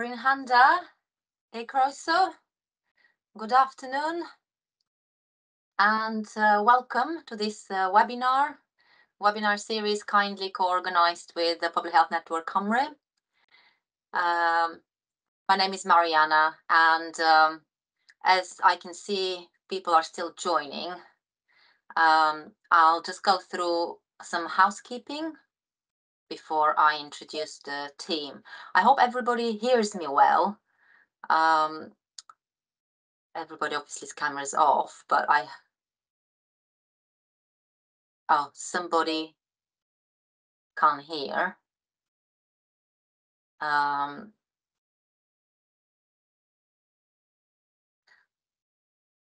Brinhanda Ekroso. Good afternoon, and uh, welcome to this uh, webinar, webinar series kindly co-organized with the Public Health Network Cymru. Um, my name is Mariana, and um, as I can see, people are still joining. Um, I'll just go through some housekeeping before I introduce the team. I hope everybody hears me well. Um, everybody obviously's camera's off, but I, oh, somebody can't hear. Um,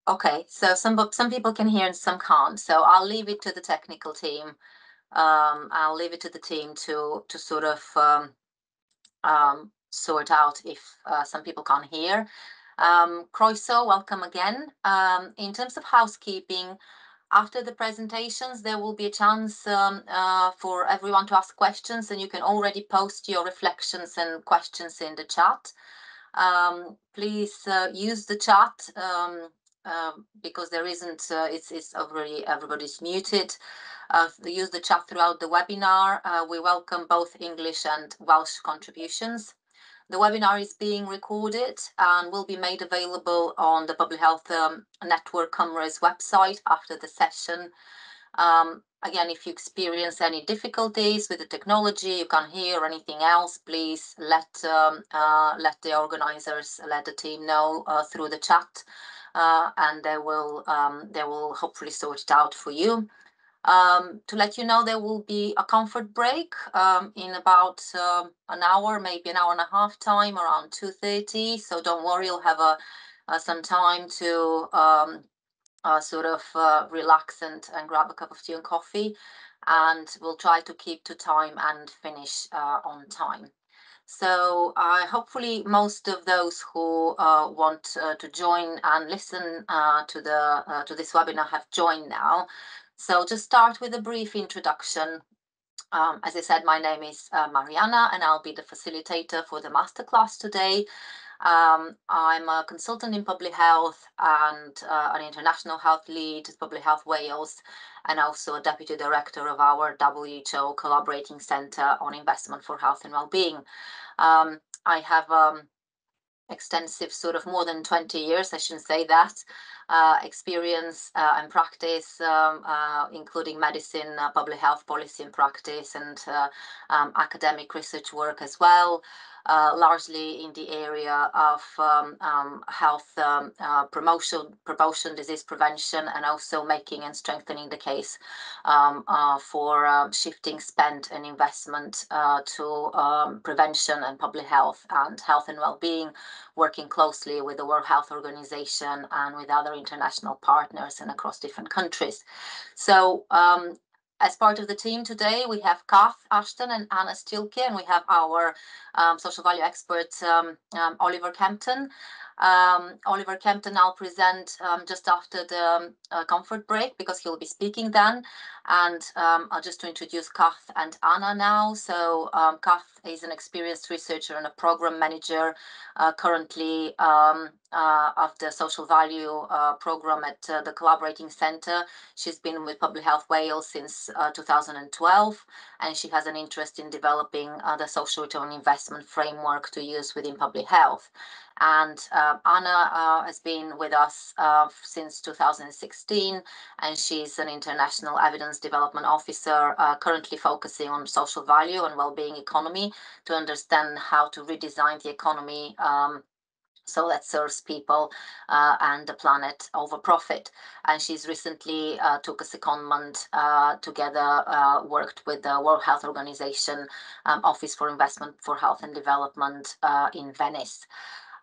okay, so some some people can hear and some can't. So I'll leave it to the technical team um, I'll leave it to the team to to sort of um, um, sort out if uh, some people can't hear. Um, Croiso, welcome again. Um, in terms of housekeeping, after the presentations, there will be a chance um, uh, for everyone to ask questions, and you can already post your reflections and questions in the chat. Um, please uh, use the chat um, uh, because there isn't, uh, it's, it's already, everybody's muted uh, use the chat throughout the webinar. Uh, we welcome both English and Welsh contributions. The webinar is being recorded and will be made available on the Public Health um, Network Cymru's website after the session. Um, again, if you experience any difficulties with the technology, you can't hear anything else, please let um, uh, let the organizers, let the team know uh, through the chat, uh, and they will um, they will hopefully sort it out for you. Um, to let you know, there will be a comfort break um, in about um, an hour, maybe an hour and a half time, around 2.30. So don't worry, you'll have a, uh, some time to um, uh, sort of uh, relax and, and grab a cup of tea and coffee. And we'll try to keep to time and finish uh, on time. So uh, hopefully most of those who uh, want uh, to join and listen uh, to the uh, to this webinar have joined now. So to start with a brief introduction, um, as I said, my name is uh, Mariana and I'll be the facilitator for the masterclass today. Um, I'm a consultant in public health and uh, an international health lead at Public Health Wales and also a deputy director of our WHO collaborating centre on investment for health and well-being. Um, I have um, extensive sort of more than 20 years, I shouldn't say that, uh, experience uh, and practice, um, uh, including medicine, uh, public health policy and practice, and uh, um, academic research work as well. Uh, largely in the area of um, um, health um, uh, promotion, promotion, disease prevention, and also making and strengthening the case um, uh, for um, shifting spend and investment uh, to um, prevention and public health and health and well-being, working closely with the World Health Organization and with other international partners and across different countries. So as part of the team today, we have Kath Ashton and Anna Stielke, and we have our um, social value expert, um, um, Oliver Kempton. Um, Oliver Kempton I'll present um, just after the um, uh, comfort break because he'll be speaking then. And um, I'll just to introduce Kath and Anna now. So um, Kath is an experienced researcher and a program manager uh, currently um, uh, of the social value uh, program at uh, the Collaborating Centre. She's been with Public Health Wales since uh, 2012, and she has an interest in developing the social return investment framework to use within public health. And uh, Anna uh, has been with us uh, since 2016, and she's an international evidence development officer, uh, currently focusing on social value and well-being economy to understand how to redesign the economy um, so that serves people uh, and the planet over profit. And she's recently uh, took a secondment uh, together, uh, worked with the World Health Organization um, Office for Investment for Health and Development uh, in Venice.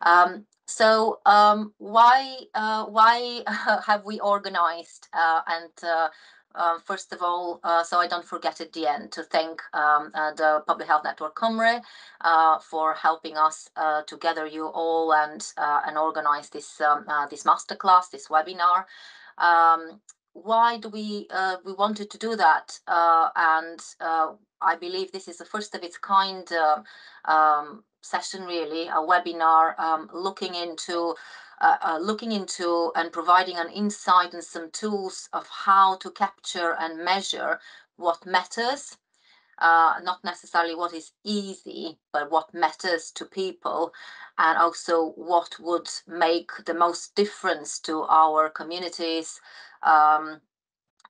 Um, so um, why uh, why have we organized uh, and uh, uh, first of all, uh, so I don't forget at the end to thank um, uh, the Public Health Network Cymru for helping us to gather you all and and organize this um, this masterclass, this webinar. Um, why do we we wanted to do that? and I believe this is the first of its kind um, session, really, a webinar um, looking into uh, uh, looking into and providing an insight and some tools of how to capture and measure what matters. Uh, not necessarily what is easy, but what matters to people, and also what would make the most difference to our communities, um,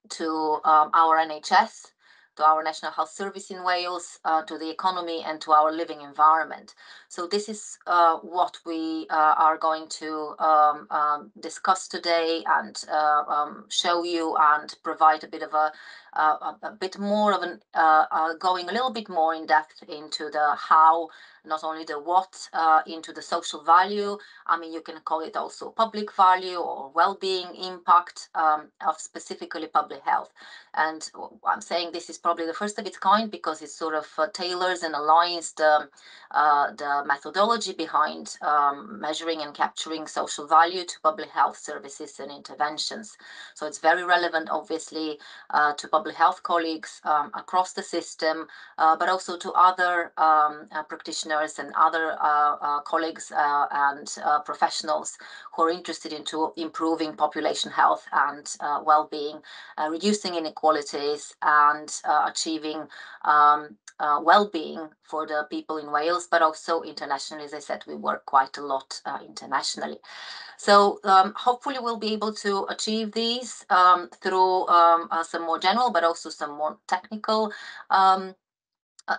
to um, our NHS, to our National Health Service in Wales, uh, to the economy, and to our living environment. So this is uh, what we uh, are going to um, um, discuss today and uh, um, show you and provide a bit of a uh, a, a, bit more of an uh, uh, going a little bit more in depth into the how, not only the what, uh, into the social value. I mean, you can call it also public value or well-being impact um, of specifically public health. And I'm saying this is probably the first of its kind because it sort of tailors and aligns the the methodology behind um, measuring and capturing social value to public health services and interventions. So it's very relevant, obviously, to public public health colleagues um, across the system, uh, but also to other um, uh, practitioners and other uh, uh colleagues and professionals who are interested into improving population health and well-being, reducing inequalities and achieving um, well-being for the people in Wales, but also internationally. As I said, we work quite a lot internationally. So um, hopefully we'll be able to achieve these um, through um, uh, some more general, but also some more technical um, uh,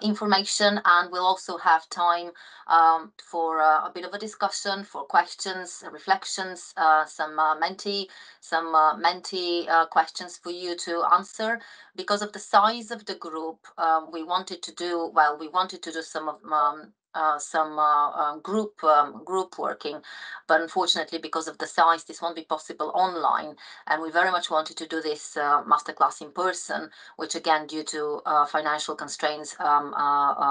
information and we'll also have time um, for uh, a bit of a discussion for questions reflections uh, some uh, Menti some uh, Menti uh, questions for you to answer. Because of the size of the group um, we wanted to do well we wanted to do some of um, uh, some uh, uh, group um, group working, but unfortunately, because of the size, this won't be possible online. And we very much wanted to do this uh, masterclass in person, which again, due to uh, financial constraints, um,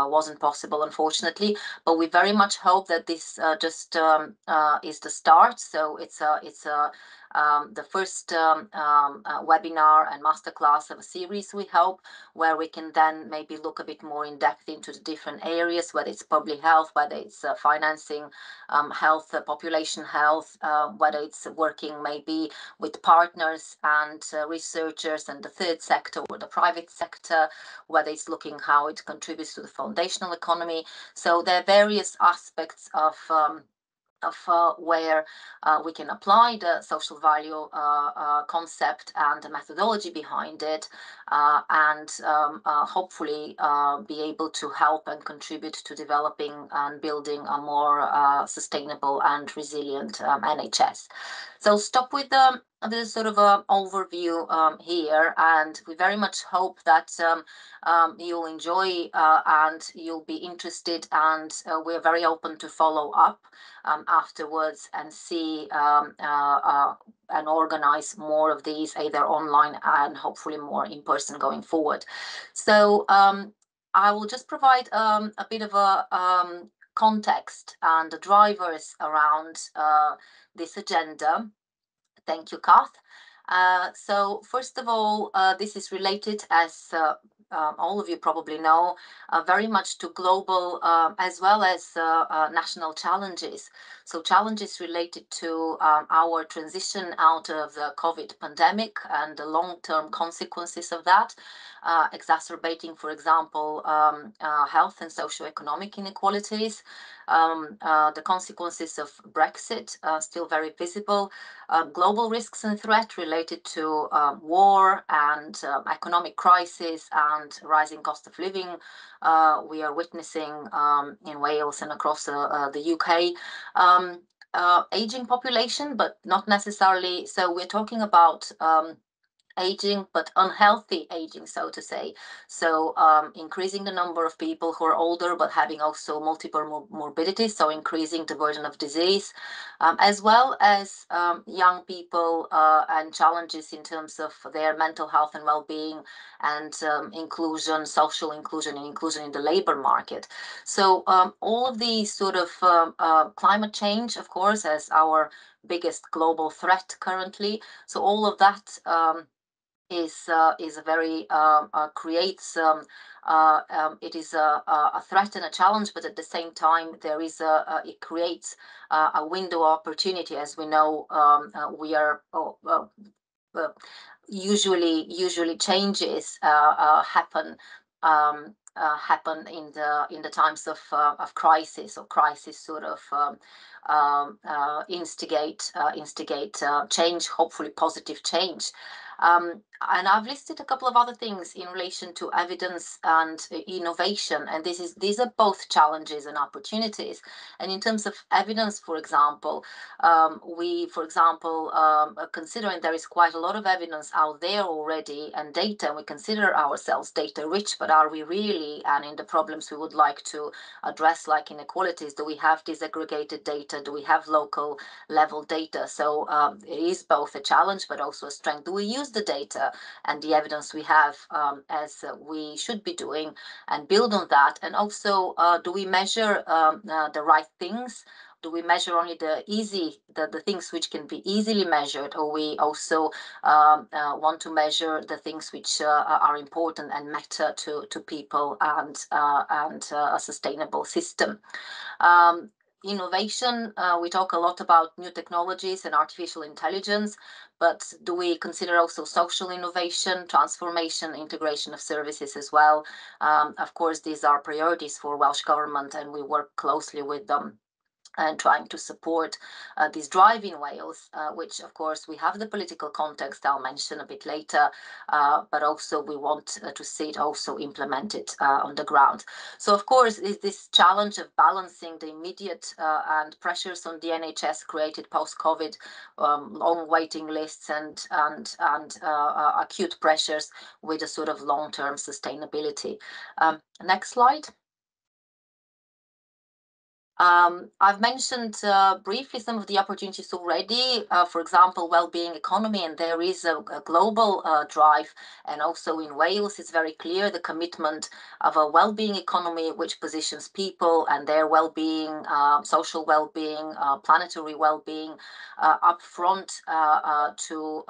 wasn't possible, unfortunately. But we very much hope that this just um, is the start. So it's a it's a um, the first um, um, uh, webinar and masterclass of a series, we hope, where we can then maybe look a bit more in depth into the different areas, whether it's public health, whether it's uh, financing um, health, uh, population health, uh, whether it's working maybe with partners and uh, researchers and the third sector or the private sector, whether it's looking how it contributes to the foundational economy. So there are various aspects of um, of where uh, we can apply the social value uh, uh concept and the methodology behind it and um, hopefully be able to help and contribute to developing and building a more sustainable and resilient um, NHS. So stop with the this is sort of an overview um, here, and we very much hope that um, um, you'll enjoy uh, and you'll be interested, and uh, we're very open to follow up um, afterwards and see um, uh, uh, and organize more of these either online and hopefully more in person going forward. So um, I will just provide a bit of a context and the drivers around uh, this agenda Thank you, Kath. Uh, so first of all, uh, this is related, as uh, um, all of you probably know, uh, very much to global uh, as well as uh, national challenges. So challenges related to um, our transition out of the COVID pandemic and the long-term consequences of that, exacerbating, for example, um, health and socio-economic inequalities, um, uh, the consequences of Brexit are still very visible. Uh, global risks and threat related to uh, war and um, economic crisis and rising cost of living uh, we are witnessing um, in Wales and across uh, the UK. Um, aging population, but not necessarily. So we're talking about aging, but unhealthy aging, so to say. So um, increasing the number of people who are older, but having also multiple morbidities, so increasing the burden of disease, um, as well as um, young people uh, and challenges in terms of their mental health and well-being and um, inclusion, social inclusion and inclusion in the labor market. So um, all of these sort of um, uh, climate change, of course, as our biggest global threat currently. So all of that is uh, is a very um, uh, creates um, uh, um, it is a, a, threat and a challenge, but at the same time there is a, a it creates a window of opportunity. As we know, um, uh, we are oh, uh, usually usually changes uh, happen. Um, happen in the in the times of of crisis or crisis sort of um, instigate instigate change, hopefully positive change. Um, and I've listed a couple of other things in relation to evidence and uh, innovation, and this is these are both challenges and opportunities. And in terms of evidence, for example, um, we, for example, um, uh, considering there is quite a lot of evidence out there already and data, we consider ourselves data rich, but are we really? And in the problems we would like to address, like inequalities, do we have disaggregated data? Do we have local level data? So um, it is both a challenge, but also a strength. Do we use the data and the evidence we have um, as uh, we should be doing and build on that? And also, uh, do we measure um, uh, the right things? do we measure only the easy the, the things which can be easily measured or we also um, uh, want to measure the things which uh, are important and matter to to people and uh, and a sustainable system um, innovation, uh, we talk a lot about new technologies and artificial intelligence, but do we consider also social innovation, transformation, integration of services as well? Um, of course, these are priorities for Welsh Government and we work closely with them and trying to support uh, this drive in Wales, uh, which of course we have the political context I'll mention a bit later, uh, but also we want uh, to see it also implemented uh, on the ground. So of course is this challenge of balancing the immediate uh, and pressures on the NHS created post-COVID, um, long waiting lists and and and acute pressures with a sort of long-term sustainability. Um, next slide. Um, I've mentioned uh, briefly some of the opportunities already, uh, for example, well-being economy, and there is a, a global uh, drive. And also in Wales, it's very clear the commitment of a well-being economy, which positions people and their well-being, um, social well-being, uh, planetary well-being uh, up front uh, to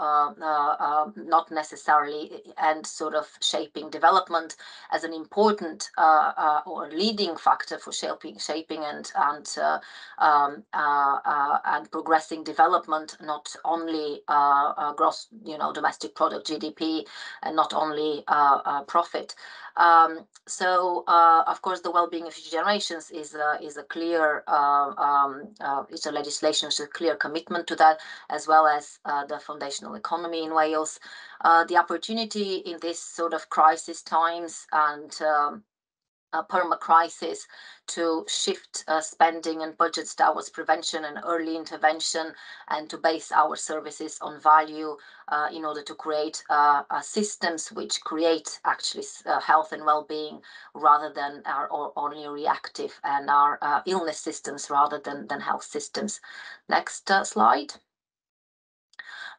not necessarily and sort of shaping development as an important or leading factor for shaping, shaping and and uh, um, uh, uh, and progressing development, not only gross, you know, domestic product (GDP) and not only profit. Um, so, of course, the well-being of future generations is is a clear um, it's a legislation, it's a clear commitment to that, as well as the foundational economy in Wales. the opportunity in this sort of crisis times and um, uh, perma crisis to shift uh, spending and budgets towards prevention and early intervention and to base our services on value uh, in order to create uh, uh, systems which create actually uh, health and well-being rather than our only reactive and our illness systems rather than, than health systems. Next slide.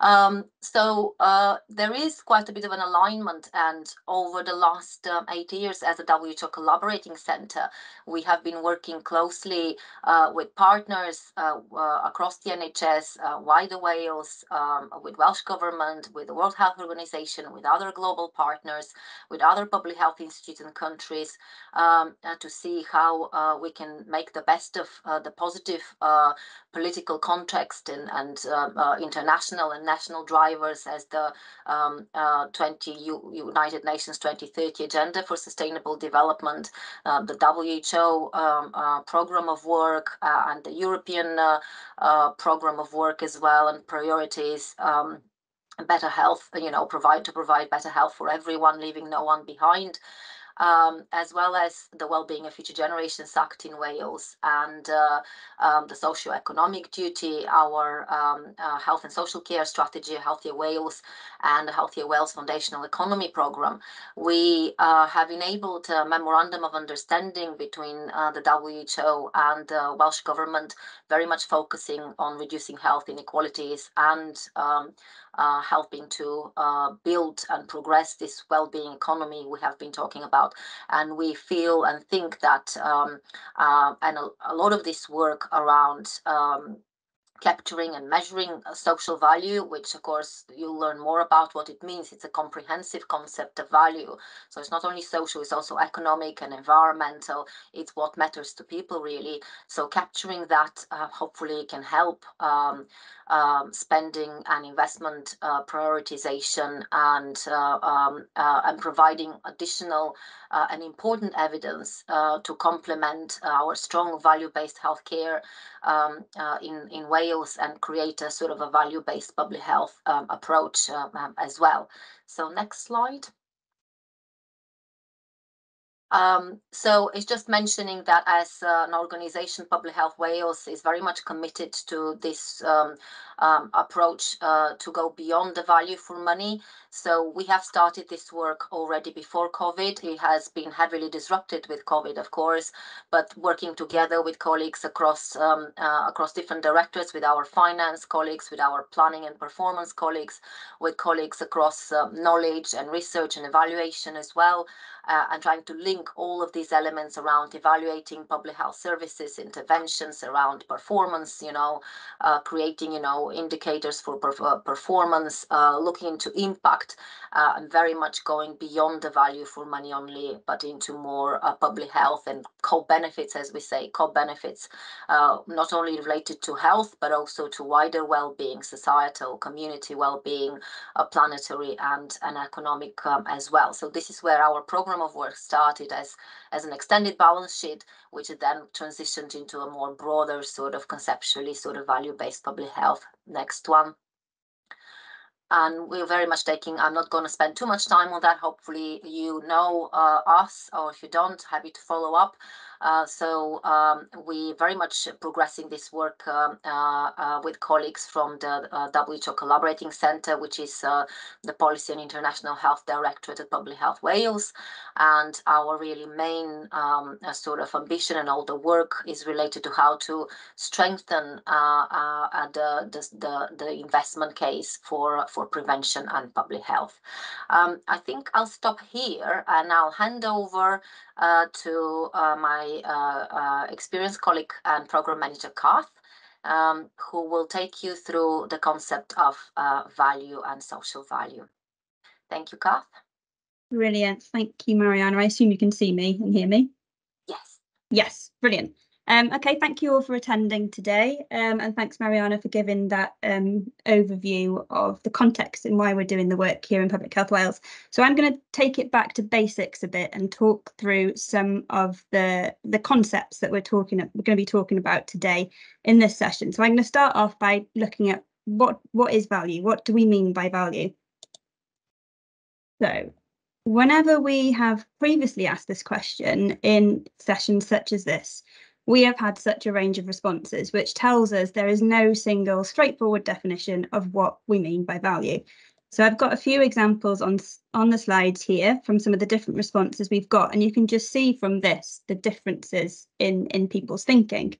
Um, so uh, there is quite a bit of an alignment and over the last um, eight years as a WHO collaborating center, we have been working closely uh, with partners uh, uh across the NHS, uh, wider Wales, um, with Welsh Government, with the World Health Organization, with other global partners, with other public health institutes and countries um, uh, to see how we can make the best of the positive political context and, and international and national drivers as the um, uh, 20 U United Nations 2030 Agenda for Sustainable Development, uh, the WHO um, uh, program of work, uh, and the European uh, uh, program of work as well, and priorities. Um, better health you know provide to provide better health for everyone leaving no one behind um, as well as the well-being of Future Generations Act in Wales and uh, um, the socio-economic duty, our um, uh, health and social care strategy, Healthier Wales, and the Healthier Wales Foundational Economy Programme. We uh, have enabled a memorandum of understanding between uh, the WHO and the Welsh Government, very much focusing on reducing health inequalities and um, uh, helping to uh, build and progress this well-being economy we have been talking about. And we feel and think that, um, uh, and a, a, lot of this work around um, capturing and measuring social value, which of course you'll learn more about what it means. It's a comprehensive concept of value. So it's not only social, it's also economic and environmental. It's what matters to people really. So capturing that uh, hopefully can help um, um, spending and investment uh, prioritization and uh, um, uh, and providing additional uh, and important evidence uh, to complement our strong value-based healthcare um, in in Wales and create a sort of a value-based public health um, approach um, as well. So next slide. Um, so it's just mentioning that as uh, an organization, Public Health Wales is very much committed to this um, um, approach uh, to go beyond the value for money. So we have started this work already before COVID. It has been heavily disrupted with COVID, of course, but working together with colleagues across um, uh, across different directorates, with our finance colleagues, with our planning and performance colleagues, with colleagues across uh, knowledge and research and evaluation as well, uh, and trying to link all of these elements around evaluating public health services, interventions around performance, you know, uh, creating, you know, indicators for uh, performance, uh, looking into impact, uh, and very much going beyond the value for money only, but into more public health and co-benefits, as we say, co-benefits, not only related to health, but also to wider well-being, societal, community well-being, planetary and, and economic um, as well. So this is where our program of work started as, as an extended balance sheet, which then transitioned into a more broader sort of conceptually sort of value-based public health. Next one. And we're very much taking i'm not going to spend too much time on that. Hopefully you know uh, us or if you don't happy to follow up uh, so um, we very much progressing this work um, uh, uh, with colleagues from the WHO Collaborating Centre, which is the Policy and International Health Directorate at Public Health Wales. And our really main um, sort of ambition and all the work is related to how to strengthen the, the, the investment case for, for prevention and public health. Um, I think I'll stop here and I'll hand over uh, to uh, my uh, experienced colleague and program manager, Kath, um, who will take you through the concept of value and social value. Thank you, Kath. Brilliant. Thank you, Mariana. I assume you can see me and hear me. Yes. Yes, brilliant. Um, okay, thank you all for attending today, um, and thanks Mariana for giving that um, overview of the context and why we're doing the work here in Public Health Wales. So I'm going to take it back to basics a bit and talk through some of the the concepts that we're talking we're going to be talking about today in this session. So I'm going to start off by looking at what what is value? What do we mean by value? So whenever we have previously asked this question in sessions such as this, we have had such a range of responses, which tells us there is no single straightforward definition of what we mean by value. So I've got a few examples on, on the slides here from some of the different responses we've got, and you can just see from this the differences in, in people's thinking.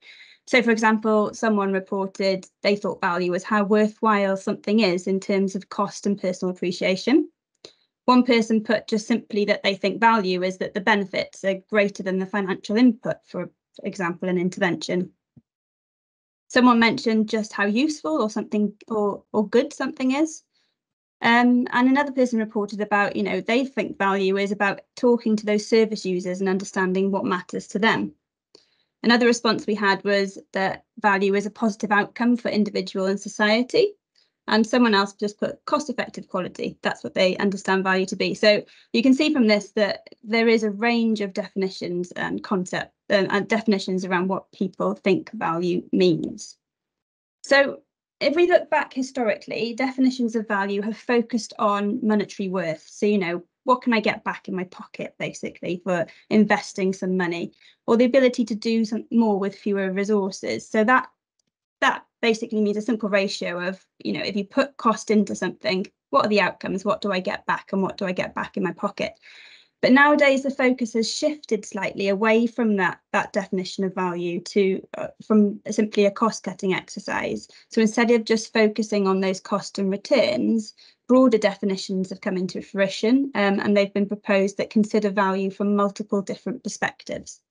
So, for example, someone reported they thought value was how worthwhile something is in terms of cost and personal appreciation. One person put just simply that they think value is that the benefits are greater than the financial input for for example, an intervention. Someone mentioned just how useful or something or, or good something is. Um, and another person reported about, you know, they think value is about talking to those service users and understanding what matters to them. Another response we had was that value is a positive outcome for individual and society and someone else just put cost effective quality. That's what they understand value to be. So you can see from this that there is a range of definitions and concept um, definitions around what people think value means. So if we look back historically, definitions of value have focused on monetary worth. So, you know, what can I get back in my pocket basically for investing some money or the ability to do some more with fewer resources. So that that basically means a simple ratio of, you know, if you put cost into something, what are the outcomes? What do I get back and what do I get back in my pocket? But nowadays the focus has shifted slightly away from that that definition of value to uh, from simply a cost cutting exercise. So instead of just focusing on those cost and returns, broader definitions have come into fruition um, and they've been proposed that consider value from multiple different perspectives.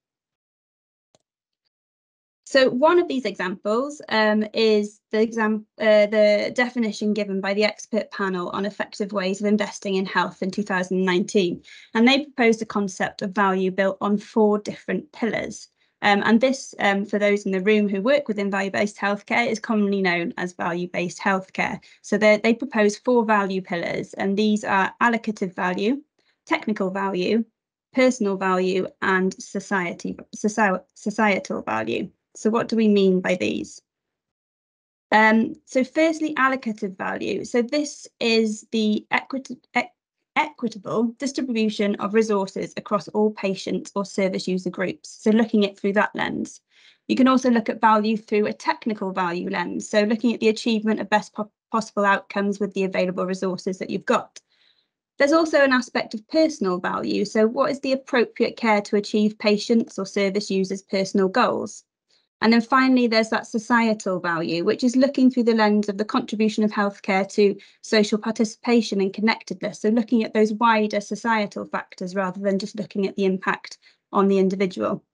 So one of these examples um, is the exam uh, the definition given by the expert panel on effective ways of investing in health in 2019. And they proposed a concept of value built on four different pillars. Um, and this, um, for those in the room who work within value-based healthcare, is commonly known as value-based healthcare. So they propose four value pillars, and these are allocative value, technical value, personal value, and society, societal value. So what do we mean by these? Um, so firstly, allocative value. So this is the equity, e equitable distribution of resources across all patients or service user groups. So looking at through that lens. You can also look at value through a technical value lens. So looking at the achievement of best po possible outcomes with the available resources that you've got. There's also an aspect of personal value. So what is the appropriate care to achieve patients or service users' personal goals? And then finally, there's that societal value, which is looking through the lens of the contribution of healthcare to social participation and connectedness. So looking at those wider societal factors rather than just looking at the impact on the individual.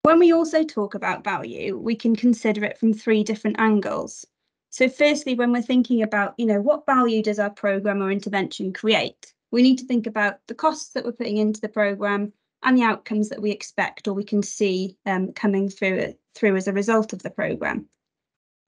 When we also talk about value, we can consider it from three different angles. So firstly, when we're thinking about, you know, what value does our programme or intervention create? We need to think about the costs that we're putting into the programme, and the outcomes that we expect or we can see um, coming through, through as a result of the programme.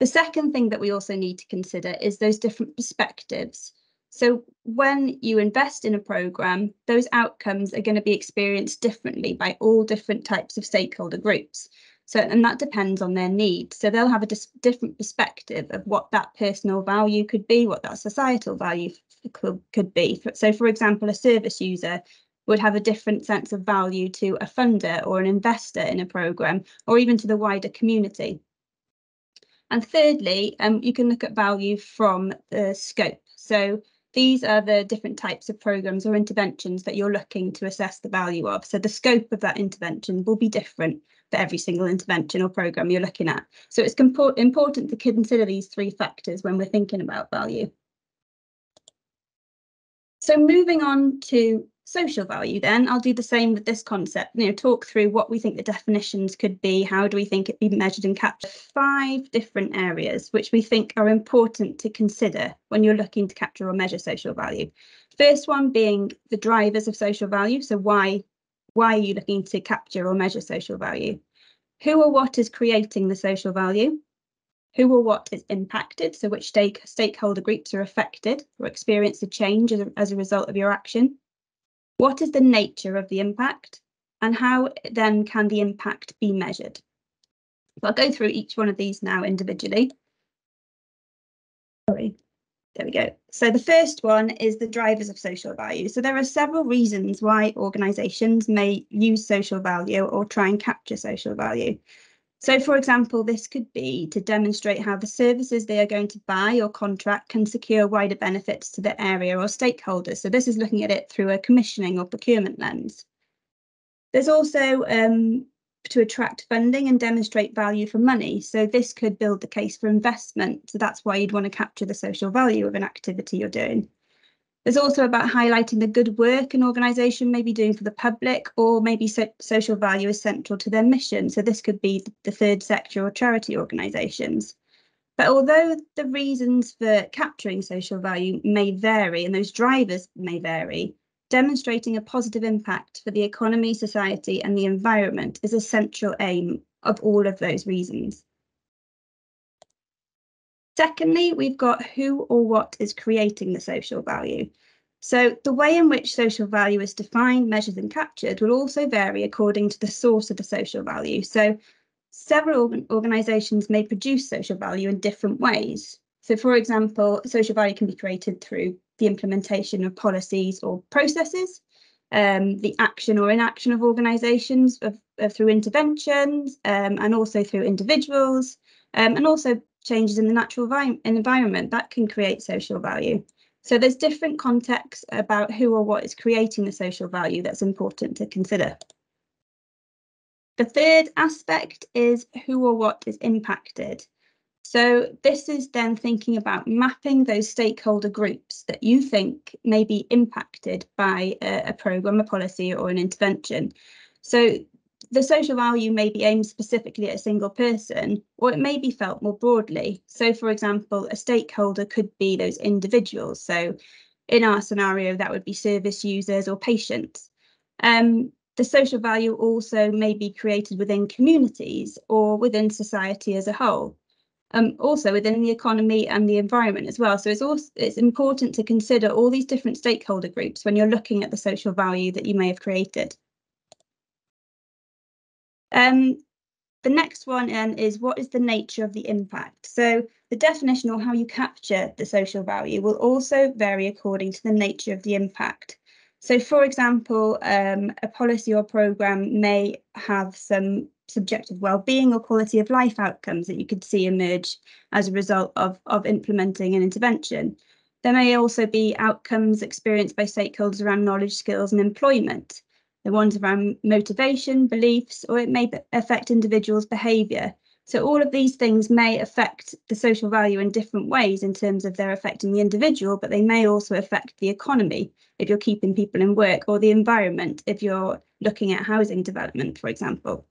The second thing that we also need to consider is those different perspectives. So when you invest in a programme, those outcomes are going to be experienced differently by all different types of stakeholder groups. So, and that depends on their needs. So they'll have a different perspective of what that personal value could be, what that societal value could, could be. So for example, a service user would have a different sense of value to a funder or an investor in a programme or even to the wider community. And thirdly, um, you can look at value from the scope. So these are the different types of programmes or interventions that you're looking to assess the value of. So the scope of that intervention will be different for every single intervention or programme you're looking at. So it's important to consider these three factors when we're thinking about value. So moving on to social value then. I'll do the same with this concept you know talk through what we think the definitions could be how do we think it be measured and captured. Five different areas which we think are important to consider when you're looking to capture or measure social value. First one being the drivers of social value so why why are you looking to capture or measure social value? Who or what is creating the social value? Who or what is impacted, so which stake, stakeholder groups are affected or experience a change as a, as a result of your action, what is the nature of the impact and how then can the impact be measured? So I'll go through each one of these now individually. Sorry, there we go. So the first one is the drivers of social value. So there are several reasons why organisations may use social value or try and capture social value. So, for example, this could be to demonstrate how the services they are going to buy or contract can secure wider benefits to the area or stakeholders. So, this is looking at it through a commissioning or procurement lens. There's also um, to attract funding and demonstrate value for money. So, this could build the case for investment. So, that's why you'd want to capture the social value of an activity you're doing. There's also about highlighting the good work an organisation may be doing for the public, or maybe so social value is central to their mission. So this could be the third sector or charity organisations. But although the reasons for capturing social value may vary and those drivers may vary, demonstrating a positive impact for the economy, society and the environment is a central aim of all of those reasons. Secondly, we've got who or what is creating the social value. So the way in which social value is defined, measured and captured will also vary according to the source of the social value. So several organisations may produce social value in different ways. So for example, social value can be created through the implementation of policies or processes, um, the action or inaction of organisations of, of, through interventions um, and also through individuals um, and also changes in the natural environment that can create social value. So there's different contexts about who or what is creating the social value that's important to consider. The third aspect is who or what is impacted. So this is then thinking about mapping those stakeholder groups that you think may be impacted by a, a programme, a policy or an intervention. So the social value may be aimed specifically at a single person, or it may be felt more broadly. So, for example, a stakeholder could be those individuals. So, in our scenario, that would be service users or patients. Um, the social value also may be created within communities or within society as a whole. Um, also within the economy and the environment as well. So it's also it's important to consider all these different stakeholder groups when you're looking at the social value that you may have created. Um, the next one um, is what is the nature of the impact? So the definition or how you capture the social value will also vary according to the nature of the impact. So for example, um, a policy or program may have some subjective well-being or quality of life outcomes that you could see emerge as a result of, of implementing an intervention. There may also be outcomes experienced by stakeholders around knowledge, skills and employment the ones around motivation, beliefs, or it may affect individuals' behaviour. So all of these things may affect the social value in different ways in terms of they're affecting the individual, but they may also affect the economy if you're keeping people in work or the environment if you're looking at housing development, for example.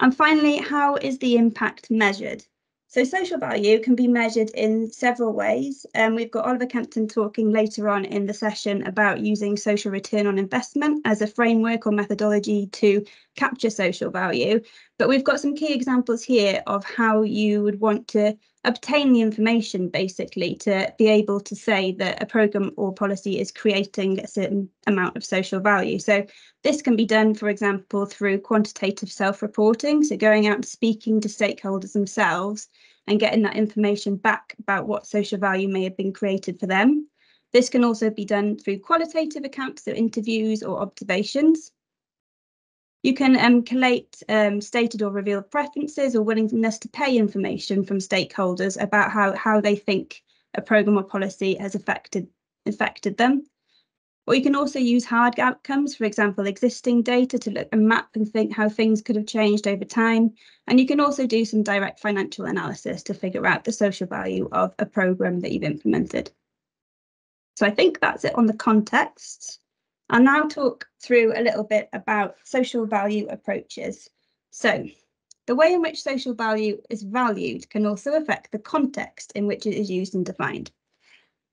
And finally, how is the impact measured? So social value can be measured in several ways. And um, we've got Oliver Kempton talking later on in the session about using social return on investment as a framework or methodology to capture social value. But we've got some key examples here of how you would want to obtain the information basically to be able to say that a program or policy is creating a certain amount of social value. So this can be done, for example, through quantitative self-reporting, so going out and speaking to stakeholders themselves and getting that information back about what social value may have been created for them. This can also be done through qualitative accounts, so interviews or observations. You can um, collate um, stated or revealed preferences or willingness to pay information from stakeholders about how, how they think a programme or policy has affected, affected them. Or you can also use hard outcomes, for example, existing data to look and map and think how things could have changed over time. And you can also do some direct financial analysis to figure out the social value of a program that you've implemented. So I think that's it on the context. I'll now talk through a little bit about social value approaches. So the way in which social value is valued can also affect the context in which it is used and defined.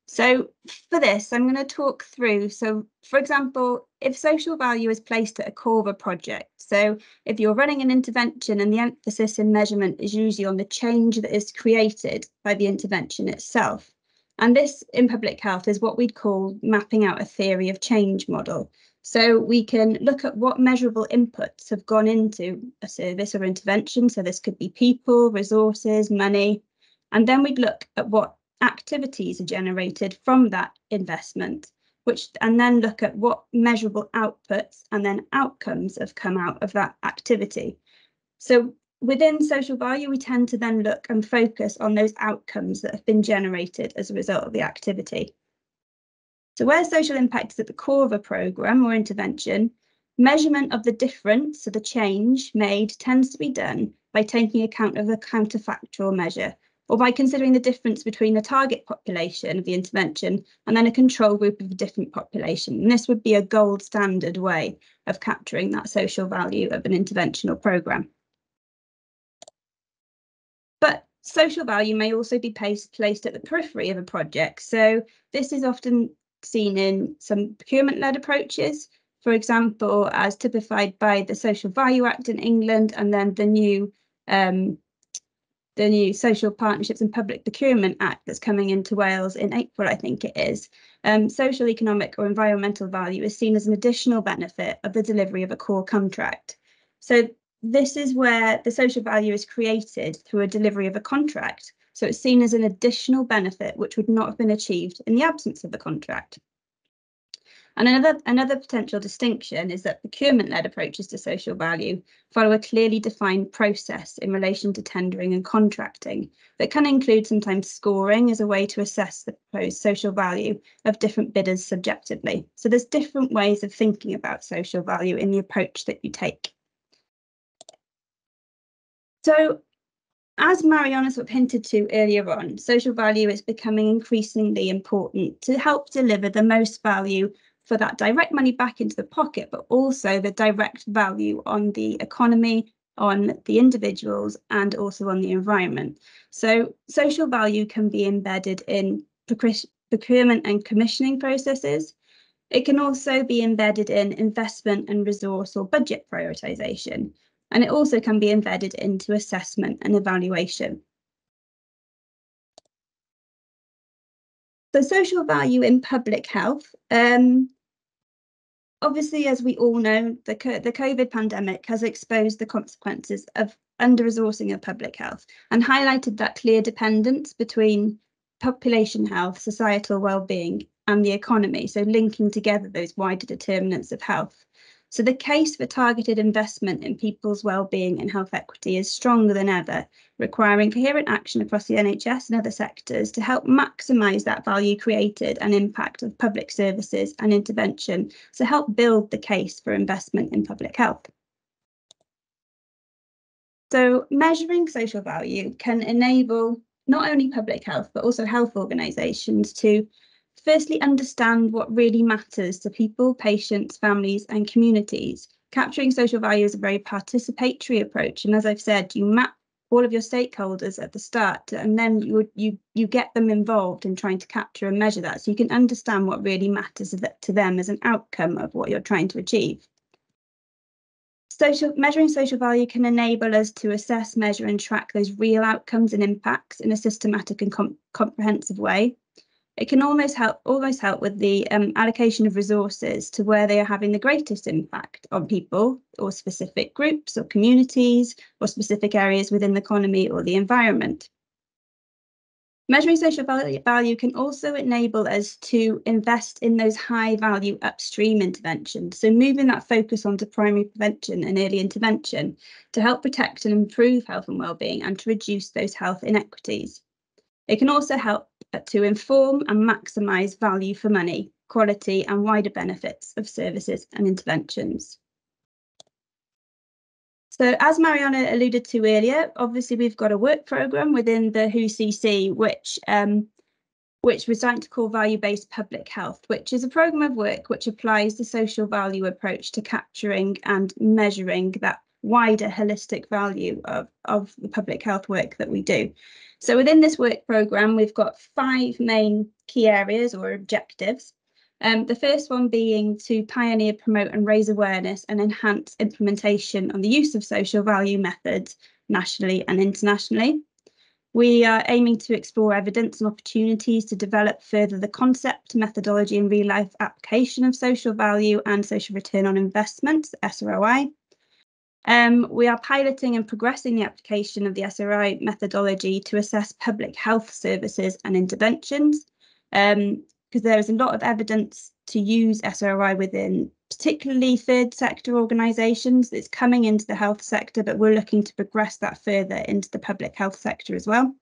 So for this, I'm going to talk through. So for example, if social value is placed at a core of a project, so if you're running an intervention and the emphasis in measurement is usually on the change that is created by the intervention itself. And this in public health is what we'd call mapping out a theory of change model. So we can look at what measurable inputs have gone into a service or intervention. So this could be people, resources, money. And then we'd look at what activities are generated from that investment, which and then look at what measurable outputs and then outcomes have come out of that activity. So within social value, we tend to then look and focus on those outcomes that have been generated as a result of the activity. So where social impact is at the core of a programme or intervention, measurement of the difference, so the change made, tends to be done by taking account of the counterfactual measure, or by considering the difference between the target population of the intervention and then a control group of a different population. And this would be a gold standard way of capturing that social value of an interventional programme. Social value may also be placed, placed at the periphery of a project. So this is often seen in some procurement-led approaches, for example, as typified by the Social Value Act in England and then the new um, the new Social Partnerships and Public Procurement Act that's coming into Wales in April, I think it is. Um, social, economic or environmental value is seen as an additional benefit of the delivery of a core contract. So this is where the social value is created through a delivery of a contract. So it's seen as an additional benefit which would not have been achieved in the absence of the contract. And another, another potential distinction is that procurement-led approaches to social value follow a clearly defined process in relation to tendering and contracting that can include sometimes scoring as a way to assess the proposed social value of different bidders subjectively. So there's different ways of thinking about social value in the approach that you take. So as Mariana sort of hinted to earlier on, social value is becoming increasingly important to help deliver the most value for that direct money back into the pocket, but also the direct value on the economy, on the individuals, and also on the environment. So social value can be embedded in procurement and commissioning processes. It can also be embedded in investment and resource or budget prioritisation. And it also can be embedded into assessment and evaluation. So social value in public health. Um, obviously, as we all know, the, the COVID pandemic has exposed the consequences of under-resourcing of public health and highlighted that clear dependence between population health, societal well-being and the economy, so linking together those wider determinants of health. So the case for targeted investment in people's well-being and health equity is stronger than ever, requiring coherent action across the NHS and other sectors to help maximise that value created and impact of public services and intervention to help build the case for investment in public health. So measuring social value can enable not only public health, but also health organisations to firstly understand what really matters to people, patients, families and communities. Capturing social value is a very participatory approach. And as I've said, you map all of your stakeholders at the start and then you you you get them involved in trying to capture and measure that so you can understand what really matters to them as an outcome of what you're trying to achieve. Social, measuring social value can enable us to assess, measure and track those real outcomes and impacts in a systematic and com comprehensive way. It can almost help almost help with the um, allocation of resources to where they are having the greatest impact on people or specific groups or communities or specific areas within the economy or the environment. Measuring social value can also enable us to invest in those high value upstream interventions. So moving that focus onto primary prevention and early intervention to help protect and improve health and wellbeing and to reduce those health inequities. It can also help to inform and maximise value for money, quality and wider benefits of services and interventions. So as Mariana alluded to earlier, obviously we've got a work programme within the WHOCC which um, which we're starting to call value-based public health, which is a programme of work which applies the social value approach to capturing and measuring that wider holistic value of, of the public health work that we do. So within this work programme, we've got five main key areas or objectives. Um, the first one being to pioneer, promote and raise awareness and enhance implementation on the use of social value methods nationally and internationally. We are aiming to explore evidence and opportunities to develop further the concept, methodology and real life application of social value and social return on investment, SROI. Um, we are piloting and progressing the application of the SROI methodology to assess public health services and interventions, because um, there is a lot of evidence to use SROI within particularly third sector organisations. It's coming into the health sector, but we're looking to progress that further into the public health sector as well.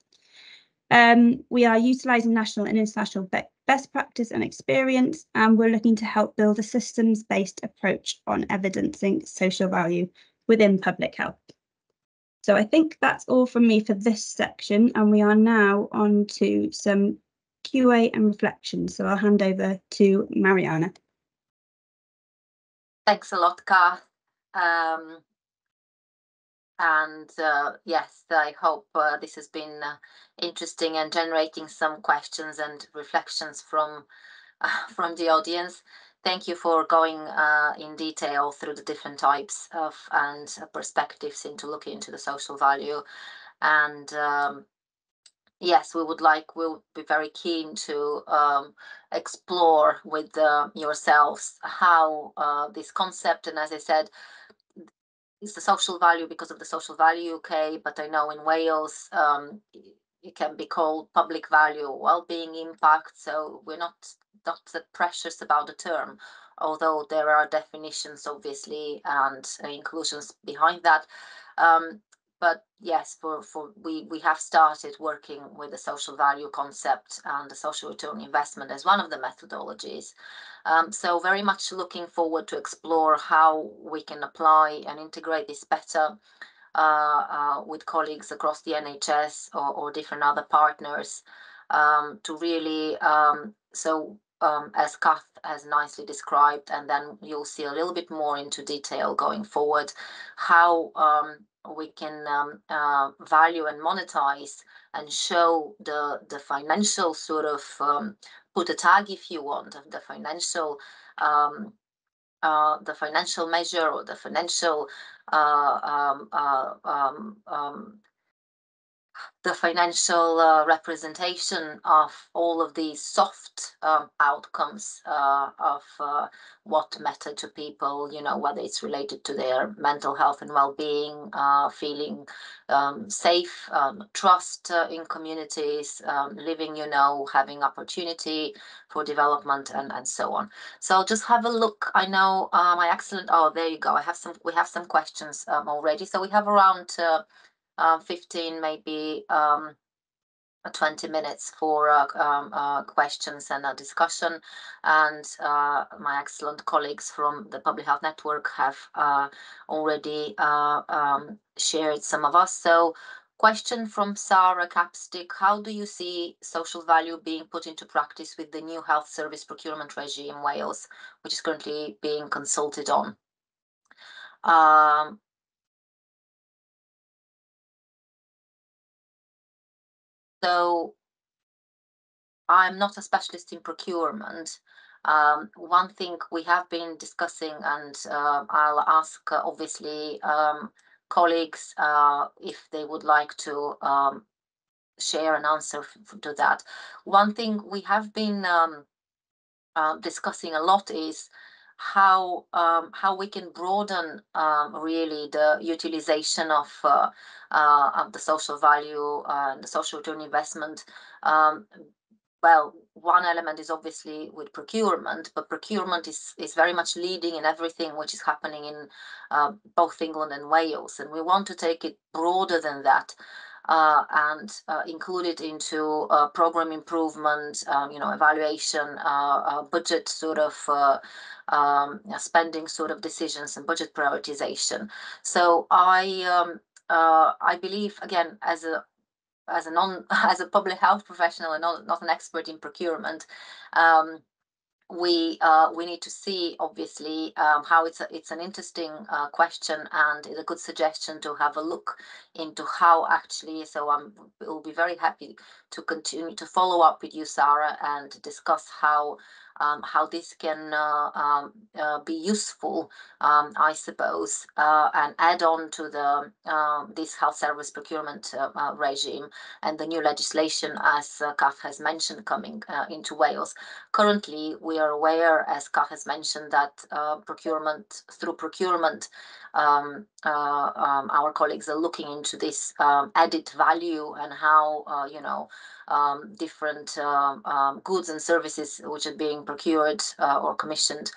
Um, we are utilising national and international be best practice and experience, and we're looking to help build a systems-based approach on evidencing social value within public health. So I think that's all from me for this section, and we are now on to some QA and reflection. So I'll hand over to Mariana. Thanks a lot, Kath. Um, and uh, yes, I hope uh, this has been uh, interesting and generating some questions and reflections from from the audience. Thank you for going uh, in detail through the different types of and perspectives into looking into the social value. And um, yes, we would like, we'll be very keen to um, explore with uh, yourselves how uh, this concept, and as I said, it's the social value because of the social value UK, but I know in Wales um, it can be called public value, well-being impact. So we're not not that precious about the term, although there are definitions obviously and inclusions behind that. Um, but yes, for, for we, we have started working with the social value concept and the social return investment as one of the methodologies. Um, so very much looking forward to explore how we can apply and integrate this better uh, uh, with colleagues across the NHS or, or different other partners um, to really um, so um, as Kath has nicely described, and then you'll see a little bit more into detail going forward, how um, we can um, uh, value and monetize and show the the financial sort of um, put a tag, if you want, of the financial um, uh, the financial measure or the financial uh, um, uh, um, um, the financial uh, representation of all of these soft um, outcomes uh, of uh, what matter to people, you know, whether it's related to their mental health and well-being, uh, feeling um, safe, um, trust uh, in communities, um, living, you know, having opportunity for development and, and so on. So just have a look. I know uh, my excellent, oh, there you go. I have some, we have some questions um, already. So we have around uh, 15, maybe um, 20 minutes for uh, um, uh, questions and a discussion. And uh, my excellent colleagues from the Public Health Network have uh, already uh, um, shared some of us. So question from Sarah Capstick, how do you see social value being put into practice with the new health service procurement regime in Wales, which is currently being consulted on? Um, So I'm not a specialist in procurement. Um, one thing we have been discussing, and uh, I'll ask uh, obviously um, colleagues uh, if they would like to um, share an answer to that. One thing we have been um, uh, discussing a lot is how um, how we can broaden um, really the utilization of uh, uh, of the social value uh, and the social return investment. Um, well, one element is obviously with procurement, but procurement is is very much leading in everything which is happening in uh, both England and Wales, and we want to take it broader than that uh, and uh, included into uh, program improvement, um, you know, evaluation, uh, uh, budget sort of uh, um, spending sort of decisions and budget prioritization. So I um, I believe again as a as a non as a public health professional and not, not an expert in procurement um, we uh, we need to see obviously um, how it's a, it's an interesting uh, question and it's a good suggestion to have a look into how actually so I'm will be very happy to continue to follow up with you Sarah and discuss how um, how this can uh, um, uh, be useful, um, I suppose, uh, and add on to the um, this health service procurement regime and the new legislation, as uh, Kath has mentioned, coming into Wales. Currently, we are aware, as Kath has mentioned, that procurement through procurement um, uh, um, our colleagues are looking into this um, added value and how uh, you know um, different um, um, goods and services which are being procured uh, or commissioned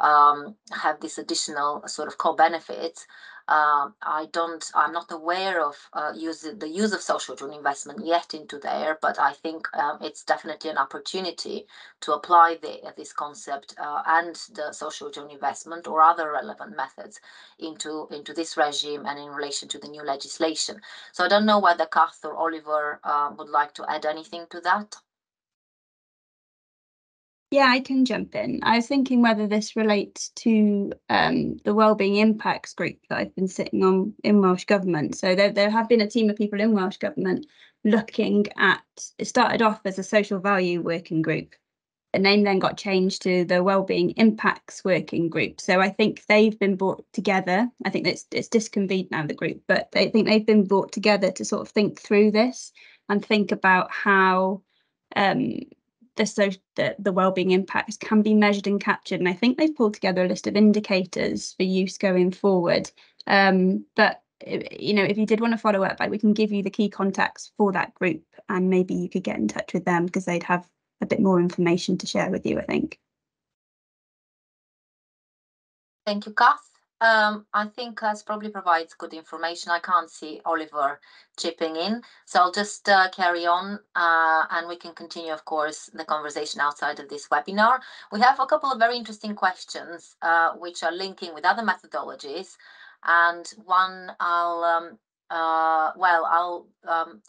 have this additional sort of co-benefits uh, I don't, I'm not aware of uh, use, the use of social return investment yet into there, but I think um, it's definitely an opportunity to apply the, this concept uh, and the social return investment or other relevant methods into, into this regime and in relation to the new legislation. So I don't know whether Kath or Oliver uh, would like to add anything to that. Yeah, I can jump in. I was thinking whether this relates to um, the wellbeing impacts group that I've been sitting on in Welsh Government. So there, there have been a team of people in Welsh Government looking at, it started off as a social value working group. The name then got changed to the Wellbeing Impacts Working Group. So I think they've been brought together. I think it's it's disconvened now the group, but I think they've been brought together to sort of think through this and think about how um, the so the, the well-being impacts can be measured and captured and i think they've pulled together a list of indicators for use going forward. Um, but you know if you did want to follow up like we can give you the key contacts for that group and maybe you could get in touch with them because they'd have a bit more information to share with you i think. Thank you kath um, I think that probably provides good information. I can't see Oliver chipping in, so I'll just uh, carry on uh, and we can continue, of course, the conversation outside of this webinar. We have a couple of very interesting questions uh, which are linking with other methodologies, and one I'll, um, uh, well, I'll um,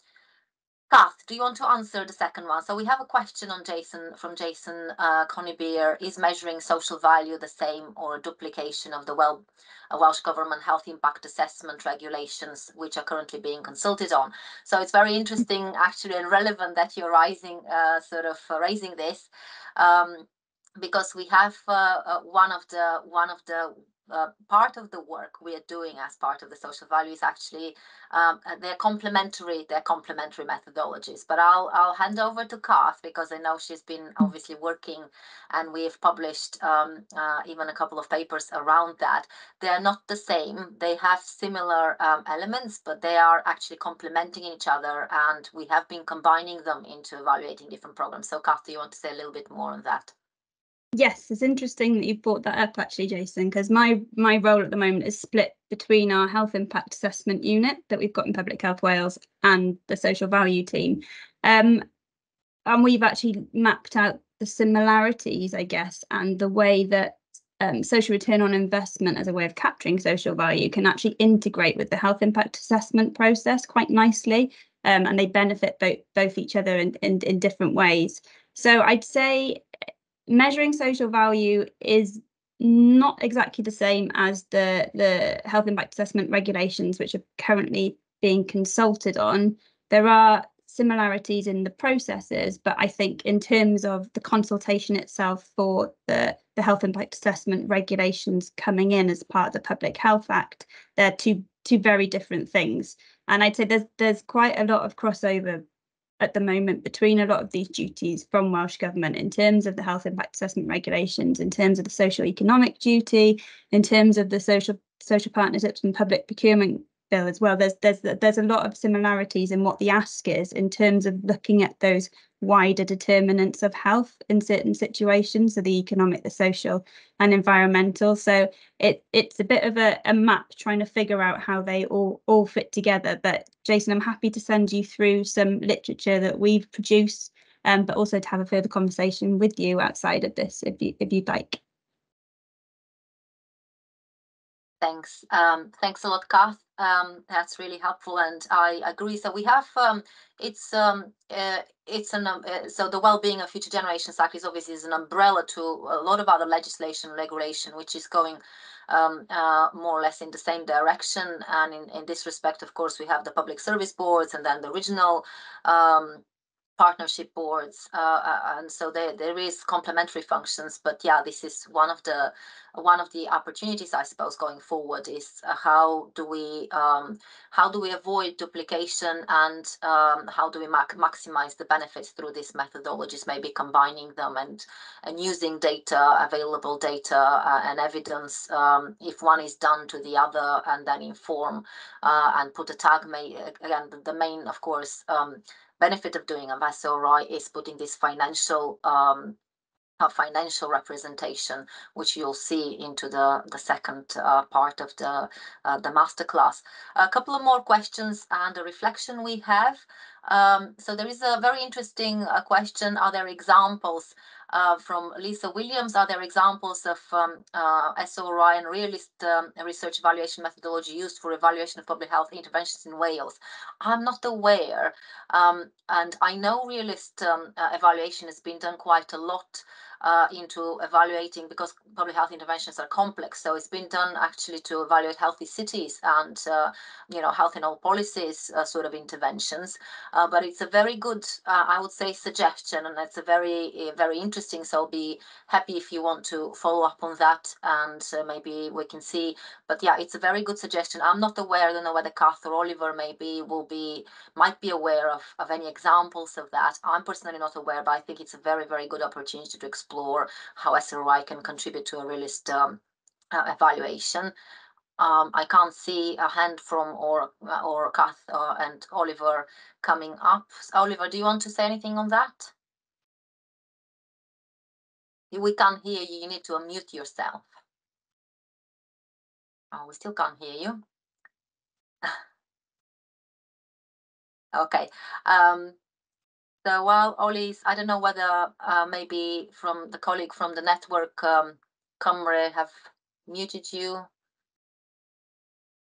Kath, do you want to answer the second one? So we have a question on Jason from Jason uh, Conybeer. Is measuring social value the same or a duplication of the well, uh, Welsh Government health impact assessment regulations, which are currently being consulted on? So it's very interesting, actually, and relevant that you're rising, uh, sort of uh, raising this, um, because we have uh, uh, one of the one of the uh, part of the work we are doing as part of the social value is actually um, they're complementary they're complementary methodologies. But i'll i'll hand over to kath because i know she's been obviously working and we've published um, uh, even a couple of papers around that. They're not the same. They have similar um, elements but they are actually complementing each other and we have been combining them into evaluating different programs. So kath do you want to say a little bit more on that Yes, it's interesting that you brought that up actually, Jason, because my my role at the moment is split between our health impact assessment unit that we've got in Public Health Wales and the social value team. Um, and we've actually mapped out the similarities, I guess, and the way that um, social return on investment as a way of capturing social value can actually integrate with the health impact assessment process quite nicely. Um, and they benefit both both each other in, in, in different ways. So I'd say measuring social value is not exactly the same as the the health impact assessment regulations which are currently being consulted on. There are similarities in the processes but i think in terms of the consultation itself for the the health impact assessment regulations coming in as part of the public health act they're two two very different things. And i'd say there's there's quite a lot of crossover at the moment between a lot of these duties from Welsh Government in terms of the health impact assessment regulations, in terms of the social economic duty, in terms of the social social partnerships and public procurement bill as well. There's there's there's a lot of similarities in what the ask is in terms of looking at those wider determinants of health in certain situations, so the economic, the social, and environmental. So it it's a bit of a, a map trying to figure out how they all all fit together. But Jason, I'm happy to send you through some literature that we've produced, um, but also to have a further conversation with you outside of this if you if you'd like. Thanks. Um, thanks a lot, Kath. Um, that's really helpful, and I agree. So we have um, it's um, uh, it's an uh, so the well-being of future generations act is obviously is an umbrella to a lot of other legislation regulation, which is going um, uh, more or less in the same direction. And in, in this respect, of course, we have the public service boards and then the regional um, partnership boards uh, uh, and so there, there is complementary functions but yeah this is one of the one of the opportunities i suppose going forward is uh, how do we um, how do we avoid duplication and um, how do we maximize the benefits through these methodologies maybe combining them and and using data available data uh, and evidence um, if one is done to the other and then inform uh, and put a tag may again the, the main of course um, benefit of doing a SROI is putting this financial um, financial representation, which you'll see into the, the second uh, part of the, uh, the masterclass. A couple of more questions and a reflection we have. Um, so there is a very interesting uh, question. Are there examples uh, from Lisa Williams? Are there examples of um, uh, SROI and realist um, research evaluation methodology used for evaluation of public health interventions in Wales? I'm not aware. Um, and I know realist um, uh, evaluation has been done quite a lot uh, into evaluating because public health interventions are complex. So it's been done actually to evaluate healthy cities and uh, you know health in all policies uh, sort of interventions. Uh, but it's a very good, uh, I would say, suggestion, and it's a very eh, very interesting. So I'll be happy if you want to follow up on that, and uh, maybe we can see. But yeah, it's a very good suggestion. I'm not aware. I don't know whether Kath or Oliver maybe will be might be aware of of any examples of that. I'm personally not aware, but I think it's a very very good opportunity to explore explore how SROI can contribute to a realist um, uh, evaluation. Um, I can't see a hand from or or Kath uh, and Oliver coming up. Oliver, do you want to say anything on that? We can't hear you. You need to unmute yourself. Oh, we still can't hear you. okay. Um, so while Ollie's, I don't know whether uh, maybe from the colleague from the network, um, Cymru have muted you.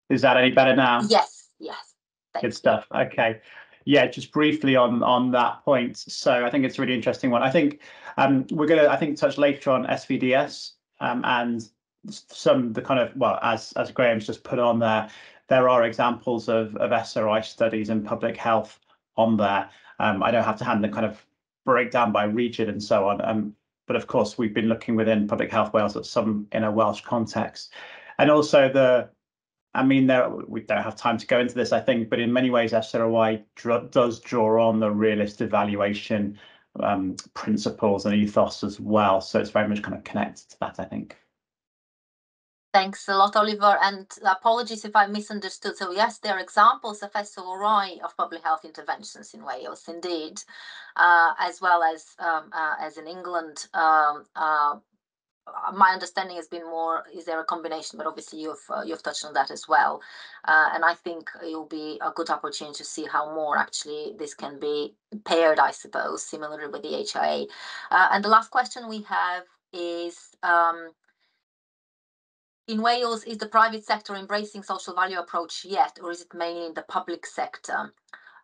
Is that any better now? Yes, yes. Good stuff. Okay. Yeah, just briefly on on that point. So I think it's a really interesting one. I think um, we're going to, I think, touch later on SVDS um, and some the kind of well, as as Graham's just put on there, there are examples of of SROI studies in public health on there. Um, I don't have to hand the kind of breakdown by region and so on. Um, but of course, we've been looking within Public Health Wales at some in a Welsh context, and also the I mean, there we don't have time to go into this, I think, but in many ways, SROI dr does draw on the realist evaluation um, principles and ethos as well. So it's very much kind of connected to that, I think. Thanks a lot, Oliver, and apologies if I misunderstood. So yes, there are examples of SROI of public health interventions in Wales, indeed, uh, as well as um, uh, as in England. Um, uh, my understanding has been more is there a combination but obviously you've uh, you've touched on that as well uh, and i think it will be a good opportunity to see how more actually this can be paired i suppose similarly with the hia uh, and the last question we have is um, in Wales, is the private sector embracing social value approach yet, or is it mainly in the public sector?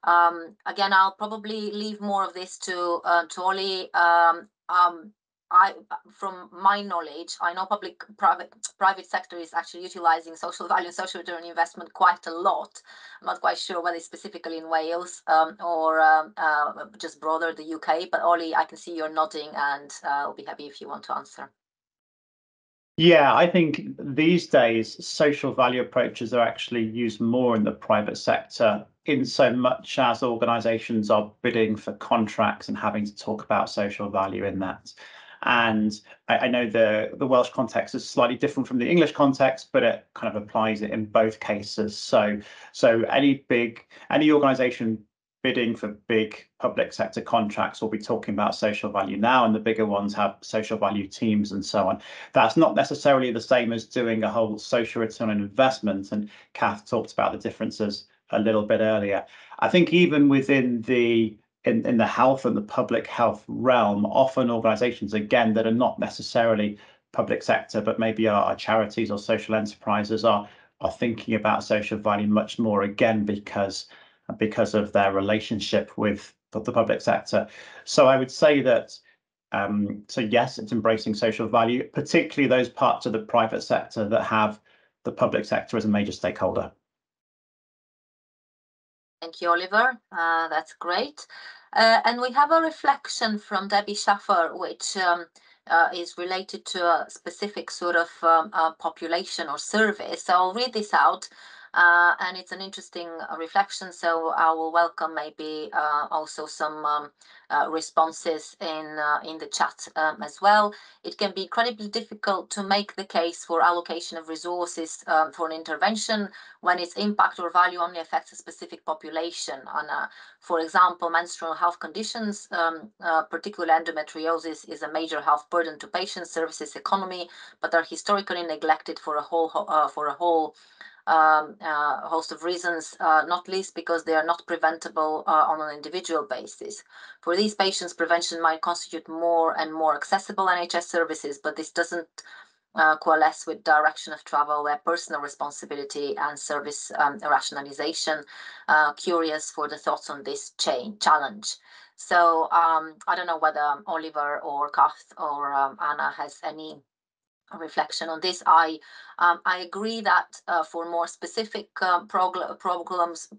Um, again, I'll probably leave more of this to uh, to Ollie. Um, um, I, from my knowledge, I know public private private sector is actually utilizing social value and social return investment quite a lot. I'm not quite sure whether it's specifically in Wales um, or um, uh, just broader the UK. But Ollie, I can see you're nodding, and uh, I'll be happy if you want to answer. Yeah, I think these days social value approaches are actually used more in the private sector in so much as organizations are bidding for contracts and having to talk about social value in that. And I, I, know the, the Welsh context is slightly different from the English context, but it kind of applies it in both cases. So, so any big, any organization bidding for big public sector contracts, we'll be talking about social value now, and the bigger ones have social value teams and so on. That's not necessarily the same as doing a whole social return on investment. And Kath talked about the differences a little bit earlier. I think even within the in, in the health and the public health realm, often organizations, again, that are not necessarily public sector, but maybe are, are charities or social enterprises are are thinking about social value much more again because because of their relationship with the public sector. So I would say that, um, so yes, it's embracing social value, particularly those parts of the private sector that have the public sector as a major stakeholder. Thank you, Oliver. Uh, that's great. Uh, and we have a reflection from Debbie Schaffer, which um, uh, is related to a specific sort of um, uh, population or survey. So I'll read this out uh, and it's an interesting uh, reflection. So I will welcome maybe uh, also some um, uh, responses in uh, in the chat um, as well. It can be incredibly difficult to make the case for allocation of resources um, for an intervention when its impact or value only affects a specific population. On, uh, for example, menstrual health conditions, um, particularly endometriosis, is a major health burden to patients, services, economy, but are historically neglected for a whole for a whole um, uh, host of reasons, uh, not least because they are not preventable uh, on an individual basis. For these patients, prevention might constitute more and more accessible NHS services, but this doesn't uh, coalesce with direction of travel where personal responsibility and service um, rationalization. Uh, curious for the thoughts on this chain challenge. So um, I don't know whether Oliver or Kath or um, Anna has any reflection on this. I um, I agree that uh, for more specific uh, problems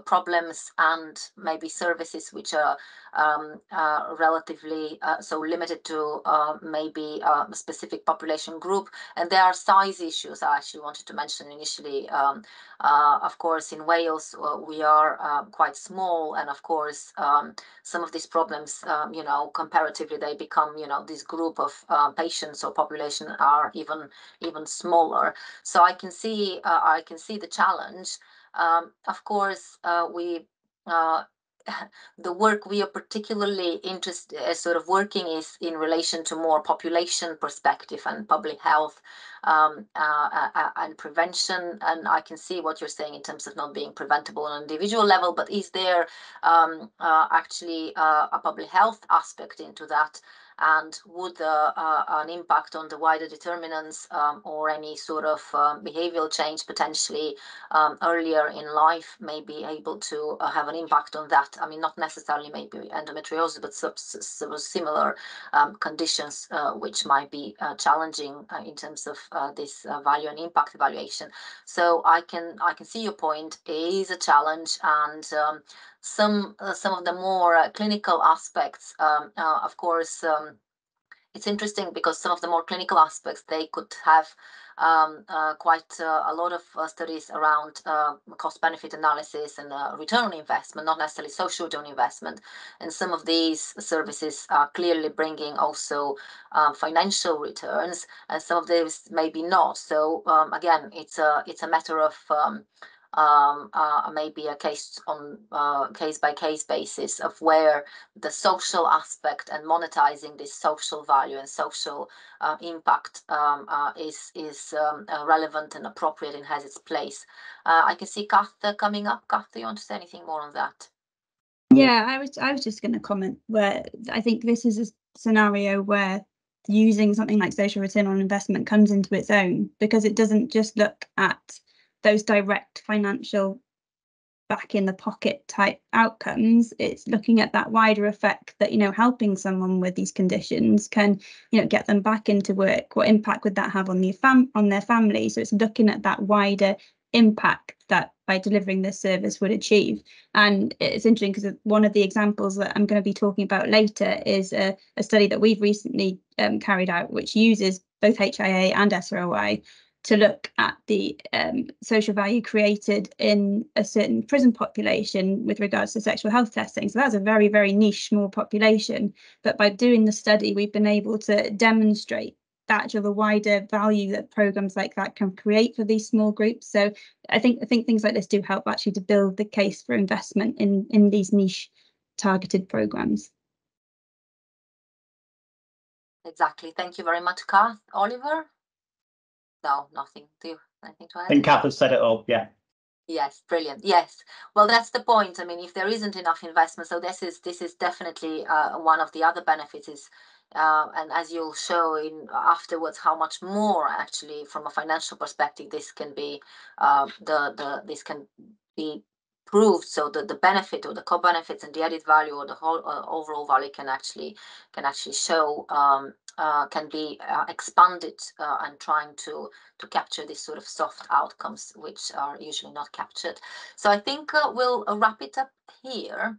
problems and maybe services which are um, uh, relatively uh, so limited to uh, maybe a specific population group. And there are size issues I actually wanted to mention initially. Um, uh, of course, in Wales, uh, we are uh, quite small. And of course, um, some of these problems, um, you know, comparatively, they become, you know, this group of patients or population are even even smaller. So I can see I can see the challenge. Um, of course, uh, we uh, the work we are particularly interested uh, sort of working is in relation to more population perspective and public health um, uh, uh, uh, and prevention. And i can see what you're saying in terms of not being preventable on an individual level but is there um, actually a public health aspect into that and would uh, uh, an impact on the wider determinants um, or any sort of um, behavioral change potentially um, earlier in life may be able to uh, have an impact on that. I mean, not necessarily maybe endometriosis, but similar um, conditions uh, which might be uh, challenging uh, in terms of this value and impact evaluation. So I can I can see your point. It is a challenge, and um, some uh, some of the more uh, clinical aspects, um, uh, of course, um, it's interesting because some of the more clinical aspects they could have um, uh, quite uh, a lot of uh, studies around cost benefit analysis and return on investment, not necessarily social return investment. And some of these services are clearly bringing also financial returns, and some of these maybe not. So um, again, it's a it's a matter of um, uh, maybe a case on uh, case by case basis of where the social aspect and monetizing this social value and social uh, impact um, uh, is is um, uh, relevant and appropriate and has its place. Uh, I can see Kath coming up. Kath, do you want to say anything more on that? Yeah, I was I was just going to comment where I think this is a scenario where using something like social return on investment comes into its own because it doesn't just look at those direct financial back in the pocket type outcomes it's looking at that wider effect that you know helping someone with these conditions can you know get them back into work. What impact would that have on the fam on their family? So it's looking at that wider impact that by delivering this service would achieve. And it's interesting because one of the examples that i'm going to be talking about later is a, a study that we've recently um, carried out which uses both hia and sroi to look at the um, social value created in a certain prison population with regards to sexual health testing. So that's a very, very niche, small population. But by doing the study, we've been able to demonstrate that of the wider value that programs like that can create for these small groups. So I think I think things like this do help actually to build the case for investment in in these niche targeted programs. Exactly. Thank you very much, Kath. Oliver? No, nothing. Do you anything to add? I think Kath has said it all. Yeah. Yes, brilliant. Yes. Well, that's the point. I mean, if there isn't enough investment, so this is this is definitely uh, one of the other benefits is, uh, and as you'll show in afterwards, how much more actually from a financial perspective this can be, uh, the the this can be proved so that the benefit or the co-benefits and the added value or the whole uh, overall value can actually can actually show um, uh, can be uh, expanded uh, and trying to to capture these sort of soft outcomes which are usually not captured. So i think uh, we'll uh, wrap it up here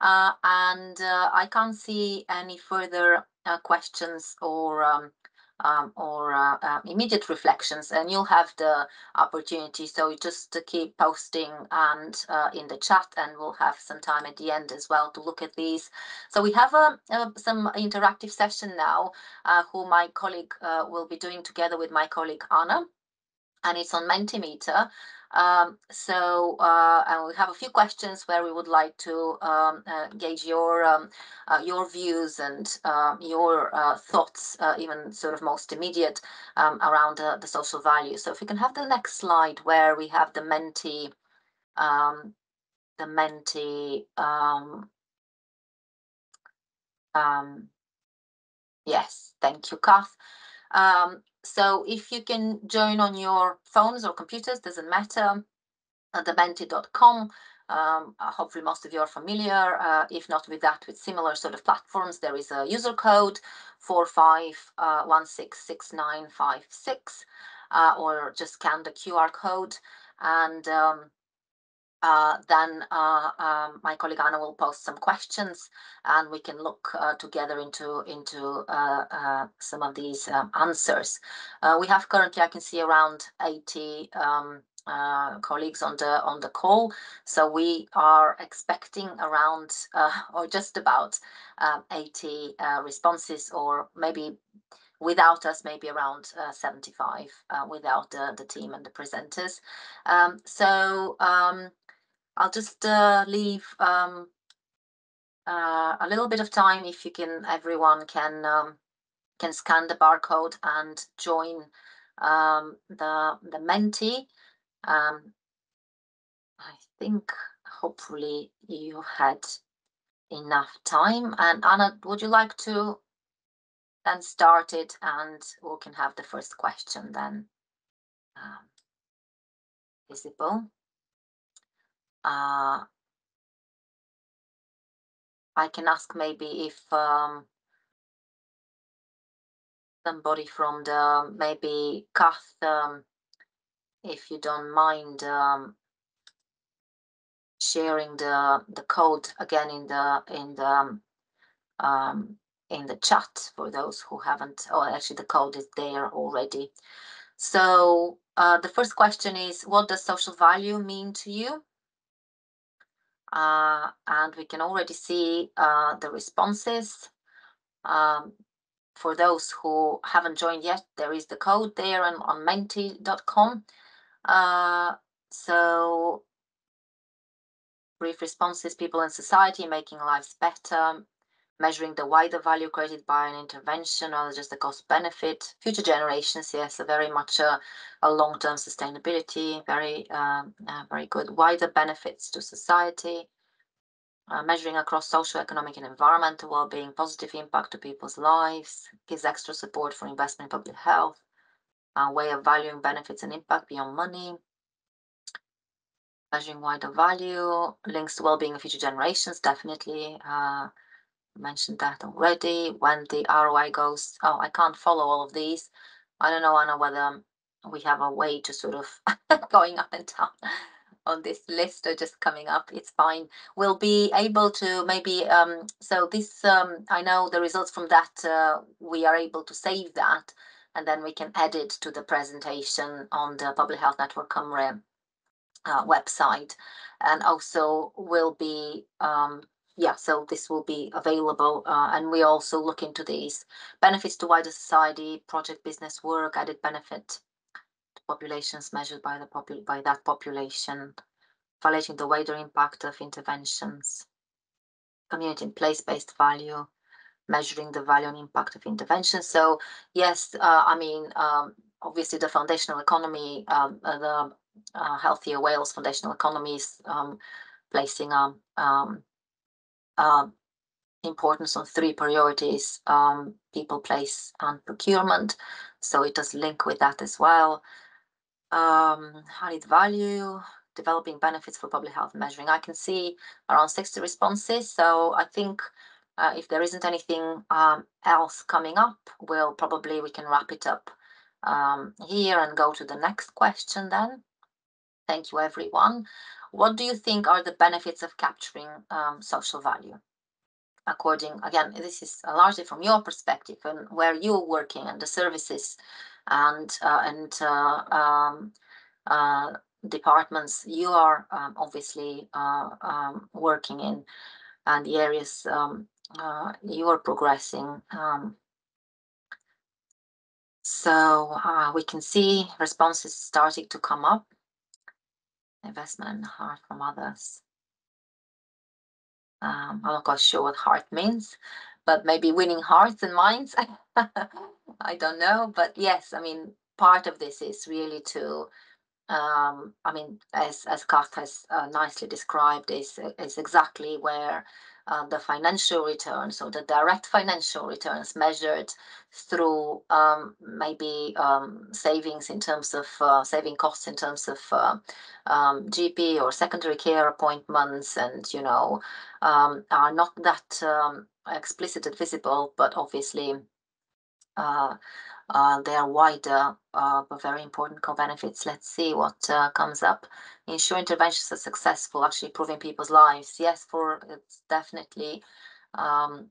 and i can't see any further questions or um, um, or uh, uh, immediate reflections and you'll have the opportunity. So just to keep posting and uh, in the chat and we'll have some time at the end as well to look at these. So we have a, a some interactive session now uh, who my colleague uh, will be doing together with my colleague Anna and it's on Mentimeter um, so uh, and we have a few questions where we would like to um, uh, gauge your um, uh, your views and um, your uh, thoughts, uh, even sort of most immediate um, around the social value. So if we can have the next slide where we have the Menti, um, the Menti. yes, thank you, Kath. Um, so if you can join on your phones or computers, doesn't matter, at thementi.com. Um, uh, hopefully most of you are familiar. Uh, if not with that, with similar sort of platforms, there is a user code 45166956 uh, uh, or just scan the QR code and um, uh, then uh, um, my colleague Anna will post some questions and we can look uh, together into into uh, uh, some of these um, answers. Uh, we have currently, I can see around 80 um, colleagues on the on the call, so we are expecting around or just about um, 80 responses, or maybe without us maybe around uh, 75 uh, without the, the team and the presenters um, so um, I'll just uh, leave um, uh, a little bit of time if you can, everyone can um, can scan the barcode and join um, the the Menti. Um, I think hopefully you had enough time. And Anna, would you like to then start it and we can have the first question then um, visible. Uh, I can ask maybe if um, somebody from the maybe Kath, um, if you don't mind um, sharing the the code again in the in the um, um, in the chat for those who haven't. Oh, actually, the code is there already. So uh, the first question is, what does social value mean to you? Uh, and we can already see uh, the responses. Um, for those who haven't joined yet, there is the code there on, on menti.com. Uh, so brief responses, people in society making lives better, measuring the wider value created by an intervention or just the cost benefit. Future generations, yes, very much a, a long-term sustainability, very um, uh, very good. Wider benefits to society, uh, measuring across social, economic, and environmental well-being, positive impact to people's lives, gives extra support for investment in public health, a way of valuing benefits and impact beyond money, measuring wider value, links to well-being of future generations, definitely. Uh, mentioned that already. When the ROI goes, oh, I can't follow all of these. I don't know, Anna, whether we have a way to sort of going up and down on this list or just coming up. It's fine. We'll be able to maybe, um, so this, um, I know the results from that, uh, we are able to save that and then we can add it to the presentation on the Public Health Network Cymru uh, website. And also will be um, yeah, so this will be available. Uh, and we also look into these benefits to wider society, project business work, added benefit to populations measured by the popul by that population, evaluating the wider impact of interventions, community and place-based value, measuring the value and impact of interventions. So yes, uh, I mean, um, obviously the foundational economy, um, uh, the uh, Healthier Wales foundational economy is um, placing a um, um, importance on three priorities, um, people, place, and procurement. So it does link with that as well. Um, added value, developing benefits for public health measuring. I can see around 60 responses. So I think uh, if there isn't anything um, else coming up, we'll probably, we can wrap it up um, here and go to the next question then. Thank you, everyone. What do you think are the benefits of capturing um, social value? According, again, this is largely from your perspective and where you're working and the services and uh, and uh, um, uh, departments you are um, obviously uh, um, working in and the areas um, uh, you are progressing. Um, so uh, we can see responses starting to come up investment in heart from others. Um, I'm not quite sure what heart means, but maybe winning hearts and minds. I don't know, but yes, I mean, part of this is really to, um, I mean, as as Kath has uh, nicely described, is is exactly where uh, the financial returns or the direct financial returns measured through um, maybe um, savings in terms of uh, saving costs in terms of uh, um, GP or secondary care appointments and you know um, are not that um, explicit and visible but obviously uh, uh, they are wider uh, but very important co-benefits. Let's see what uh, comes up. Ensure interventions are successful, actually improving people's lives. Yes, for it's definitely um,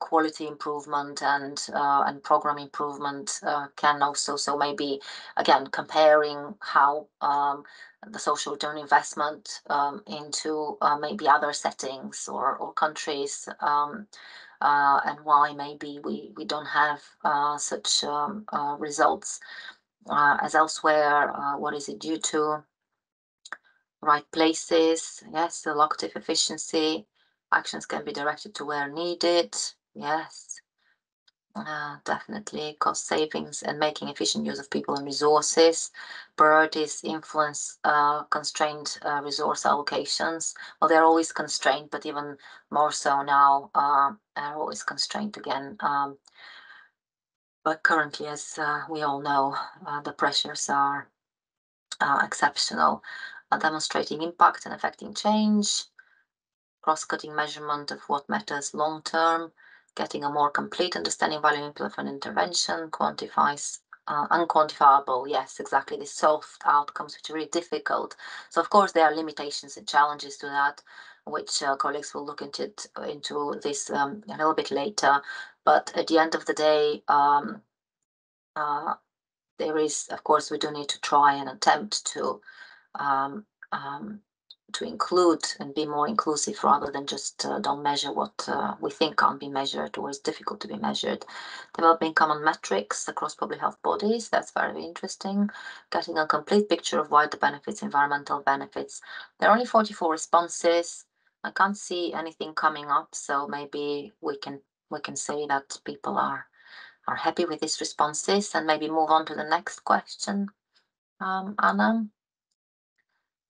quality improvement and uh, and program improvement uh, can also so maybe again comparing how um, the social return investment um, into uh, maybe other settings or, or countries um, uh, and why maybe we, we don't have uh, such um, uh, results uh, as elsewhere. Uh, what is it due to? Right places, yes, the allocative efficiency. Actions can be directed to where needed, yes. Uh, definitely cost savings and making efficient use of people and resources. Priorities influence uh, constrained uh, resource allocations. Well, they're always constrained, but even more so now, uh, are always constrained again. Um, but currently, as uh, we all know, the pressures are exceptional, demonstrating impact and affecting change, cross-cutting measurement of what matters long-term, getting a more complete understanding value of an intervention, quantifies uh, unquantifiable, yes, exactly, the soft outcomes, which are really difficult. So of course there are limitations and challenges to that, which uh, colleagues will look into it, into this um, a little bit later. But at the end of the day, um, uh, there is, of course, we do need to try and attempt to um, um, to include and be more inclusive rather than just uh, don't measure what uh, we think can't be measured or is difficult to be measured. Developing common metrics across public health bodies, that's very interesting. Getting a complete picture of wider benefits, environmental benefits. There are only 44 responses. I can't see anything coming up, so maybe we can we can say that people are are happy with these responses and maybe move on to the next question. Um, Anna?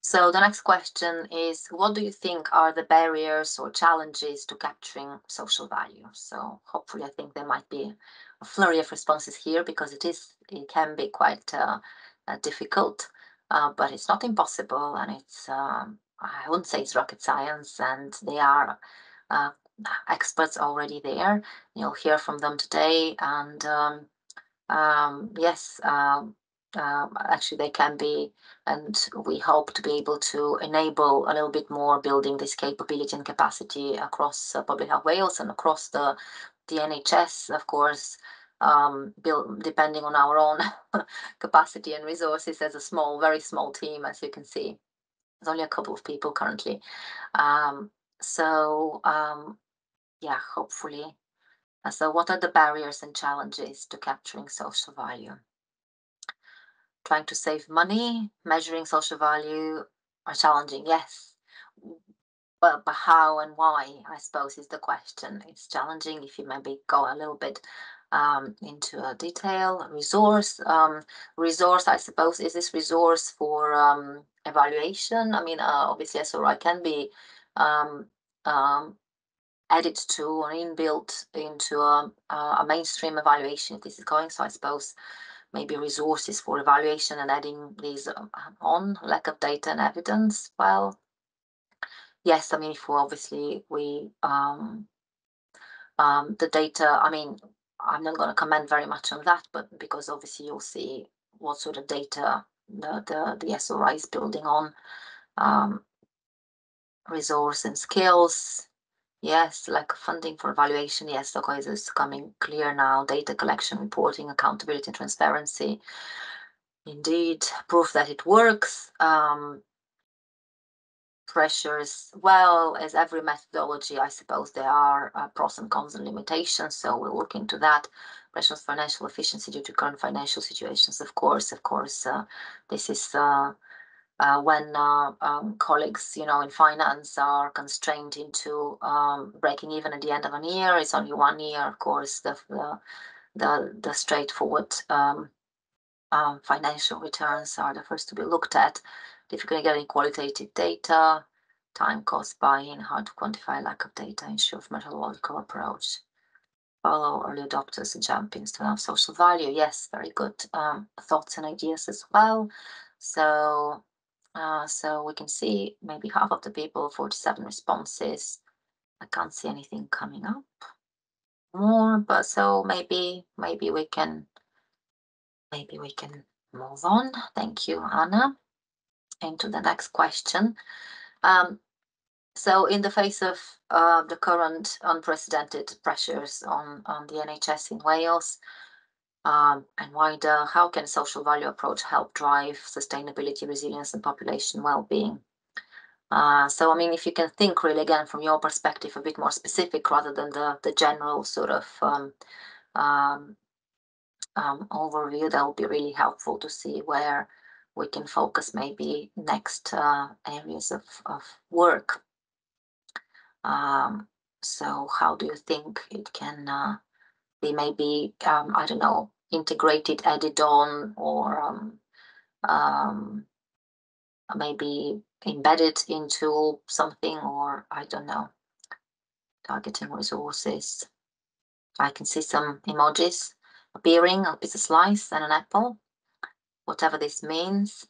So the next question is, what do you think are the barriers or challenges to capturing social value? So hopefully I think there might be a flurry of responses here because it is, it can be quite uh, uh, difficult, uh, but it's not impossible and it's, um, I wouldn't say it's rocket science and they are uh, experts already there. You'll hear from them today and um, um, yes, um, um, actually they can be and we hope to be able to enable a little bit more building this capability and capacity across uh, public health Wales and across the the NHS of course. Um, build, depending on our own capacity and resources as a small very small team as you can see. There's only a couple of people currently. Um, so um, yeah hopefully. So what are the barriers and challenges to capturing social value trying to save money, measuring social value are challenging, yes. But, but how and why, I suppose, is the question. It's challenging if you maybe go a little bit um, into a detail. Resource, um, resource, I suppose, is this resource for um, evaluation? I mean, uh, obviously, SROI can be um, um, added to or inbuilt into a, a mainstream evaluation if this is going. So I suppose maybe resources for evaluation and adding these um, on lack of data and evidence well yes i mean we obviously we um, um, the data i mean i'm not going to comment very much on that but because obviously you'll see what sort of data the the, the SROI is building on um, resource and skills Yes, like funding for evaluation. Yes, the okay, it's coming clear now. Data collection, reporting, accountability, and transparency. Indeed, proof that it works. Um, pressures, well, as every methodology, I suppose there are uh, pros and cons and limitations. So we'll look into that. Pressures financial efficiency due to current financial situations. Of course, of course, uh, this is uh, uh, when uh, um, colleagues, you know, in finance are constrained into um, breaking even at the end of an year. It's only one year, of course. The the the, straightforward um, um financial returns are the first to be looked at. Difficult any qualitative data, time cost buy-in, hard to quantify lack of data, ensure methodological approach. Follow early adopters and champions to have social value. Yes, very good um, thoughts and ideas as well. So uh, so we can see maybe half of the people, 47 responses. I can't see anything coming up more, but so maybe, maybe we can, maybe we can move on. Thank you, Anna. Into the next question. Um, so in the face of uh, the current unprecedented pressures on, on the NHS in Wales, um, and wider, how can social value approach help drive sustainability, resilience, and population well-being? Uh, so, I mean, if you can think really again from your perspective a bit more specific rather than the the general sort of um, um, um overview, that would be really helpful to see where we can focus maybe next uh, areas of, of work. Um, so, how do you think it can uh, be maybe, um, I don't know, integrated, added on, or um, um, maybe embedded into something, or I don't know, targeting resources. I can see some emojis. appearing, a piece of slice and an apple, whatever this means.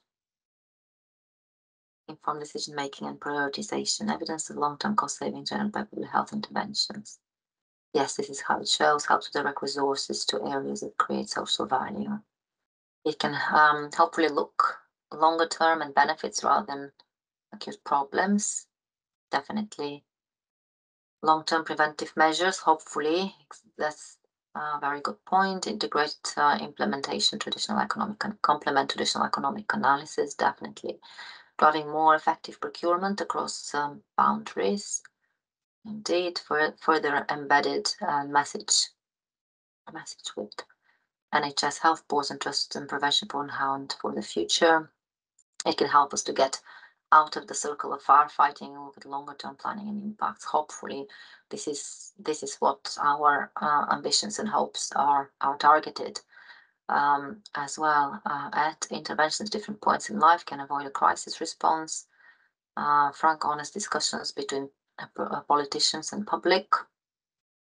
Informed decision making and prioritization, evidence of long-term cost savings and public health interventions. Yes, this is how it shows how to direct resources to areas that create social value. It can um, hopefully look longer term and benefits rather than acute problems. Definitely long-term preventive measures, hopefully, that's a very good point. Integrate uh, implementation, traditional economic, complement traditional economic analysis, definitely. Driving more effective procurement across um, boundaries. Indeed, for further embedded uh, message, message with NHS health boards and trust and prevention hand for the future. It can help us to get out of the circle of firefighting with longer term planning and impacts. Hopefully, this is this is what our uh, ambitions and hopes are are targeted um, as well. Uh, at interventions, different points in life can avoid a crisis response. Uh, frank, honest discussions between politicians and public.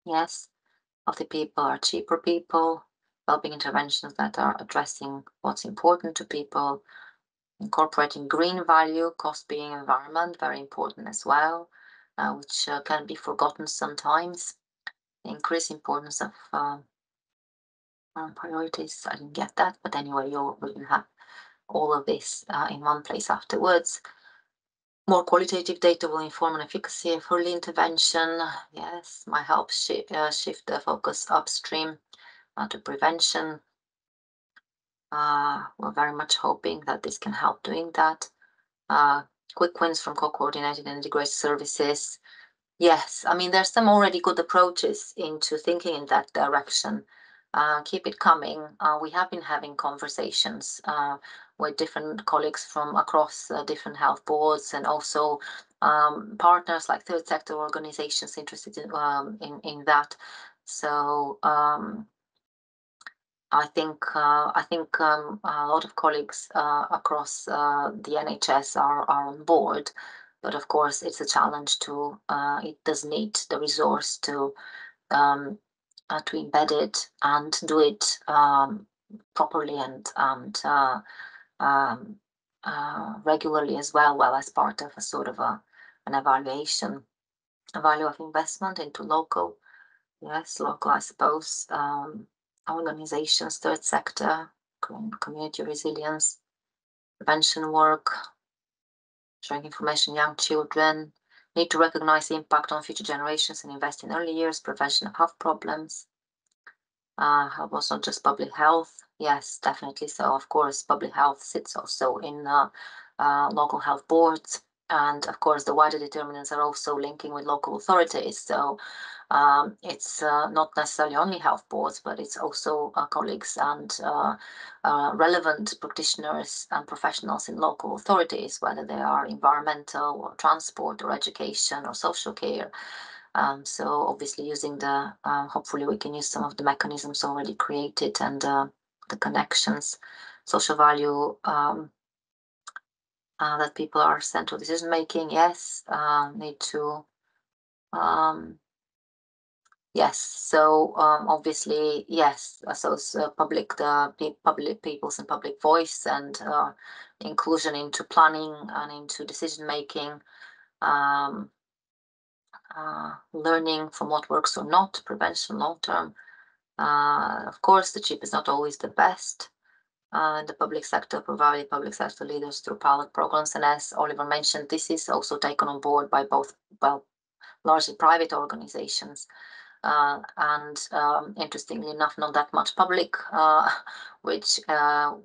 Yes, of the people are cheaper people. Helping interventions that are addressing what's important to people incorporating green value, cost being environment, very important as well, uh, which uh, can be forgotten sometimes. Increase importance of um, priorities. I didn't get that, but anyway, you'll, have all of this uh, in one place afterwards. More qualitative data will inform on efficacy of early intervention. Yes, might help sh uh, shift the focus upstream uh, to prevention. Uh, we're very much hoping that this can help doing that. Uh, quick wins from co-coordinated and integrated services. Yes, I mean, there's some already good approaches into thinking in that direction. Uh, keep it coming. Uh, we have been having conversations uh, with different colleagues from across uh, different health boards and also um, partners like third sector organizations interested in um, in, in that. So um, I think uh, I think um, a lot of colleagues uh, across the NHS are are on board, but of course it's a challenge to it does need the resource to um, uh, to embed it and do it um, properly and and uh, um, regularly as well, well as part of a sort of a an evaluation, a value of investment into local, yes, local I suppose. Um, organizations, third sector, community resilience, prevention work, sharing information, young children, need to recognize the impact on future generations and invest in early years, prevention of health problems. Uh, was not just public health. Yes, definitely. So, of course, public health sits also in uh, uh, local health boards. And of course, the wider determinants are also linking with local authorities. So, um, it's uh, not necessarily only health boards, but it's also uh, colleagues and uh, uh, relevant practitioners and professionals in local authorities, whether they are environmental or transport or education or social care. Um, so obviously using the, uh, hopefully we can use some of the mechanisms already created and the connections, social value um, that people are central decision making, yes, need to um, Yes, so um, obviously, yes, so it's uh, public, the public people's and public voice and uh, inclusion into planning and into decision making, um, uh, learning from what works or not, prevention long term. Uh, of course, the cheap is not always the best. Uh, the public sector provided public sector leaders through pilot programs, and as Oliver mentioned, this is also taken on board by both, well, largely private organizations. Uh, and um, interestingly enough, not that much public, uh, which uh,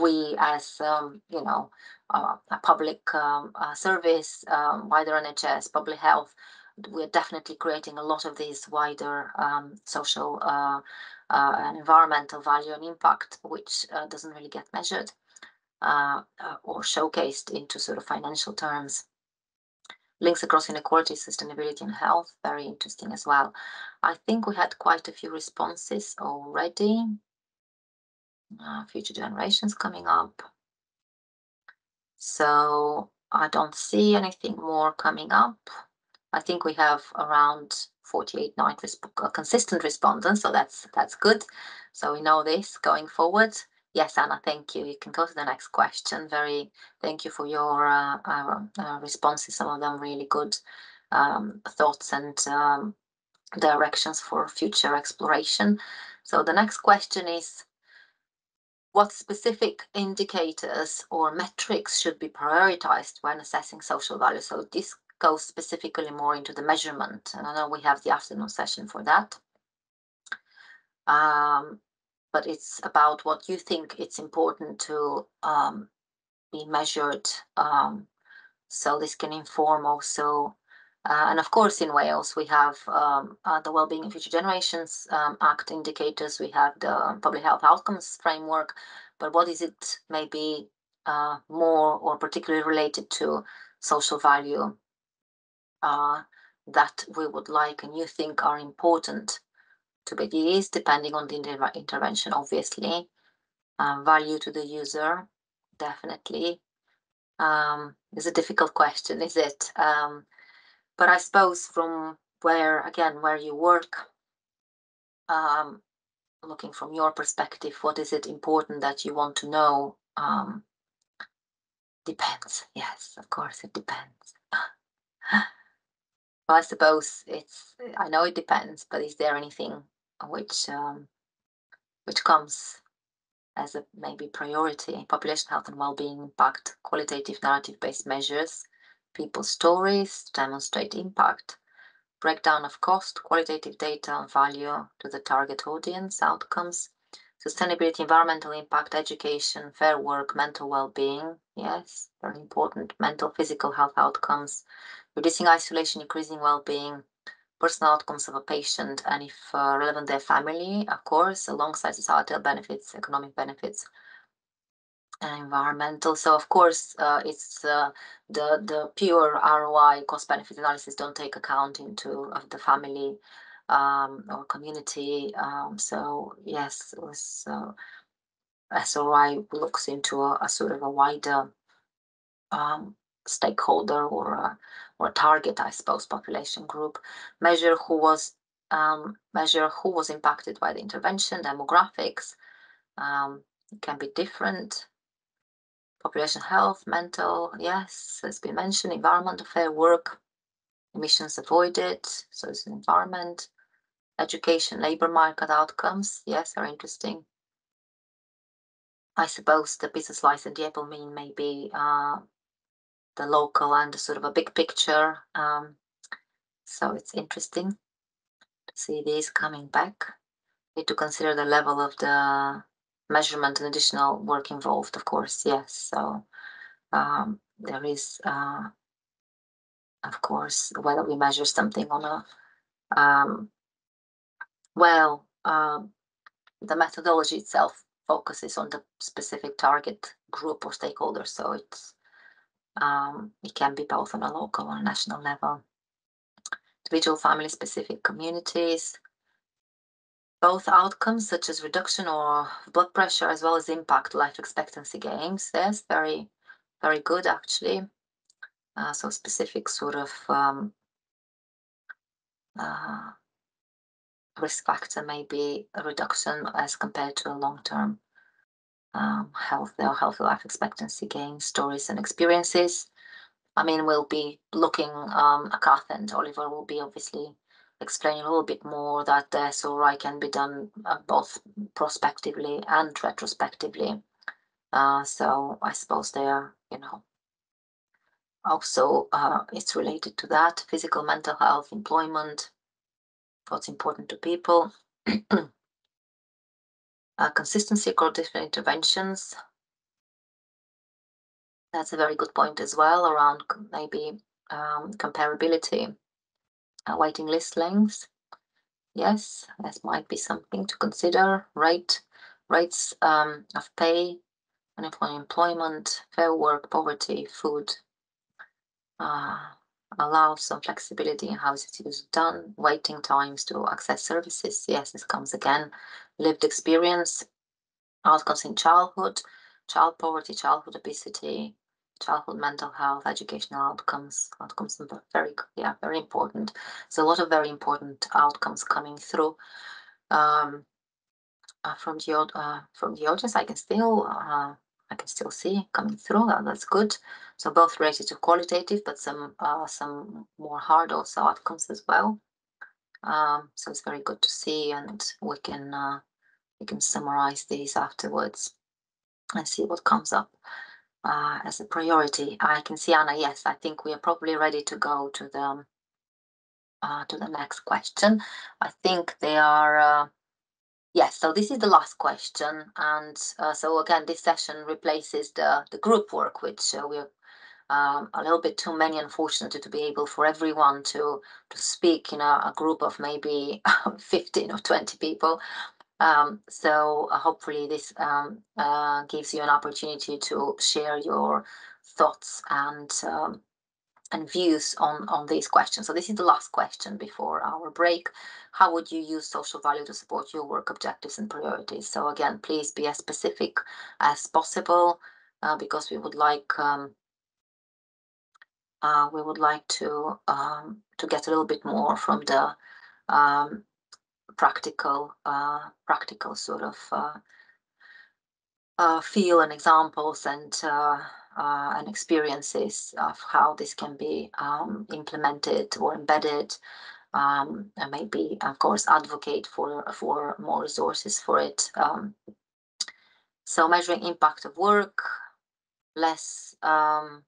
we as um, you know uh, a public um, service, um, wider NHS, public health, we're definitely creating a lot of these wider um, social uh, uh, and environmental value and impact, which doesn't really get measured or showcased into sort of financial terms links across inequality, sustainability, and health. Very interesting as well. I think we had quite a few responses already. Uh, future generations coming up. So I don't see anything more coming up. I think we have around 48 night resp uh, consistent respondents, so that's that's good. So we know this going forward. Yes, Anna, thank you. You can go to the next question. Very, thank you for your uh, uh, uh, responses. Some of them really good um, thoughts and um, directions for future exploration. So the next question is, what specific indicators or metrics should be prioritized when assessing social value? So this goes specifically more into the measurement, and I know we have the afternoon session for that. Um, but it's about what you think it's important to um, be measured. Um, so this can inform also uh, and of course, in Wales, we have um, uh, the Wellbeing and Future Generations um, Act indicators, we have the Public Health Outcomes Framework, but what is it maybe uh, more or particularly related to social value uh, that we would like and you think are important to be these, depending on the inter intervention, obviously. Uh, value to the user, definitely. Um, it's a difficult question, is it? Um, but I suppose from where, again, where you work, um, looking from your perspective, what is it important that you want to know? Um, depends. Yes, of course, it depends. I suppose it's, I know it depends, but is there anything which, um, which comes as a maybe priority? Population health and well-being impact, qualitative narrative-based measures, people's stories demonstrate impact, breakdown of cost, qualitative data and value to the target audience, outcomes, sustainability, environmental impact, education, fair work, mental well-being, yes, very important, mental, physical health outcomes, reducing isolation, increasing well-being, personal outcomes of a patient, and if uh, relevant, their family, of course, alongside societal benefits, economic benefits, and environmental. So of course, uh, it's uh, the the pure ROI cost benefit analysis don't take account into of the family um, or community. Um, so yes, it was, SROI looks into a, a, sort of a wider um, stakeholder or a, or a target, I suppose, population group. Measure who was um, measure who was impacted by the intervention, demographics. Um, can be different population health, mental, yes, has been mentioned, environmental fair work, emissions avoided, so it's environment, education, labor market outcomes, yes, are interesting. I suppose the business license, the Apple mean maybe uh, the local and the sort of a big picture. Um, so it's interesting to see these coming back. Need to consider the level of the measurement and additional work involved, of course, yes. So um, there is, uh, of course, whether we measure something on a, um, well, um, the methodology itself focuses on the specific target group or stakeholders. So it's, um, it can be both on a local or national level. Individual family specific communities, both outcomes such as reduction or blood pressure as well as impact life expectancy gains. Yes, very, very good actually. Uh, so specific sort of um, uh, risk factor may be a reduction as compared to a long-term um, health or healthy life expectancy gain stories and experiences. I mean, we'll be looking, um, Akath and Oliver will be obviously explaining a little bit more that the SROI can be done uh, both prospectively and retrospectively. Uh, so I suppose they are, you know, also uh, it's related to that physical, mental health, employment, what's important to people, uh, consistency across different interventions. That's a very good point as well around maybe um, comparability uh, waiting list lengths. Yes, this might be something to consider. Rate, rates um, of pay, unemployment, employment, fair work, poverty, food. Uh, allow some flexibility in how it is done. Waiting times to access services. Yes, this comes again. Lived experience, outcomes in childhood, child poverty, childhood obesity, childhood mental health, educational outcomes, outcomes are very, yeah, very important. So a lot of very important outcomes coming through. Um, uh, from the uh, from the audience. I can still uh, I can still see coming through. That, that's good. So both related to qualitative, but some uh, some more hard also outcomes as well. Um, so it's very good to see, and we can uh, we can summarize these afterwards and see what comes up uh, as a priority. I can see Anna. Yes, I think we are probably ready to go to the uh, to the next question. I think they are. Uh, yes, so this is the last question, and uh, so again, this session replaces the the group work, which uh, we're um, a little bit too many, unfortunately, to be able for everyone to to speak in a, a group of maybe 15 or 20 people. Um, so uh, hopefully this um, uh, gives you an opportunity to share your thoughts and um, and views on on these questions. So this is the last question before our break. How would you use social value to support your work objectives and priorities? So again, please be as specific as possible uh, because we would like um, uh, we would like to um, to get a little bit more from the um, practical uh, practical sort of uh, uh, feel and examples and uh, uh, and experiences of how this can be um, implemented or embedded um, and maybe of course advocate for for more resources for it um, so measuring impact of work less um,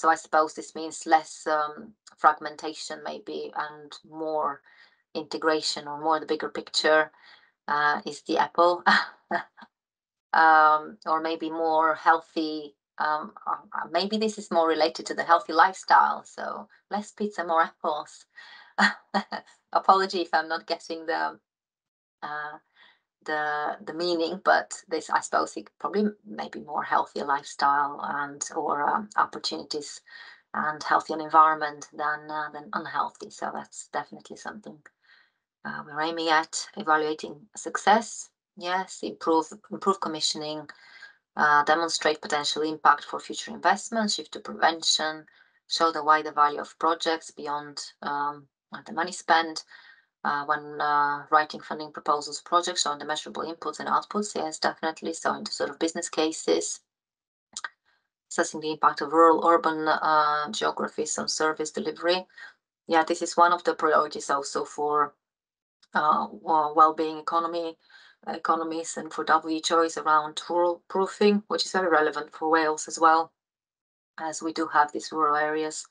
so I suppose this means less um, fragmentation maybe and more integration or more the bigger picture uh, is the apple. Um, or maybe more healthy um, uh, maybe this is more related to the healthy lifestyle so less pizza more apples. Apology if i'm not getting the uh, the the meaning but this i suppose it probably maybe more healthier lifestyle and or um, opportunities and healthier environment than uh, than unhealthy so that's definitely something uh, we're aiming at evaluating success. Yes, improve improve commissioning, uh, demonstrate potential impact for future investment, shift to prevention, show the wider value of projects beyond um, the money spent. Uh, when uh, writing funding proposals, projects on the measurable inputs and outputs, yes, definitely. So into sort of business cases, assessing the impact of rural, urban uh, geographies on service delivery. Yeah, this is one of the priorities also for uh, well-being economy economies and for WHO is around rural proofing, which is very relevant for Wales as well, as we do have these rural areas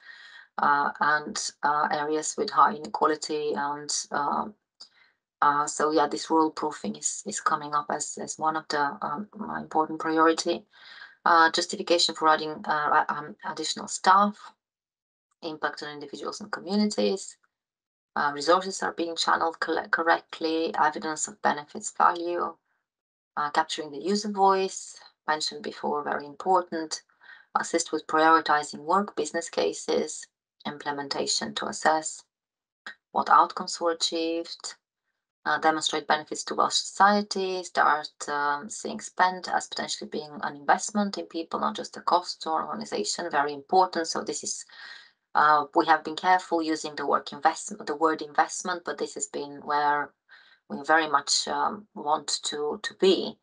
and uh, areas with high inequality and um, uh, so yeah, this rural proofing is, is coming up as, as one of the um, important priority. Uh, justification for adding uh, um, additional staff, impact on individuals and communities, uh, resources are being channeled correctly, evidence of benefits value, uh, capturing the user voice, mentioned before, very important, assist with prioritizing work business cases, implementation to assess what outcomes were achieved, uh, demonstrate benefits to Welsh society, start um, seeing spend as potentially being an investment in people, not just a cost or organization, very important. So this is uh, we have been careful using the word investment, the word investment, but this has been where we very much um, want to to be.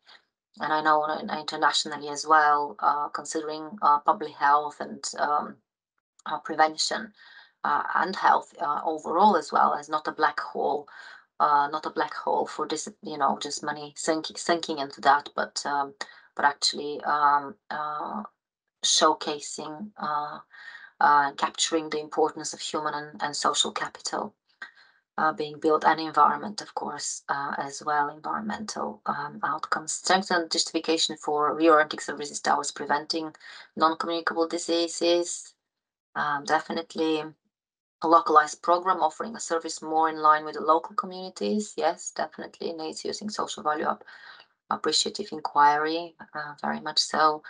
And I know internationally as well, uh, considering uh, public health and um, uh, prevention uh, and health uh, overall as well as not a black hole, not a black hole for this, you know, just money sinking sinking into that, but um, but actually um, showcasing uh, capturing the importance of human and, and social capital uh, being built and environment, of course, uh, as well, environmental um, outcomes. Strengthen justification for reorienting services towards preventing non-communicable diseases. Um, definitely a localized program offering a service more in line with the local communities. Yes, definitely needs using social value up appreciative inquiry, uh, very much so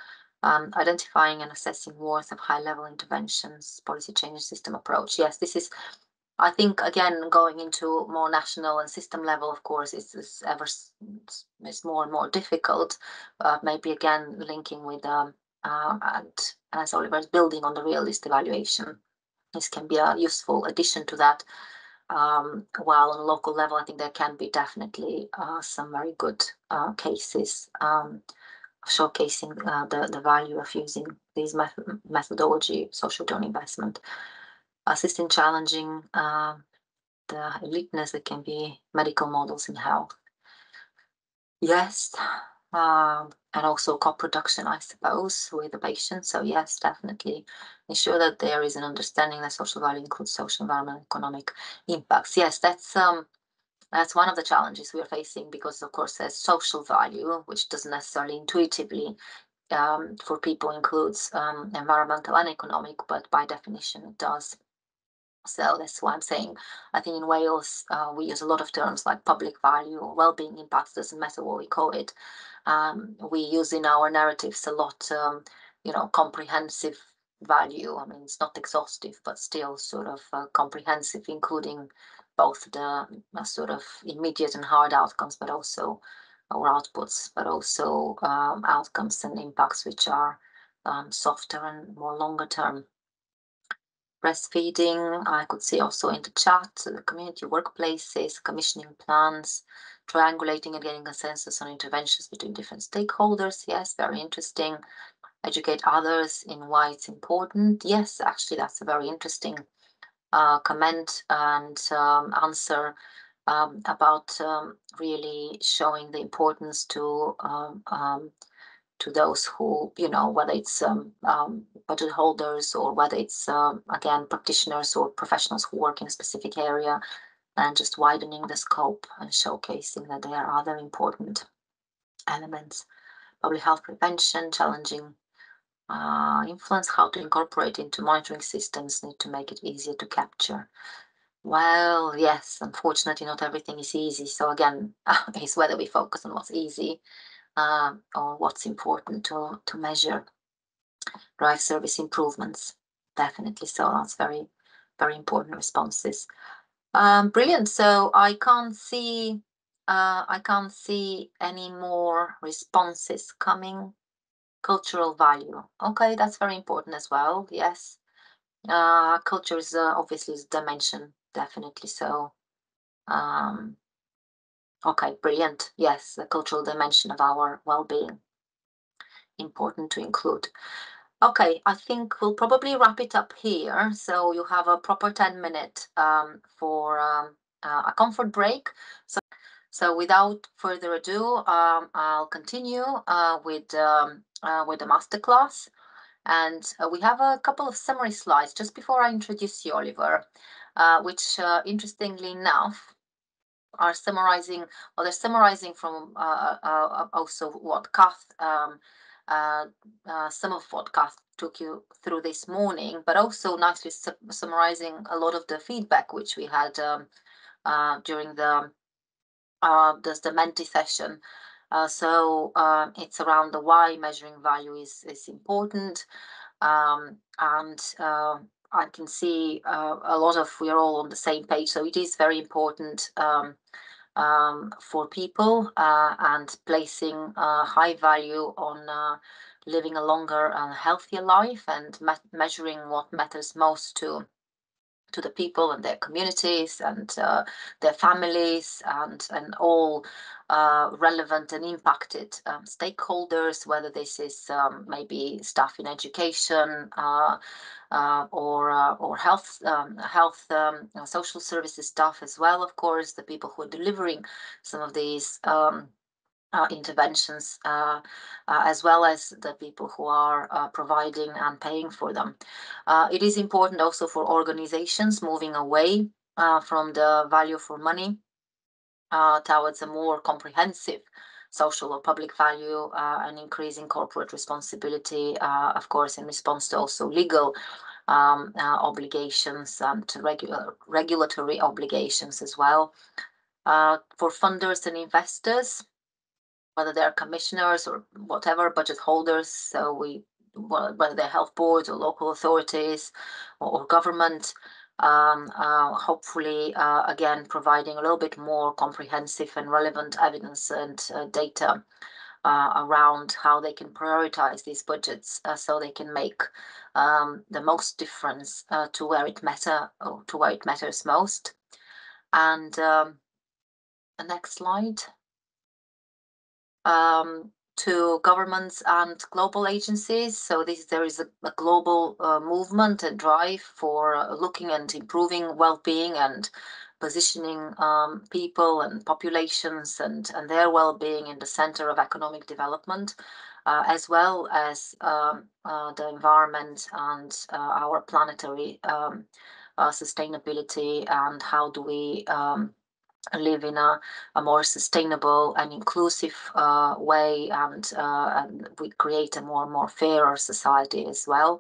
um, identifying and assessing worth of high level interventions, policy change system approach. Yes, this is, I think, again, going into more national and system level, of course, is, is ever is more and more difficult. Uh, maybe again, linking with, um, uh, and as Oliver is building on the realist evaluation, this can be a useful addition to that. um, while on local level, I think there can be definitely uh, some very good uh, cases um, showcasing uh, the, the value of using these method methodology, social return investment, assisting challenging uh, the eliteness that can be medical models in health. Yes, um, and also co-production, I suppose, with the patient. So yes, definitely ensure that there is an understanding that social value includes social, environmental, economic impacts. Yes, that's um, that's one of the challenges we are facing because, of course, there's social value, which doesn't necessarily intuitively um, for people includes um, environmental and economic, but by definition it does. So that's why I'm saying I think in Wales uh, we use a lot of terms like public value or well-being impacts, doesn't matter what we call it. Um, we use in our narratives a lot, um, you know, comprehensive value. I mean, it's not exhaustive, but still sort of uh, comprehensive, including both the uh, sort of immediate and hard outcomes, but also our outputs, but also um, outcomes and impacts which are um, softer and more longer term breastfeeding. I could see also in the chat, the community workplaces, commissioning plans, triangulating and getting consensus on interventions between different stakeholders. Yes, very interesting. Educate others in why it's important. Yes, actually, that's a very interesting uh, comment and um, answer um, about um, really showing the importance to um, um, to those who, you know, whether it's um, um, budget holders or whether it's, um, again, practitioners or professionals who work in a specific area, and just widening the scope and showcasing that there are other important elements. Public health prevention, challenging uh, influence, how to incorporate into monitoring systems, need to make it easier to capture. Well, yes, unfortunately, not everything is easy. So again, it's whether we focus on what's easy um, or what's important to, to measure. Drive service improvements, definitely. So that's very, very important responses. Um, brilliant. So I can't see, uh, I can't see any more responses coming. Cultural value. Okay, that's very important as well. Yes. Uh, culture is uh, obviously dimension, definitely. So, um, Okay, brilliant. Yes, the cultural dimension of our well-being. Important to include. Okay, I think we'll probably wrap it up here. So you have a proper 10 minute um, for um, uh, a comfort break. So, so without further ado, um, I'll continue uh, with, um, uh, with the masterclass. And uh, we have a couple of summary slides just before I introduce you, Oliver, uh, which uh, interestingly enough, are summarizing, or they're summarizing from uh, uh, uh, also what Kath, um, some of what Kath took you through this morning, but also nicely su summarizing a lot of the feedback which we had um, during the uh, the, Menti session. Uh, so uh, it's around the why measuring value is is important, um, and I can see uh, a lot of we're all on the same page. So it is very important um, um, for people uh, and placing uh, high value on uh, living a longer and healthier life and me measuring what matters most to to the people and their communities and uh, their families and and all uh, relevant and impacted um, stakeholders, whether this is um, maybe staff in education uh, uh or uh, or health um, health um, social services staff as well, of course, the people who are delivering some of these um, interventions, uh, uh, as well as the people who are uh, providing and paying for them. Uh, it is important also for organizations moving away uh, from the value for money towards a more comprehensive social or public value and increasing corporate responsibility, of course, in response to also legal um, obligations and regular regulatory obligations as well. for funders and investors, whether they're commissioners or whatever budget holders. So we whether they're health boards or local authorities or, or government. Um, uh, hopefully, uh, again, providing a little bit more comprehensive and relevant evidence and uh, data uh, around how they can prioritize these budgets uh, so they can make um, the most difference uh, to where it matter to where it matters most. And um, the next slide. Um, to governments and global agencies. So this, there is a, a global uh, movement and drive for uh, looking and improving well-being and positioning um, people and populations and, and their well-being in the center of economic development, uh, as well as um, uh, the environment and uh, our planetary um, sustainability and how do we um, live in a, a more sustainable and inclusive uh, way and, uh, and we create a more and more fairer society as well.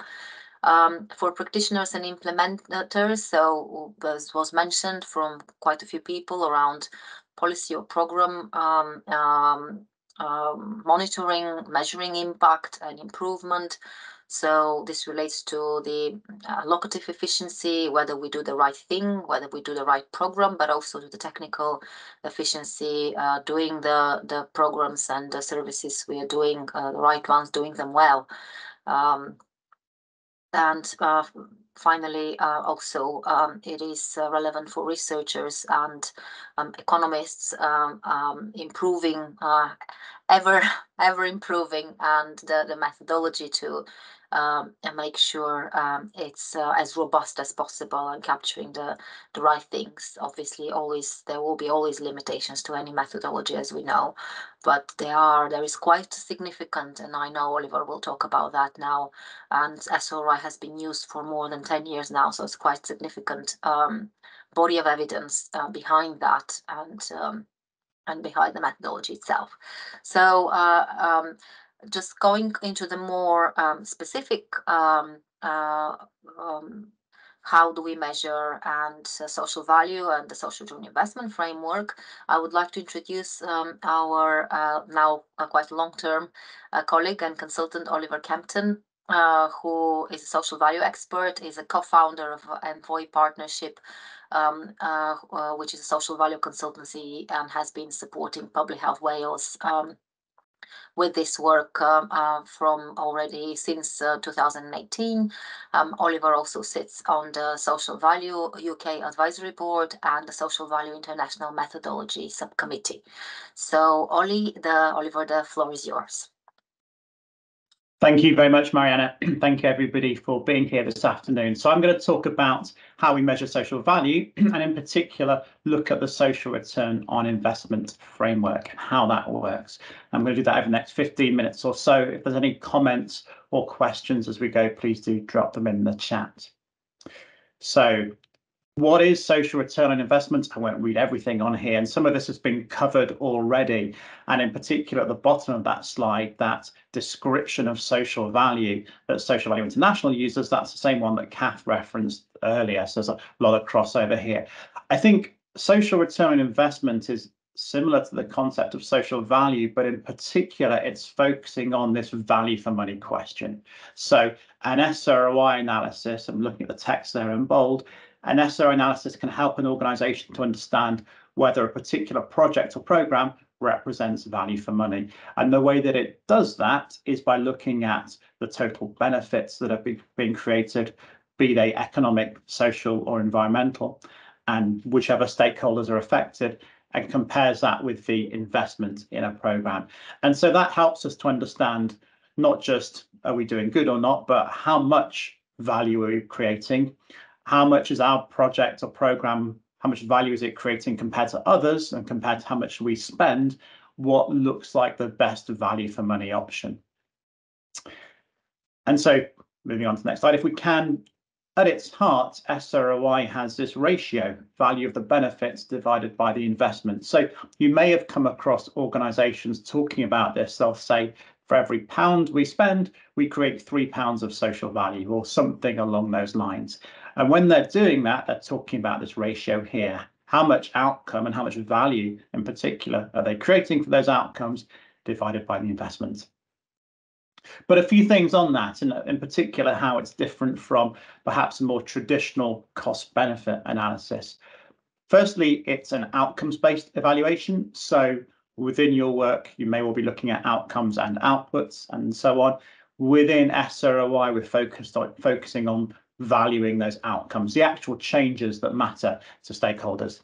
Um, for practitioners and implementers, so as was mentioned from quite a few people around policy or program um, um, um monitoring, measuring impact and improvement, so this relates to the uh, allocative efficiency, whether we do the right thing, whether we do the right program, but also to the technical efficiency, uh, doing the, the programs and the services we are doing, uh, the right ones, doing them well. Um, and uh, finally, uh, also um, it is uh, relevant for researchers and um, economists um, um improving, uh, ever ever improving, and the, the methodology to um, and make sure um, it's uh, as robust as possible and capturing the the right things. Obviously, always there will be always limitations to any methodology, as we know, but there are there is quite significant, and I know Oliver will talk about that now. And SROI has been used for more than ten years now, so it's quite significant um, body of evidence uh, behind that, and um, and behind the methodology itself. So uh, um, just going into the more um, specific um, uh, um, how do we measure and uh, social value and the social return on investment framework, I would like to introduce um, our uh, now quite long-term uh, colleague and consultant Oliver Kempton, uh, who is a social value expert, is a co-founder of Envoy Partnership, um, uh, which is a social value consultancy and has been supporting Public Health Wales um, with this work um, uh, from already since uh, 2018. Um, Oliver also sits on the Social Value UK Advisory Board and the Social Value International Methodology Subcommittee. So, Oli, the Oliver, the floor is yours. Thank you very much, Mariana. Thank you, everybody, for being here this afternoon. So I'm going to talk about how we measure social value, and in particular, look at the social return on investment framework, and how that works. I'm going to do that over the next 15 minutes or so. If there's any comments or questions as we go, please do drop them in the chat. So what is social return on investment? I won't read everything on here, and some of this has been covered already. And in particular, at the bottom of that slide, that description of social value that Social Value International uses, that's the same one that Kath referenced earlier. So there's a lot of crossover here. I think social return on investment is similar to the concept of social value, but in particular, it's focusing on this value for money question. So an SROI analysis, I'm looking at the text there in bold, an SROI analysis can help an organization to understand whether a particular project or program represents value for money. And the way that it does that is by looking at the total benefits that have been, been created, be they economic, social, or environmental, and whichever stakeholders are affected, and compares that with the investment in a program. And so that helps us to understand not just are we doing good or not, but how much value are we creating, how much is our project or program, how much value is it creating compared to others and compared to how much we spend, what looks like the best value for money option. And so moving on to the next slide, if we can, at its heart, SROI has this ratio, value of the benefits divided by the investment. So you may have come across organizations talking about this. They'll say, for every pound we spend, we create three pounds of social value or something along those lines. And when they're doing that, they're talking about this ratio here. How much outcome and how much value in particular are they creating for those outcomes divided by the investment? But a few things on that, and in particular, how it's different from perhaps a more traditional cost benefit analysis. Firstly, it's an outcomes based evaluation. So within your work, you may well be looking at outcomes and outputs and so on. Within SROI, we're focused on focusing on valuing those outcomes, the actual changes that matter to stakeholders.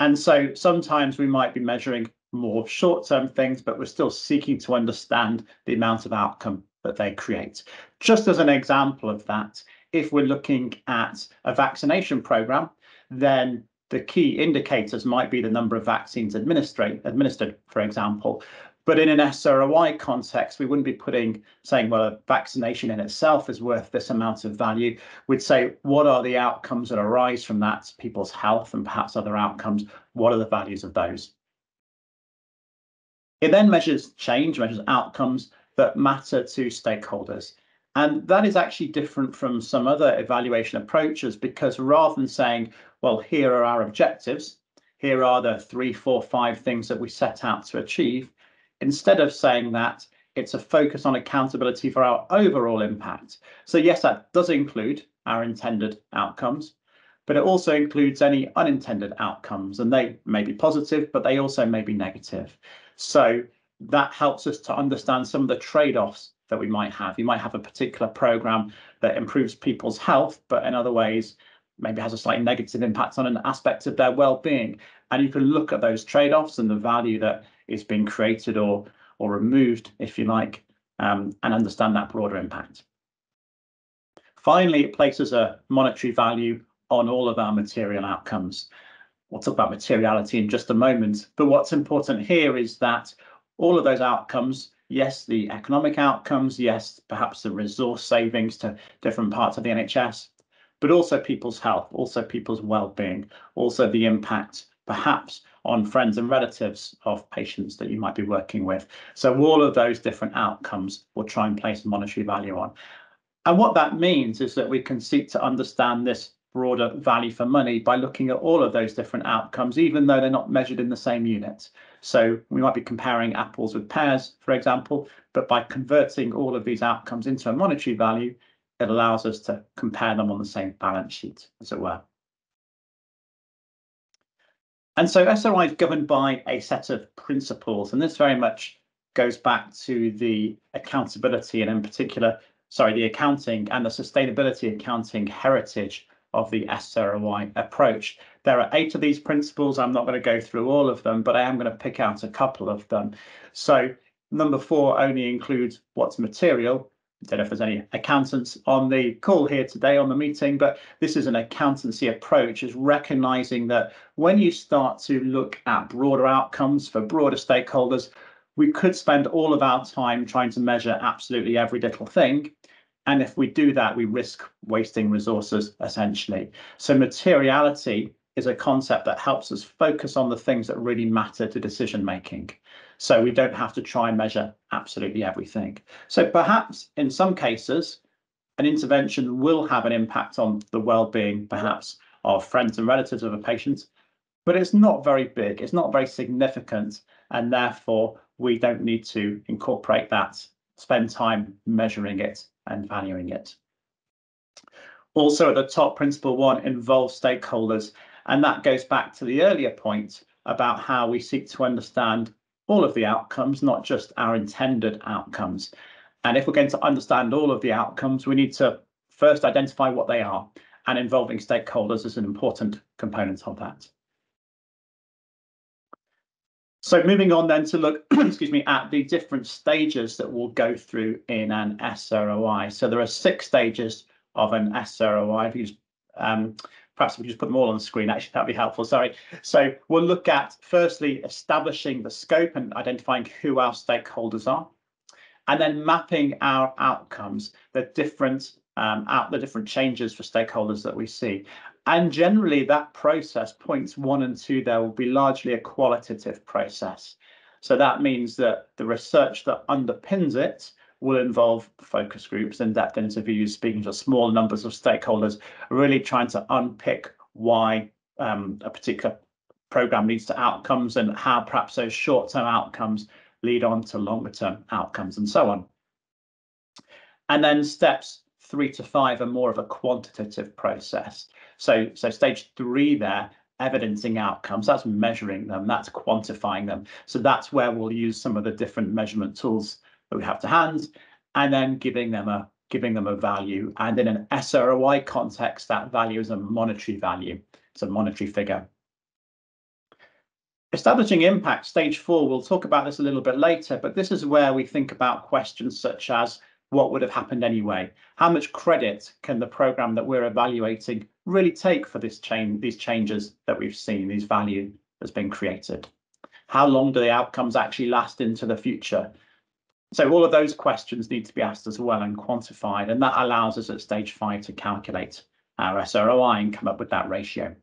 And so sometimes we might be measuring more short-term things, but we're still seeking to understand the amount of outcome that they create. Just as an example of that, if we're looking at a vaccination program, then the key indicators might be the number of vaccines administered, for example. But in an SROI context, we wouldn't be putting saying, well, a vaccination in itself is worth this amount of value. We'd say, what are the outcomes that arise from that, people's health and perhaps other outcomes? What are the values of those? It then measures change, measures outcomes that matter to stakeholders. And that is actually different from some other evaluation approaches because rather than saying, well, here are our objectives, here are the three, four, five things that we set out to achieve, instead of saying that, it's a focus on accountability for our overall impact. So yes, that does include our intended outcomes, but it also includes any unintended outcomes, and they may be positive, but they also may be negative. So that helps us to understand some of the trade-offs that we might have. You might have a particular program that improves people's health, but in other ways, maybe has a slightly negative impact on an aspect of their well-being. And you can look at those trade-offs and the value that is being created or or removed, if you like, um, and understand that broader impact. Finally, it places a monetary value on all of our material outcomes. We'll talk about materiality in just a moment, but what's important here is that all of those outcomes yes, the economic outcomes, yes, perhaps the resource savings to different parts of the NHS, but also people's health, also people's well-being, also the impact perhaps on friends and relatives of patients that you might be working with. So all of those different outcomes we'll try and place monetary value on. And what that means is that we can seek to understand this broader value for money by looking at all of those different outcomes, even though they're not measured in the same unit. So we might be comparing apples with pears, for example, but by converting all of these outcomes into a monetary value, it allows us to compare them on the same balance sheet, as it were. And so SROI is governed by a set of principles, and this very much goes back to the accountability and in particular, sorry, the accounting and the sustainability accounting heritage of the SROI approach. There are eight of these principles. I'm not going to go through all of them, but I am going to pick out a couple of them. So number four only includes what's material. I don't know if there's any accountants on the call here today on the meeting, but this is an accountancy approach, is recognizing that when you start to look at broader outcomes for broader stakeholders, we could spend all of our time trying to measure absolutely every little thing. And if we do that, we risk wasting resources essentially. So materiality is a concept that helps us focus on the things that really matter to decision making. So we don't have to try and measure absolutely everything. So perhaps in some cases, an intervention will have an impact on the well-being, perhaps, of friends and relatives of a patient, but it's not very big, it's not very significant, and therefore we don't need to incorporate that, spend time measuring it and valuing it. Also at the top, principle one involves stakeholders, and that goes back to the earlier point about how we seek to understand all of the outcomes, not just our intended outcomes. And if we're going to understand all of the outcomes, we need to first identify what they are, and involving stakeholders is an important component of that. So moving on then to look, excuse me, at the different stages that we'll go through in an SROI. So there are six stages of an SROI. If you just, um, perhaps if we just put them all on the screen, actually, that'd be helpful. Sorry. So we'll look at firstly establishing the scope and identifying who our stakeholders are, and then mapping our outcomes, the different um, out the different changes for stakeholders that we see. And generally that process, points one and two there, will be largely a qualitative process. So that means that the research that underpins it will involve focus groups, in-depth interviews, speaking to small numbers of stakeholders, really trying to unpick why um, a particular program leads to outcomes and how perhaps those short-term outcomes lead on to longer-term outcomes and so on. And then steps three to five are more of a quantitative process. So, so stage three there, evidencing outcomes, that's measuring them, that's quantifying them. So that's where we'll use some of the different measurement tools that we have to hand, and then giving them a giving them a value. And in an SROI context, that value is a monetary value. It's a monetary figure. Establishing impact, stage four, we'll talk about this a little bit later, but this is where we think about questions such as what would have happened anyway? How much credit can the program that we're evaluating really take for this change, these changes that we've seen, these value that's been created? How long do the outcomes actually last into the future? So all of those questions need to be asked as well and quantified, and that allows us at stage five to calculate our SROI and come up with that ratio.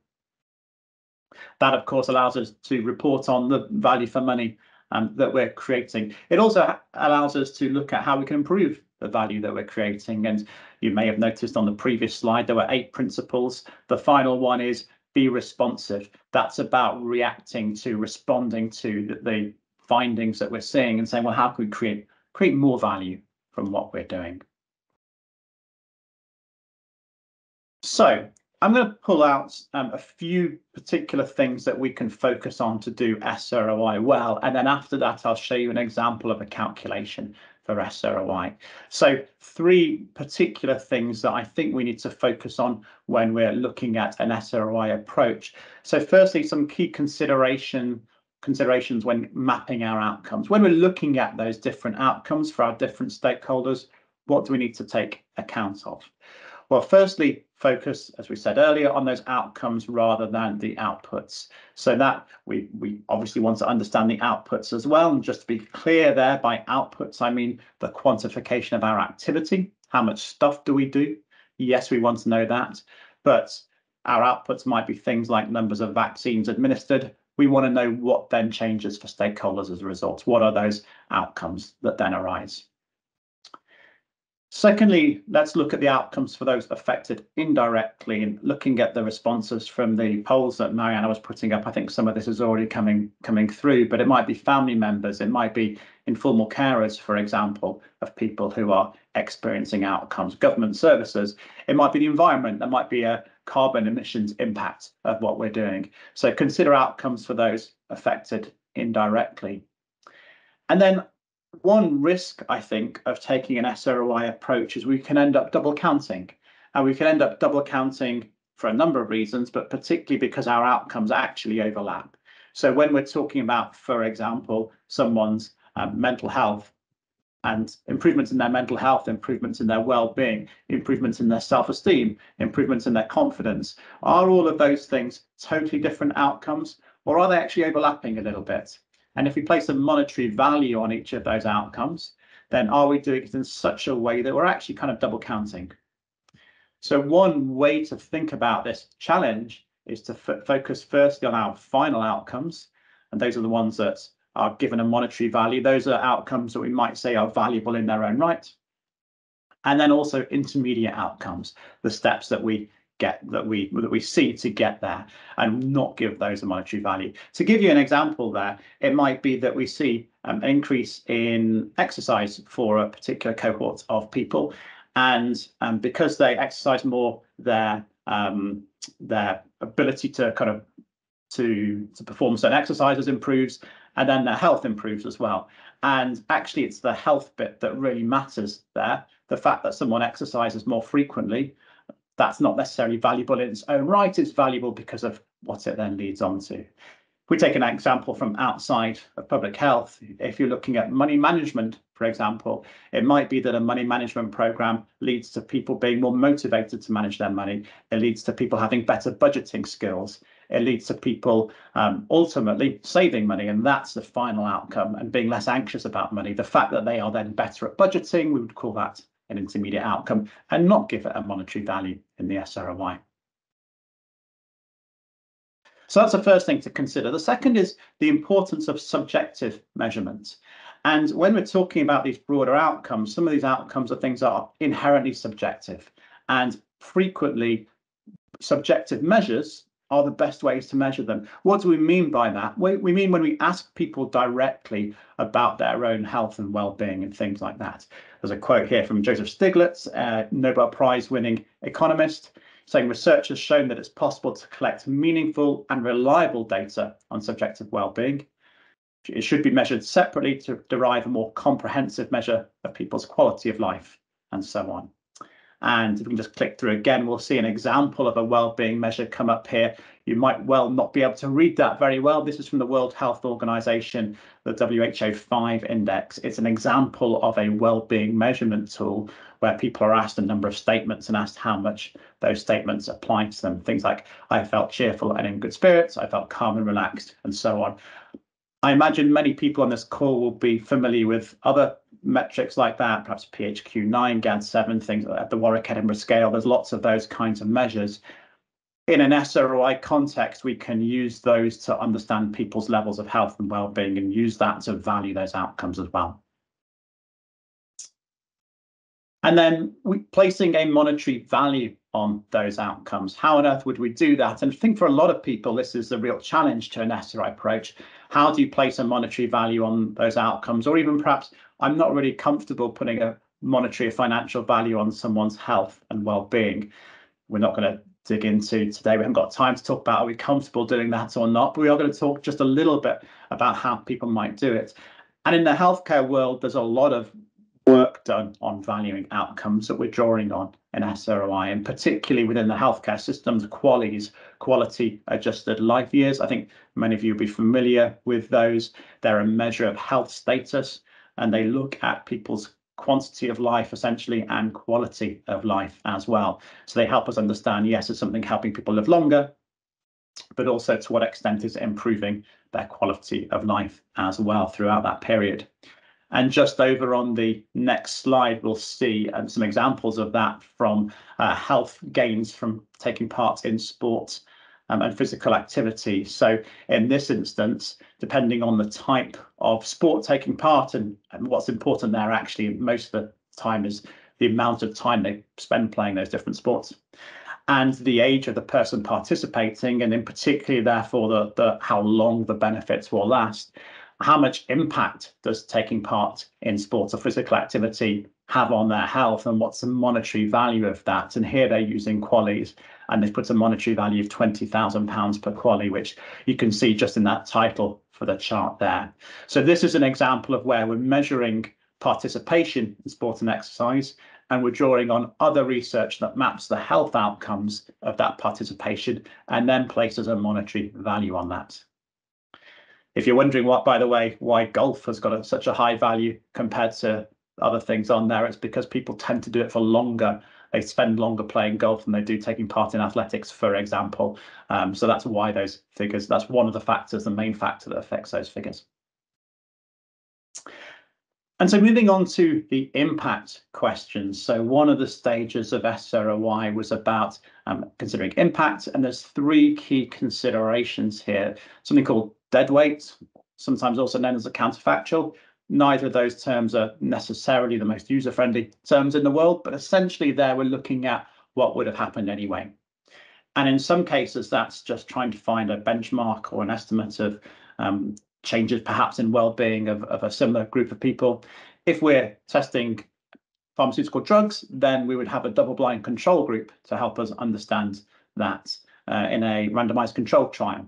That, of course, allows us to report on the value for money um, that we're creating. It also allows us to look at how we can improve the value that we're creating. And you may have noticed on the previous slide, there were eight principles. The final one is be responsive. That's about reacting to, responding to the, the findings that we're seeing and saying, well, how can we create create more value from what we're doing? So I'm going to pull out um, a few particular things that we can focus on to do SROI well. And then after that, I'll show you an example of a calculation for SROI. So three particular things that I think we need to focus on when we're looking at an SROI approach. So firstly, some key consideration considerations when mapping our outcomes. When we're looking at those different outcomes for our different stakeholders, what do we need to take account of? Well, firstly, focus, as we said earlier, on those outcomes rather than the outputs. So that we, we obviously want to understand the outputs as well. And just to be clear there, by outputs, I mean the quantification of our activity. How much stuff do we do? Yes, we want to know that. But our outputs might be things like numbers of vaccines administered, we want to know what then changes for stakeholders as a result. What are those outcomes that then arise? Secondly, let's look at the outcomes for those affected indirectly and looking at the responses from the polls that Mariana was putting up. I think some of this is already coming coming through, but it might be family members, it might be informal carers, for example, of people who are experiencing outcomes, government services. It might be the environment, there might be a carbon emissions impact of what we're doing. So consider outcomes for those affected indirectly. And then one risk, I think, of taking an SROI approach is we can end up double counting. And we can end up double counting for a number of reasons, but particularly because our outcomes actually overlap. So when we're talking about, for example, someone's um, mental health and improvements in their mental health, improvements in their well-being, improvements in their self-esteem, improvements in their confidence, are all of those things totally different outcomes, or are they actually overlapping a little bit? And if we place a monetary value on each of those outcomes, then are we doing it in such a way that we're actually kind of double counting? So one way to think about this challenge is to focus firstly on our final outcomes. And those are the ones that are given a monetary value. Those are outcomes that we might say are valuable in their own right. And then also intermediate outcomes, the steps that we get that we that we see to get there and not give those a monetary value. To give you an example there, it might be that we see um, an increase in exercise for a particular cohort of people. And um, because they exercise more, their um, their ability to kind of to to perform certain exercises improves, and then their health improves as well. And actually, it's the health bit that really matters there. The fact that someone exercises more frequently that's not necessarily valuable in its own right. It's valuable because of what it then leads on to. If we take an example from outside of public health, if you're looking at money management, for example, it might be that a money management program leads to people being more motivated to manage their money. It leads to people having better budgeting skills. It leads to people um, ultimately saving money, and that's the final outcome and being less anxious about money. The fact that they are then better at budgeting, we would call that an intermediate outcome and not give it a monetary value in the SROI. So that's the first thing to consider. The second is the importance of subjective measurement. And when we're talking about these broader outcomes, some of these outcomes are things that are inherently subjective and frequently subjective measures are the best ways to measure them. What do we mean by that? We, we mean when we ask people directly about their own health and well-being and things like that. There's a quote here from Joseph Stiglitz, a Nobel Prize winning economist, saying research has shown that it's possible to collect meaningful and reliable data on subjective well-being. It should be measured separately to derive a more comprehensive measure of people's quality of life and so on. And if we can just click through again, we'll see an example of a well-being measure come up here. You might well not be able to read that very well. This is from the World Health Organization, the WHO 5 index. It's an example of a well-being measurement tool where people are asked a number of statements and asked how much those statements apply to them. Things like, I felt cheerful and in good spirits, I felt calm and relaxed, and so on. I imagine many people on this call will be familiar with other metrics like that, perhaps PHQ-9, GAD-7, things at the Warwick Edinburgh scale. There's lots of those kinds of measures. In an SROI context, we can use those to understand people's levels of health and well-being and use that to value those outcomes as well. And then we, placing a monetary value on those outcomes. How on earth would we do that? And I think for a lot of people, this is a real challenge to an SROI approach. How do you place a monetary value on those outcomes? Or even perhaps I'm not really comfortable putting a monetary or financial value on someone's health and well-being. We're not going to dig into today. We haven't got time to talk about are we comfortable doing that or not, but we are going to talk just a little bit about how people might do it. And in the healthcare world, there's a lot of done on valuing outcomes that we're drawing on in SROI, and particularly within the healthcare systems, QALYs, quality adjusted life years. I think many of you will be familiar with those. They're a measure of health status, and they look at people's quantity of life essentially and quality of life as well. So they help us understand, yes, it's something helping people live longer, but also to what extent is it improving their quality of life as well throughout that period. And just over on the next slide, we'll see um, some examples of that from uh, health gains from taking part in sports um, and physical activity. So in this instance, depending on the type of sport taking part and, and what's important there actually most of the time is the amount of time they spend playing those different sports and the age of the person participating and in particular therefore the, the how long the benefits will last how much impact does taking part in sports or physical activity have on their health and what's the monetary value of that? And here they're using QALYs and they've put a monetary value of £20,000 per QALY, which you can see just in that title for the chart there. So this is an example of where we're measuring participation in sport and exercise and we're drawing on other research that maps the health outcomes of that participation and then places a monetary value on that. If you're wondering what, by the way, why golf has got a, such a high value compared to other things on there, it's because people tend to do it for longer. They spend longer playing golf than they do taking part in athletics, for example. Um, so that's why those figures, that's one of the factors, the main factor that affects those figures. And so moving on to the impact questions. So one of the stages of SROI was about um, considering impact, and there's three key considerations here. Something called dead weight, sometimes also known as a counterfactual. Neither of those terms are necessarily the most user-friendly terms in the world, but essentially there we're looking at what would have happened anyway. And in some cases, that's just trying to find a benchmark or an estimate of um, changes perhaps in well-being of, of a similar group of people. If we're testing pharmaceutical drugs, then we would have a double-blind control group to help us understand that uh, in a randomized control trial.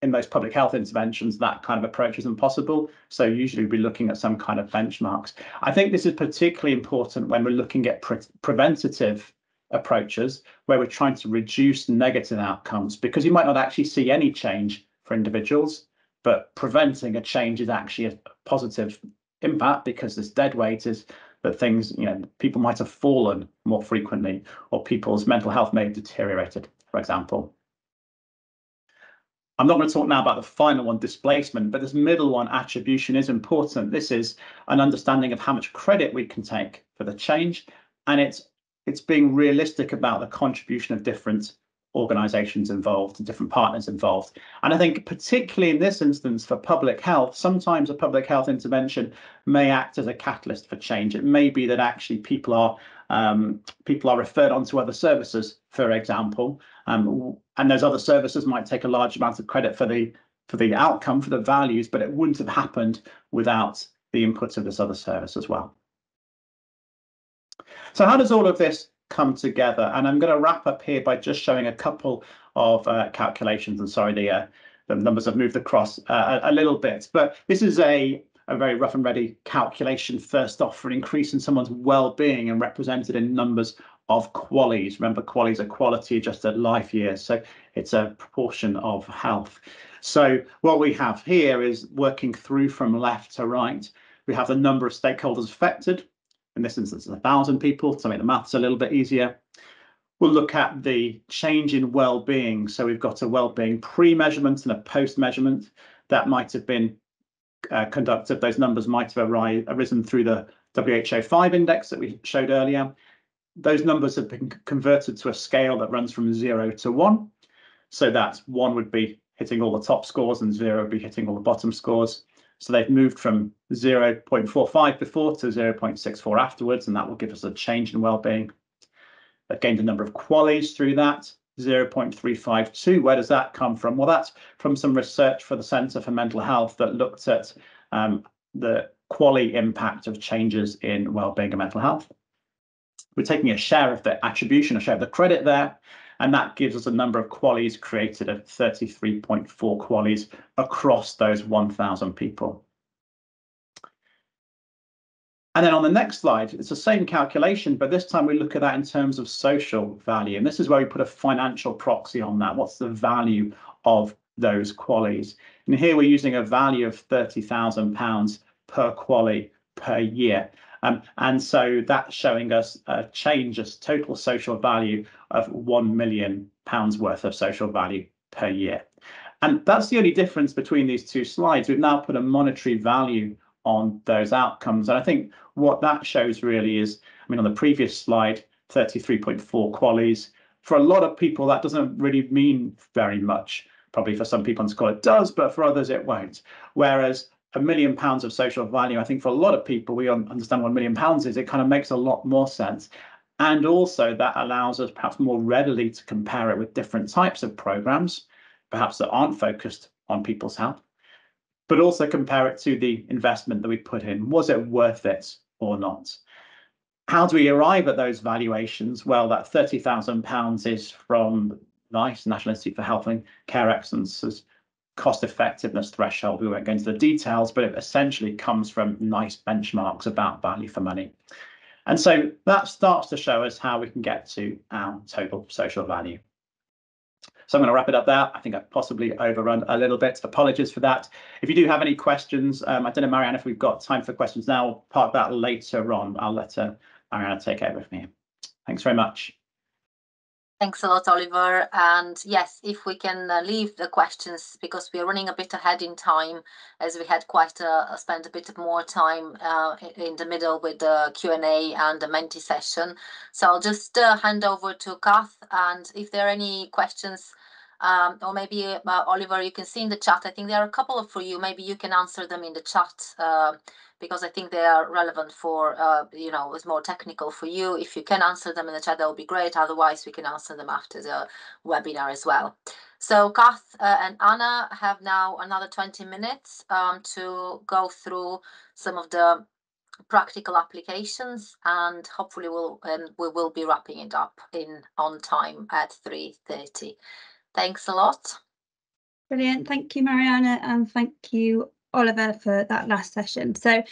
In most public health interventions, that kind of approach isn't possible. So usually we're looking at some kind of benchmarks. I think this is particularly important when we're looking at pre preventative approaches where we're trying to reduce negative outcomes because you might not actually see any change for individuals but preventing a change is actually a positive impact because this dead weight is that things, you know, people might have fallen more frequently or people's mental health may have deteriorated, for example. I'm not going to talk now about the final one, displacement, but this middle one, attribution, is important. This is an understanding of how much credit we can take for the change, and it's it's being realistic about the contribution of different organisations involved and different partners involved. And I think particularly in this instance for public health, sometimes a public health intervention may act as a catalyst for change. It may be that actually people are um, people are referred on to other services, for example, um, and those other services might take a large amount of credit for the for the outcome, for the values, but it wouldn't have happened without the input of this other service as well. So how does all of this come together. And I'm going to wrap up here by just showing a couple of uh, calculations. And sorry, the, uh, the numbers have moved across uh, a, a, little bit, but this is a a very rough and ready calculation first off for increasing someone's well-being and represented in numbers of QALYs. Remember, QALYs are quality adjusted life years, so it's a proportion of health. So what we have here is working through from left to right. We have the number of stakeholders affected. In this instance, a thousand people to make the maths a little bit easier. We'll look at the change in well-being. So we've got a well-being pre-measurement and a post-measurement that might have been uh, conducted. Those numbers might have arisen through the WHO 5 index that we showed earlier. Those numbers have been converted to a scale that runs from zero to one. So that one would be hitting all the top scores and zero would be hitting all the bottom scores. So they've moved from 0.45 before to 0.64 afterwards, and that will give us a change in well-being. They've gained a number of QALYs through that, 0.352. Where does that come from? Well, that's from some research for the Centre for Mental Health that looked at um, the QALY impact of changes in well-being and mental health. We're taking a share of the attribution, a share of the credit there, and that gives us a number of QALYs created of 33.4 QALYs across those 1,000 people. And then on the next slide, it's the same calculation, but this time we look at that in terms of social value. And this is where we put a financial proxy on that. What's the value of those QALYs? And here we're using a value of £30,000 per QALY per year. Um, and so that's showing us a change as total social value of £1 million worth of social value per year. And that's the only difference between these two slides. We've now put a monetary value on those outcomes. And I think what that shows really is, I mean, on the previous slide, 33.4 QALYs. For a lot of people, that doesn't really mean very much. Probably for some people on school it does, but for others it won't. Whereas a million pounds of social value, I think for a lot of people, we understand what a million pounds is. It kind of makes a lot more sense. And also that allows us perhaps more readily to compare it with different types of programs, perhaps that aren't focused on people's health but also compare it to the investment that we put in. Was it worth it or not? How do we arrive at those valuations? Well, that £30,000 is from NICE, National Institute for Health and Care Excellence's cost effectiveness threshold. We won't go into the details, but it essentially comes from NICE benchmarks about value for money. And so that starts to show us how we can get to our total social value. So I'm going to wrap it up there. I think I've possibly overrun a little bit. Apologies for that. If you do have any questions, um, I don't know, Marianne, if we've got time for questions now, I'll park that later on. I'll let uh, Marianne take over from here. Thanks very much. Thanks a lot, Oliver. And yes, if we can uh, leave the questions because we're running a bit ahead in time, as we had quite a, spent a bit more time uh, in the middle with the Q&A and the Menti session. So I'll just uh, hand over to Kath. And if there are any questions um, or maybe uh, Oliver, you can see in the chat. I think there are a couple of for you. Maybe you can answer them in the chat uh, because I think they are relevant for uh, you know it's more technical for you. If you can answer them in the chat, that would be great. Otherwise, we can answer them after the webinar as well. So Kath uh, and Anna have now another 20 minutes um, to go through some of the practical applications and hopefully we'll and we will be wrapping it up in on time at 3.30 Thanks a lot. Brilliant. Thank you, Mariana, and thank you, Oliver, for that last session. So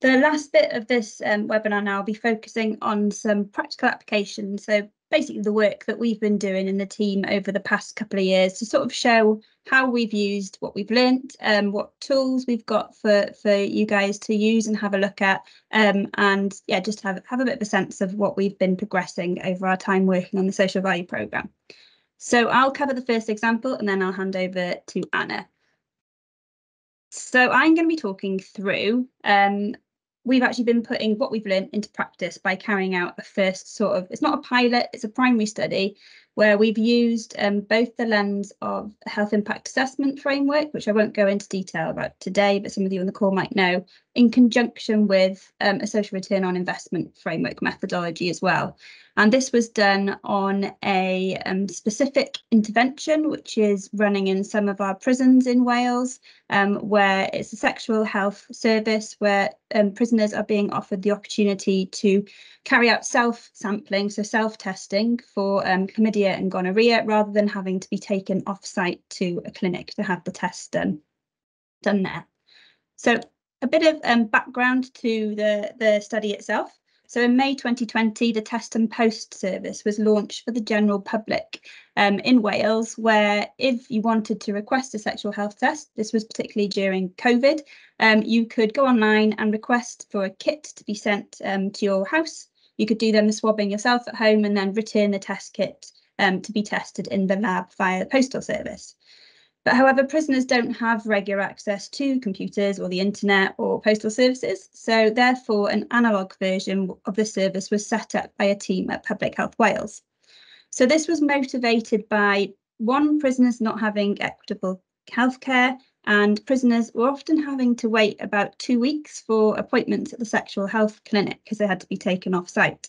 the last bit of this um, webinar now will be focusing on some practical applications. So basically the work that we've been doing in the team over the past couple of years to sort of show how we've used what we've learnt, um, what tools we've got for, for you guys to use and have a look at. Um, and yeah, just have, have a bit of a sense of what we've been progressing over our time working on the social value programme. So I'll cover the first example and then I'll hand over to Anna. So I'm going to be talking through, um, we've actually been putting what we've learned into practice by carrying out a first sort of, it's not a pilot, it's a primary study where we've used um, both the lens of health impact assessment framework, which I won't go into detail about today, but some of you on the call might know, in conjunction with um, a social return on investment framework methodology as well. And this was done on a um, specific intervention, which is running in some of our prisons in Wales, um, where it's a sexual health service where um, prisoners are being offered the opportunity to carry out self-sampling, so self-testing for um, chlamydia and gonorrhea, rather than having to be taken off-site to a clinic to have the test done, done there. So a bit of um, background to the, the study itself. So in May 2020, the Test and Post service was launched for the general public um, in Wales, where if you wanted to request a sexual health test, this was particularly during COVID, um, you could go online and request for a kit to be sent um, to your house. You could do them the swabbing yourself at home and then return the test kit um, to be tested in the lab via the postal service. But however, prisoners don't have regular access to computers or the internet or postal services. So therefore, an analogue version of the service was set up by a team at Public Health Wales. So this was motivated by one, prisoners not having equitable healthcare and prisoners were often having to wait about two weeks for appointments at the sexual health clinic because they had to be taken off site.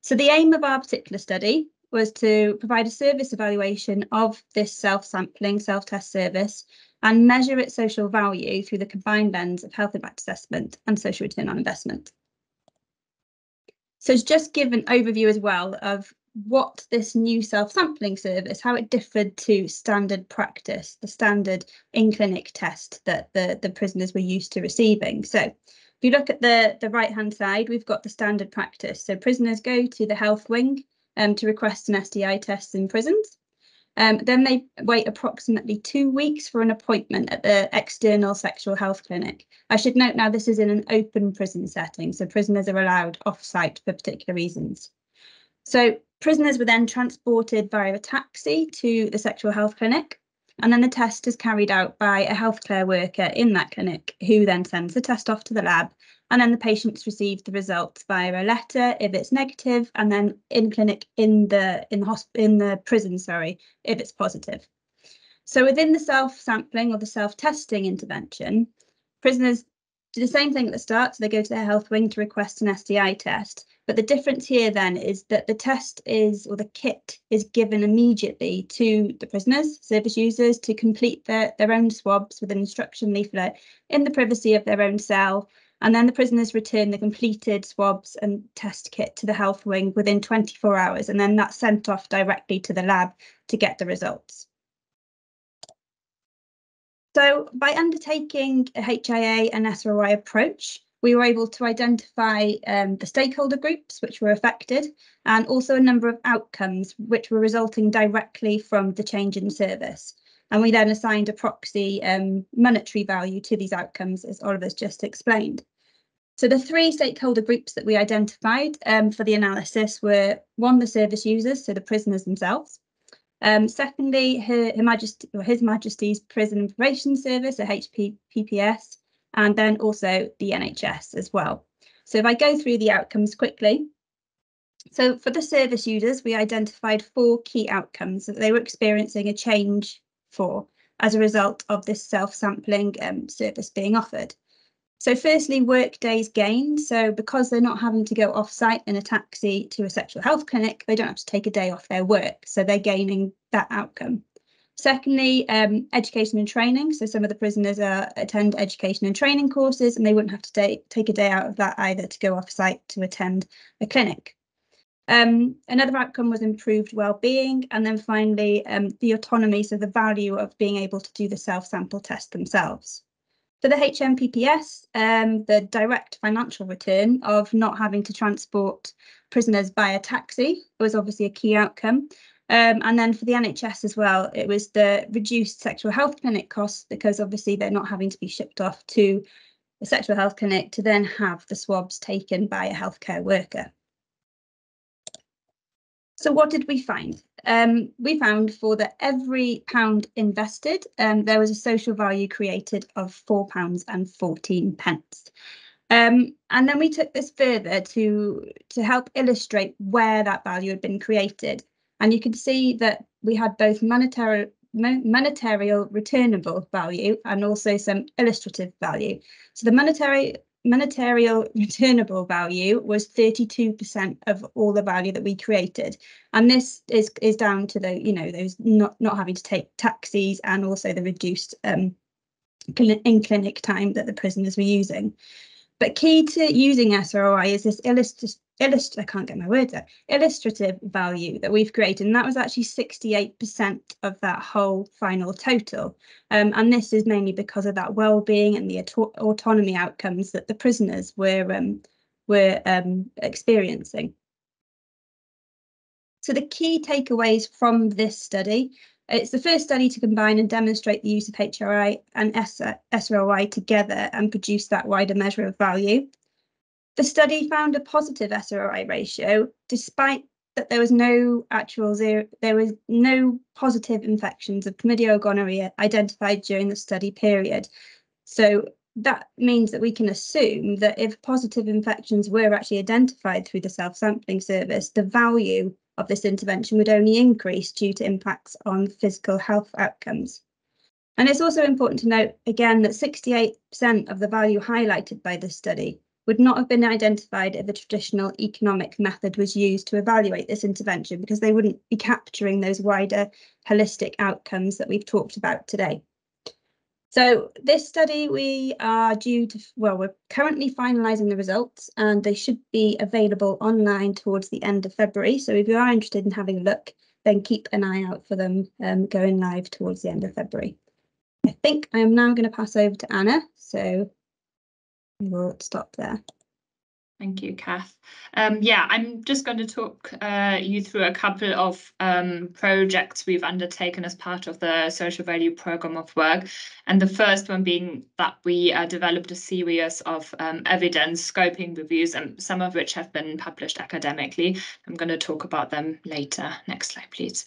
So the aim of our particular study was to provide a service evaluation of this self-sampling, self-test service and measure its social value through the combined lens of health impact assessment and social return on investment. So it's just give an overview as well of what this new self-sampling service, how it differed to standard practice, the standard in-clinic test that the, the prisoners were used to receiving. So if you look at the, the right-hand side, we've got the standard practice. So prisoners go to the health wing um, to request an STI test in prisons. Um, then they wait approximately two weeks for an appointment at the external sexual health clinic. I should note now this is in an open prison setting, so prisoners are allowed off-site for particular reasons. So prisoners were then transported via a taxi to the sexual health clinic, and then the test is carried out by a healthcare worker in that clinic who then sends the test off to the lab and then the patients receive the results via a letter if it's negative, and then in clinic in the in the in the prison, sorry, if it's positive. So within the self-sampling or the self-testing intervention, prisoners do the same thing at the start. So they go to their health wing to request an STI test. But the difference here then is that the test is, or the kit is given immediately to the prisoners, service users, to complete their, their own swabs with an instruction leaflet in the privacy of their own cell and then the prisoners return the completed swabs and test kit to the health wing within 24 hours, and then that's sent off directly to the lab to get the results. So by undertaking a HIA and SROI approach, we were able to identify um, the stakeholder groups which were affected and also a number of outcomes which were resulting directly from the change in service. And we then assigned a proxy um, monetary value to these outcomes, as Oliver's just explained. So the three stakeholder groups that we identified um, for the analysis were one, the service users, so the prisoners themselves. Um, secondly, Her, Her Majesty, His Majesty's Prison and Probation Service, or HMPPS, and then also the NHS as well. So if I go through the outcomes quickly, so for the service users, we identified four key outcomes that they were experiencing a change for as a result of this self-sampling um, service being offered. So firstly, work days gained. So because they're not having to go off-site in a taxi to a sexual health clinic, they don't have to take a day off their work. So they're gaining that outcome. Secondly, um, education and training. So some of the prisoners attend education and training courses and they wouldn't have to day, take a day out of that either to go off-site to attend a clinic. Um, another outcome was improved well-being, and then finally, um, the autonomy, so the value of being able to do the self-sample test themselves. For the HMPPS, um, the direct financial return of not having to transport prisoners by a taxi was obviously a key outcome. Um, and then for the NHS as well, it was the reduced sexual health clinic costs because obviously they're not having to be shipped off to a sexual health clinic to then have the swabs taken by a healthcare worker. So what did we find? Um, we found for that every pound invested, um, there was a social value created of four pounds and 14 pence. Um, and then we took this further to, to help illustrate where that value had been created. And you can see that we had both monetary monetary returnable value and also some illustrative value. So the monetary monetary returnable value was 32% of all the value that we created. And this is, is down to the, you know, those not, not having to take taxis and also the reduced um, in clinic time that the prisoners were using. But key to using SROI is this illust I can't get my words out, illustrative value that we've created. And that was actually 68% of that whole final total. Um, and this is mainly because of that well-being and the auto autonomy outcomes that the prisoners were, um, were um, experiencing. So the key takeaways from this study, it's the first study to combine and demonstrate the use of HRI and SROI together and produce that wider measure of value. The study found a positive SROI ratio, despite that there was no actual zero, there was no positive infections of chlamydia or gonorrhea identified during the study period. So that means that we can assume that if positive infections were actually identified through the self-sampling service, the value of this intervention would only increase due to impacts on physical health outcomes. And it's also important to note again that 68% of the value highlighted by this study would not have been identified if a traditional economic method was used to evaluate this intervention because they wouldn't be capturing those wider holistic outcomes that we've talked about today. So this study, we are due to, well, we're currently finalising the results and they should be available online towards the end of February. So if you are interested in having a look, then keep an eye out for them um, going live towards the end of February. I think I am now going to pass over to Anna. So we'll stop there. Thank you, Kath. Um, yeah, I'm just going to talk uh, you through a couple of um, projects we've undertaken as part of the social value program of work. And the first one being that we uh, developed a series of um, evidence scoping reviews, and some of which have been published academically. I'm going to talk about them later. Next slide, please.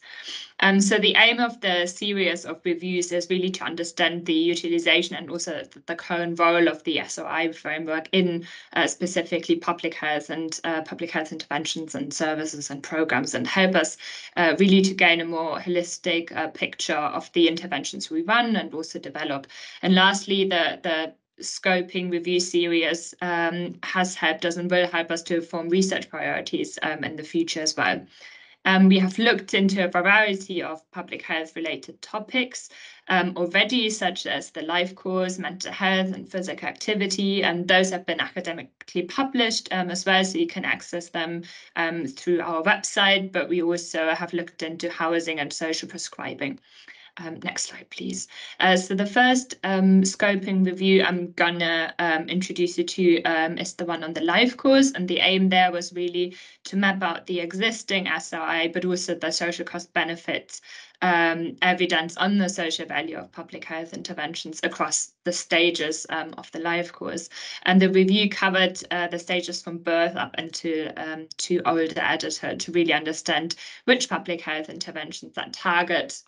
Um, so the aim of the series of reviews is really to understand the utilization and also the current role of the SROI framework in uh, specifically public health and uh, public health interventions and services and programs and help us uh, really to gain a more holistic uh, picture of the interventions we run and also develop. And lastly, the, the scoping review series um, has helped us and will help us to form research priorities um, in the future as well. Um, we have looked into a variety of public health related topics um, already, such as the life course, mental health and physical activity, and those have been academically published um, as well, so you can access them um, through our website, but we also have looked into housing and social prescribing. Um, next slide, please. Uh, so the first um, scoping review I'm gonna um, introduce you to um, is the one on the life course, and the aim there was really to map out the existing SROI, but also the social cost benefits um, evidence on the social value of public health interventions across the stages um, of the life course. And the review covered uh, the stages from birth up until to older adulthood to really understand which public health interventions that target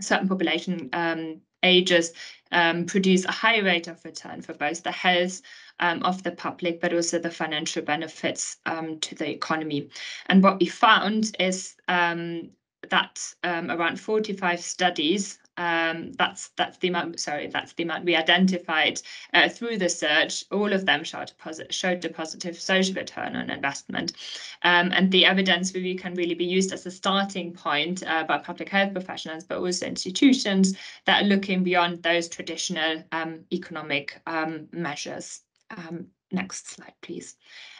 certain population um, ages um, produce a high rate of return for both the health um, of the public, but also the financial benefits um, to the economy. And what we found is um, that um, around 45 studies um, that's that's the amount. Sorry, that's the amount we identified uh, through the search. All of them showed a, posit- showed a positive social return on investment, um, and the evidence review can really be used as a starting point uh, by public health professionals, but also institutions that are looking beyond those traditional um, economic um, measures. Um, next slide, please.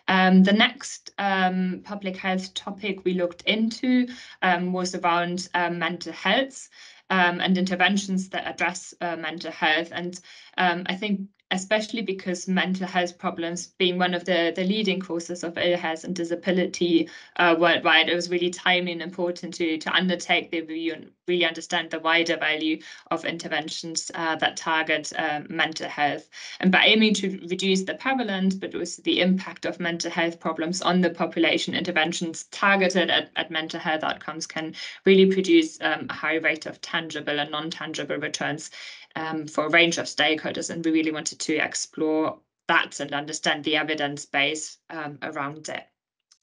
Um, the next um, public health topic we looked into um, was around um, mental health um, and interventions that address uh, mental health. And um, I think especially because mental health problems being one of the, the leading causes of ill health and disability uh, worldwide, it was really timely and important to, to undertake the review and really understand the wider value of interventions uh, that target uh, mental health. And by aiming to reduce the prevalence, but also the impact of mental health problems on the population, interventions targeted at, at mental health outcomes can really produce um, a high rate of tangible and non-tangible returns um, for a range of stakeholders, and we really wanted to explore that and understand the evidence base um, around it.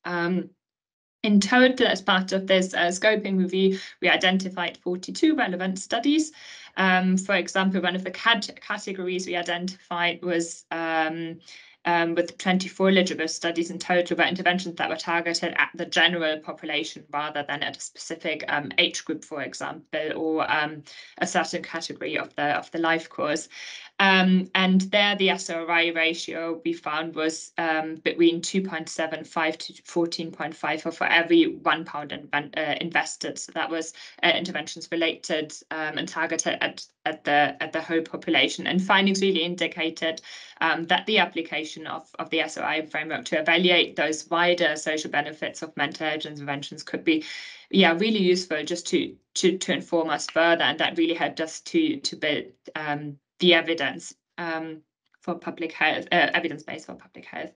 Um, in total, as part of this uh, scoping review, we identified 42 relevant studies. Um, for example, one of the cat categories we identified was um, um, with 24 eligible studies in total about interventions that were targeted at the general population rather than at a specific um, age group, for example, or um, a certain category of the of the life course. Um, and there, the SROI ratio we found was um, between 2.75 to 14.5 for every one pound in, uh, invested. So that was uh, interventions related and targeted at, at the at the whole population. And findings really indicated um, that the application of, of the SROI framework to evaluate those wider social benefits of mental health interventions could be yeah, really useful just to to to inform us further, and that really helped us to to build um, the evidence um, for public health, uh, evidence base for public health.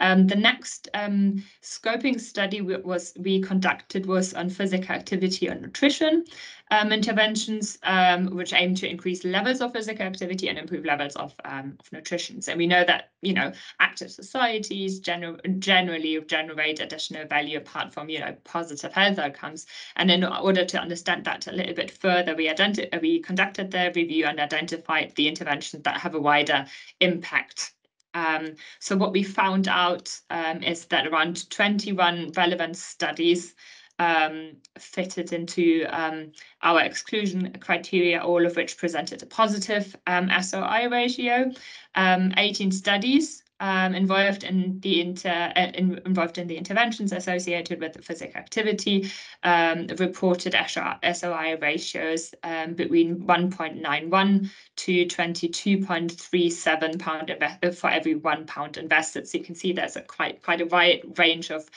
Um, the next um, scoping study was we conducted was on physical activity and nutrition um, interventions, um, which aim to increase levels of physical activity and improve levels of, um, of nutrition. So we know that you know active societies gener generally generate additional value apart from you know positive health outcomes. And in order to understand that a little bit further, we we conducted the review and identified the interventions that have a wider impact um, so what we found out um, is that around 21 relevant studies um, fitted into um, our exclusion criteria, all of which presented a positive um, SROI ratio. Um, 18 studies um, involved in the inter uh, in, involved in the interventions associated with the physical activity reported SROI ratios between 1.91 to 22.37 pound for every one pound invested. So you can see there's a quite quite a wide range of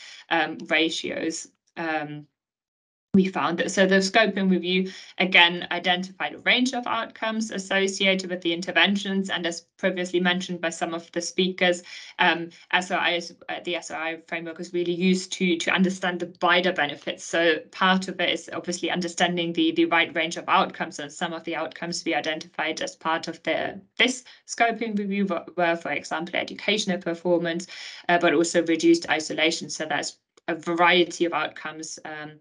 ratios um, we found that so the scoping review again identified a range of outcomes associated with the interventions and as previously mentioned by some of the speakers um, SROI is, uh, the SROI framework is really used to to understand the wider benefits. So part of it is obviously understanding the the right range of outcomes and some of the outcomes we identified as part of the this scoping review were, were for example educational performance uh, but also reduced isolation. So that's a variety of outcomes um,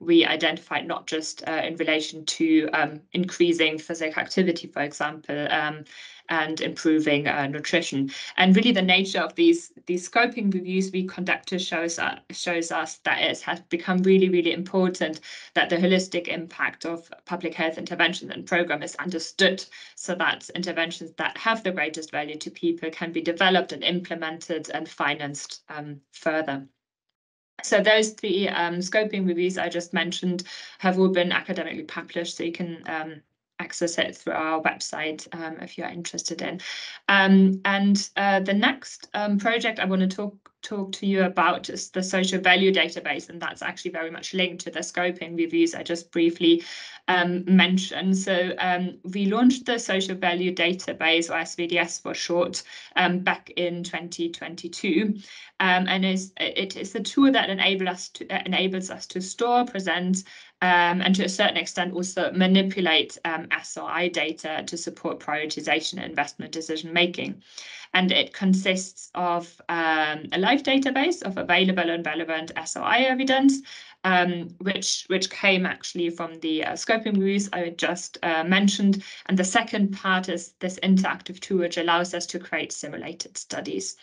we identified not just uh, in relation to um, increasing physical activity, for example, um, and improving uh, nutrition. And really, the nature of these these scoping reviews we conducted shows uh, shows us that it has become really, really important that the holistic impact of public health interventions and program is understood, so that interventions that have the greatest value to people can be developed and implemented and financed um, further. So those three um, scoping reviews I just mentioned have all been academically published, so you can um, access it through our website um, if you are interested in. Um, and uh, the next um, project I want to talk talk to you about is the social value database, and that's actually very much linked to the scoping reviews I just briefly um, mentioned. So um, we launched the social value database, or SVDS for short, um, back in 2022, and is it is a tool that enable us to, uh, enables us to store, present, um, and to a certain extent also manipulate um, SROI data to support prioritization and investment decision making. And it consists of um, a live database of available and relevant SROI evidence, um, which which came actually from the uh, scoping reviews I just uh, mentioned. And the second part is this interactive tool, which allows us to create simulated studies.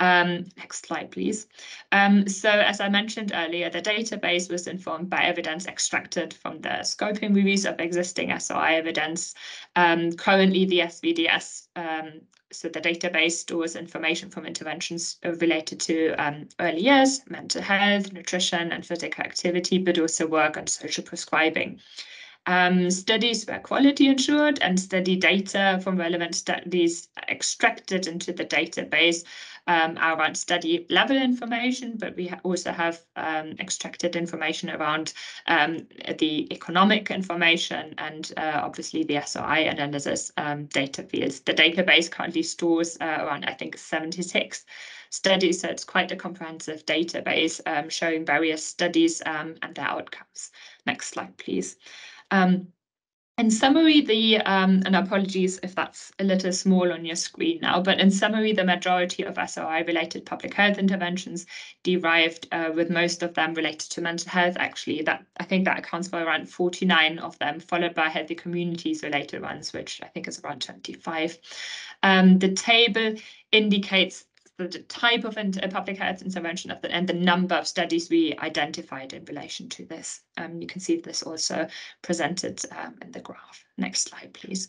Um, next slide, please. Um, so as I mentioned earlier, the database was informed by evidence extracted from the scoping reviews of existing SROI evidence. Um, currently, the SVDS, um, so the database stores information from interventions related to um, early years, mental health, nutrition, and physical activity, but also work on social prescribing. Um, studies were quality ensured and study data from relevant studies extracted into the database um, around study level information, but we ha also have um, extracted information around um, the economic information and uh, obviously the SROI analysis um, data fields. The database currently stores uh, around, I think, 76 studies, so it's quite a comprehensive database um, showing various studies um, and their outcomes. Next slide, please. Um, in summary, the um, and apologies if that's a little small on your screen now, but in summary, the majority of SROI-related public health interventions derived uh, with most of them related to mental health. Actually, that I think that accounts for around 49 of them, followed by healthy communities-related ones, which I think is around 25. Um, the table indicates the type of public health intervention of the, and the number of studies we identified in relation to this. Um, you can see this also presented um, in the graph. Next slide, please.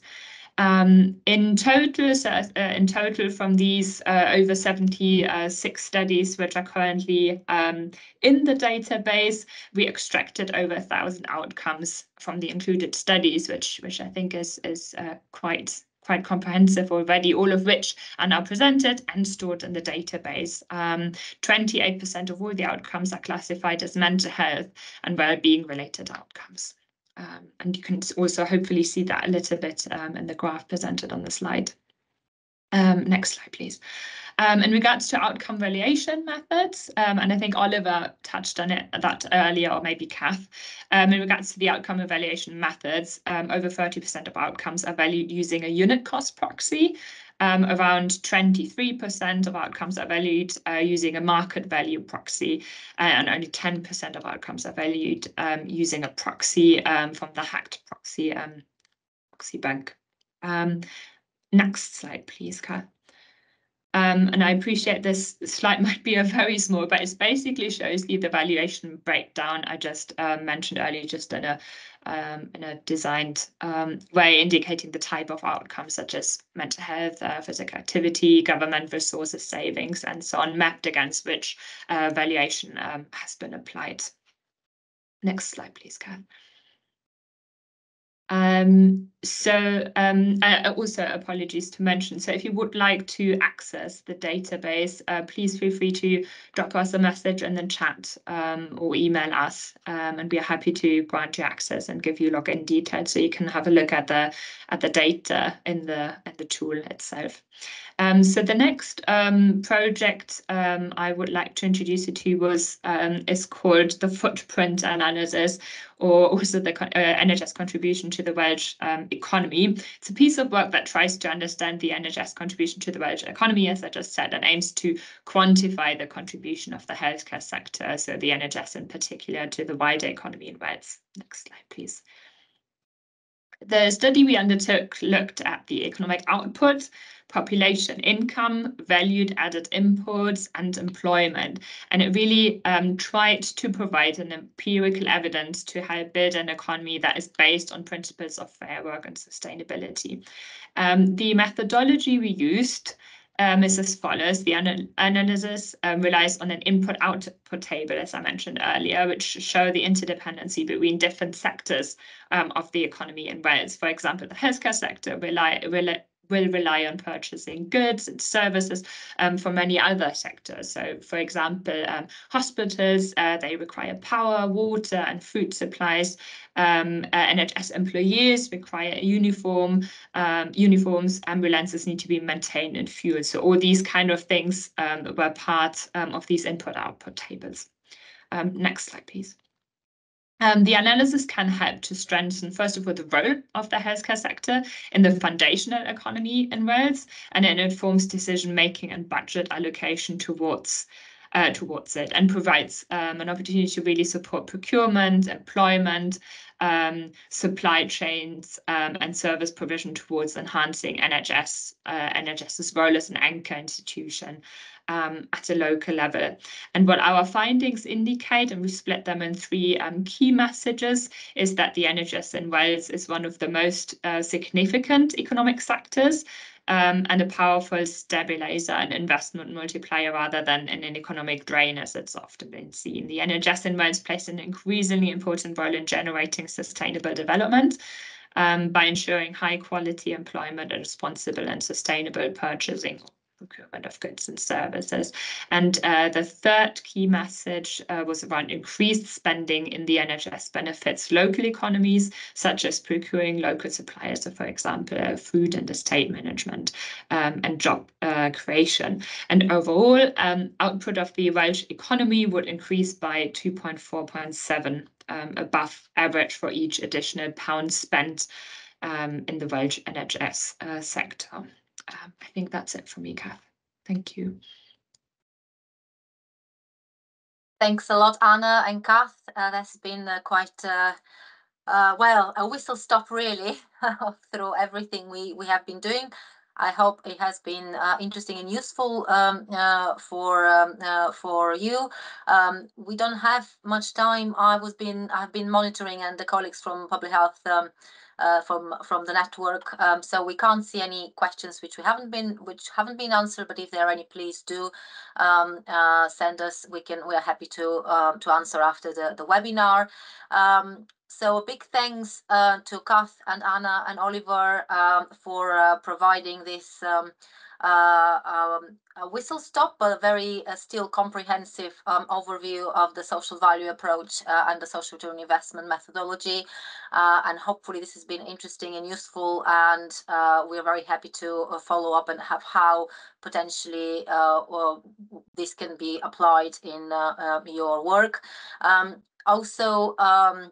Um, in total, uh, in total from these uh, over 76 studies which are currently um, in the database, we extracted over a thousand outcomes from the included studies, which which I think is is uh, quite quite comprehensive already, all of which are now presented and stored in the database. 28% um, of all the outcomes are classified as mental health and well-being related outcomes. Um, and you can also hopefully see that a little bit um, in the graph presented on the slide. Um, next slide, please. Um, in regards to outcome valuation methods, um, and I think Oliver touched on it that earlier, or maybe Kath, um, in regards to the outcome evaluation methods, over 30% of outcomes are valued using a unit cost proxy. Um, around 23% of outcomes are valued uh, using a market value proxy, uh, and only 10% of outcomes are valued um, using a proxy um, from the HACT proxy um, proxy bank. Next slide, please, Kath. Um, and I appreciate this slide might be a very small, but it basically shows you the valuation breakdown I just uh, mentioned earlier, just in a um, in a designed um, way, indicating the type of outcomes such as mental health, uh, physical activity, government resources savings, and so on, mapped against which uh, valuation um, has been applied. Next slide, please, Kath. Um, so um, uh, also apologies to mention, so if you would like to access the database, uh, please feel free to drop us a message in the chat um, or email us um, and we are happy to grant you access and give you login details so you can have a look at the at the data in the in the tool itself. Um, so the next um, project um, I would like to introduce you to was is called the footprint analysis, or also the uh, NHS contribution to the Welsh economy. It's a piece of work that tries to understand the NHS contribution to the Welsh economy, as I just said, and aims to quantify the contribution of the healthcare sector, so the NHS in particular, to the wider economy in Wales. Next slide, please. The study we undertook looked at the economic output population income, valued added imports, and employment. And it really um, tried to provide an empirical evidence to help build an economy that is based on principles of fair work and sustainability. Um, the methodology we used um, is as follows. The anal analysis um, relies on an input-output table, as I mentioned earlier, which show the interdependency between different sectors um, of the economy in Wales. For example, the healthcare sector rely, rely, will rely on purchasing goods and services um, from many other sectors. So, for example, um, hospitals, uh, they require power, water, and food supplies. Um, uh, NHS employees require uniform, um, uniforms, ambulances need to be maintained and fueled. So all these kind of things um, were part um, of these input-output tables. next slide, please. Um, the analysis can help to strengthen, first of all, the role of the healthcare sector in the foundational economy in Wales, and it informs decision making and budget allocation towards uh, towards it, and provides um, an opportunity to really support procurement, employment, um, supply chains, um, and service provision towards enhancing NHS uh, NHS's role as an anchor institution um, at a local level. And what our findings indicate, and we split them in three um, key messages, is that the NHS in Wales is one of the most uh, significant economic sectors um, and a powerful stabilizer and investment multiplier rather than an economic drain as it's often been seen. The NHS in Wales plays an increasingly important role in generating sustainable development um, by ensuring high quality employment and responsible and sustainable purchasing procurement of goods and services. And uh, the third key message uh, was around increased spending in the NHS benefits local economies, such as procuring local suppliers, so for example, uh, food and estate management um, and job uh, creation. And overall, um, output of the Welsh economy would increase by 2.4.7 um, above average for each additional pound spent um, in the Welsh NHS uh, sector. Um, I think that's it for me, Kath. Thank you. Thanks a lot, Anna and Kath. Uh, that's been uh, quite, uh, uh, well, a whistle stop really through everything we, we have been doing. I hope it has been uh, interesting and useful um, uh, for um, uh, for you. Um, we don't have much time. I was been I've been monitoring, and the colleagues from public health um, uh, from from the network. Um, so we can't see any questions which we haven't been which haven't been answered. But if there are any, please do um, uh, send us. We can we are happy to um, to answer after the the webinar. Um, so a big thanks uh, to Kath and Anna and Oliver um, for uh, providing this um, um, a whistle stop, but a very uh, still comprehensive um, overview of the social value approach uh, and the social return investment methodology. Uh, and hopefully this has been interesting and useful. And uh, we're very happy to uh, follow up and have how potentially this can be applied in your work. Um, also, um,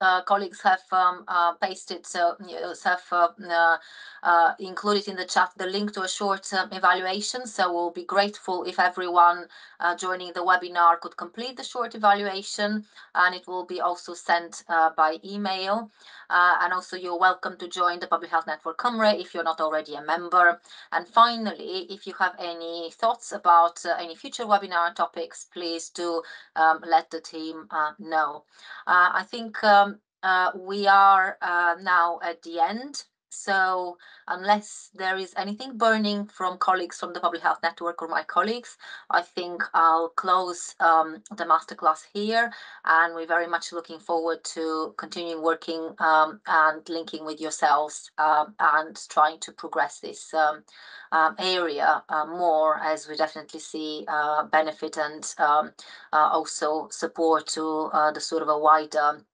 uh, colleagues have um, uh, pasted, so have uh, uh, uh, included in the chat the link to a short um, evaluation. So we'll be grateful if everyone uh, joining the webinar could complete the short evaluation and it will be also sent by email. and also you're welcome to join the Public Health Network Cymru if you're not already a member. And finally, if you have any thoughts about any future webinar topics, please do um, let the team know. I think um, uh, we are uh, now at the end. So unless there is anything burning from colleagues from the Public Health Network or my colleagues, I think I'll close um, the masterclass here. And we're very much looking forward to continuing working um, and linking with yourselves um, and trying to progress this um, um, area uh, more as we definitely see uh, benefit and um, uh, also support to uh, the sort of a wider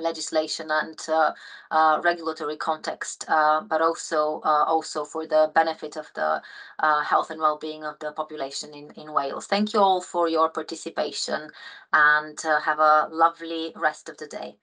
legislation and uh, uh, regulatory context, uh, but also uh, also for the benefit of the uh, health and well-being of the population in, in Wales. Thank you all for your participation and uh, have a lovely rest of the day.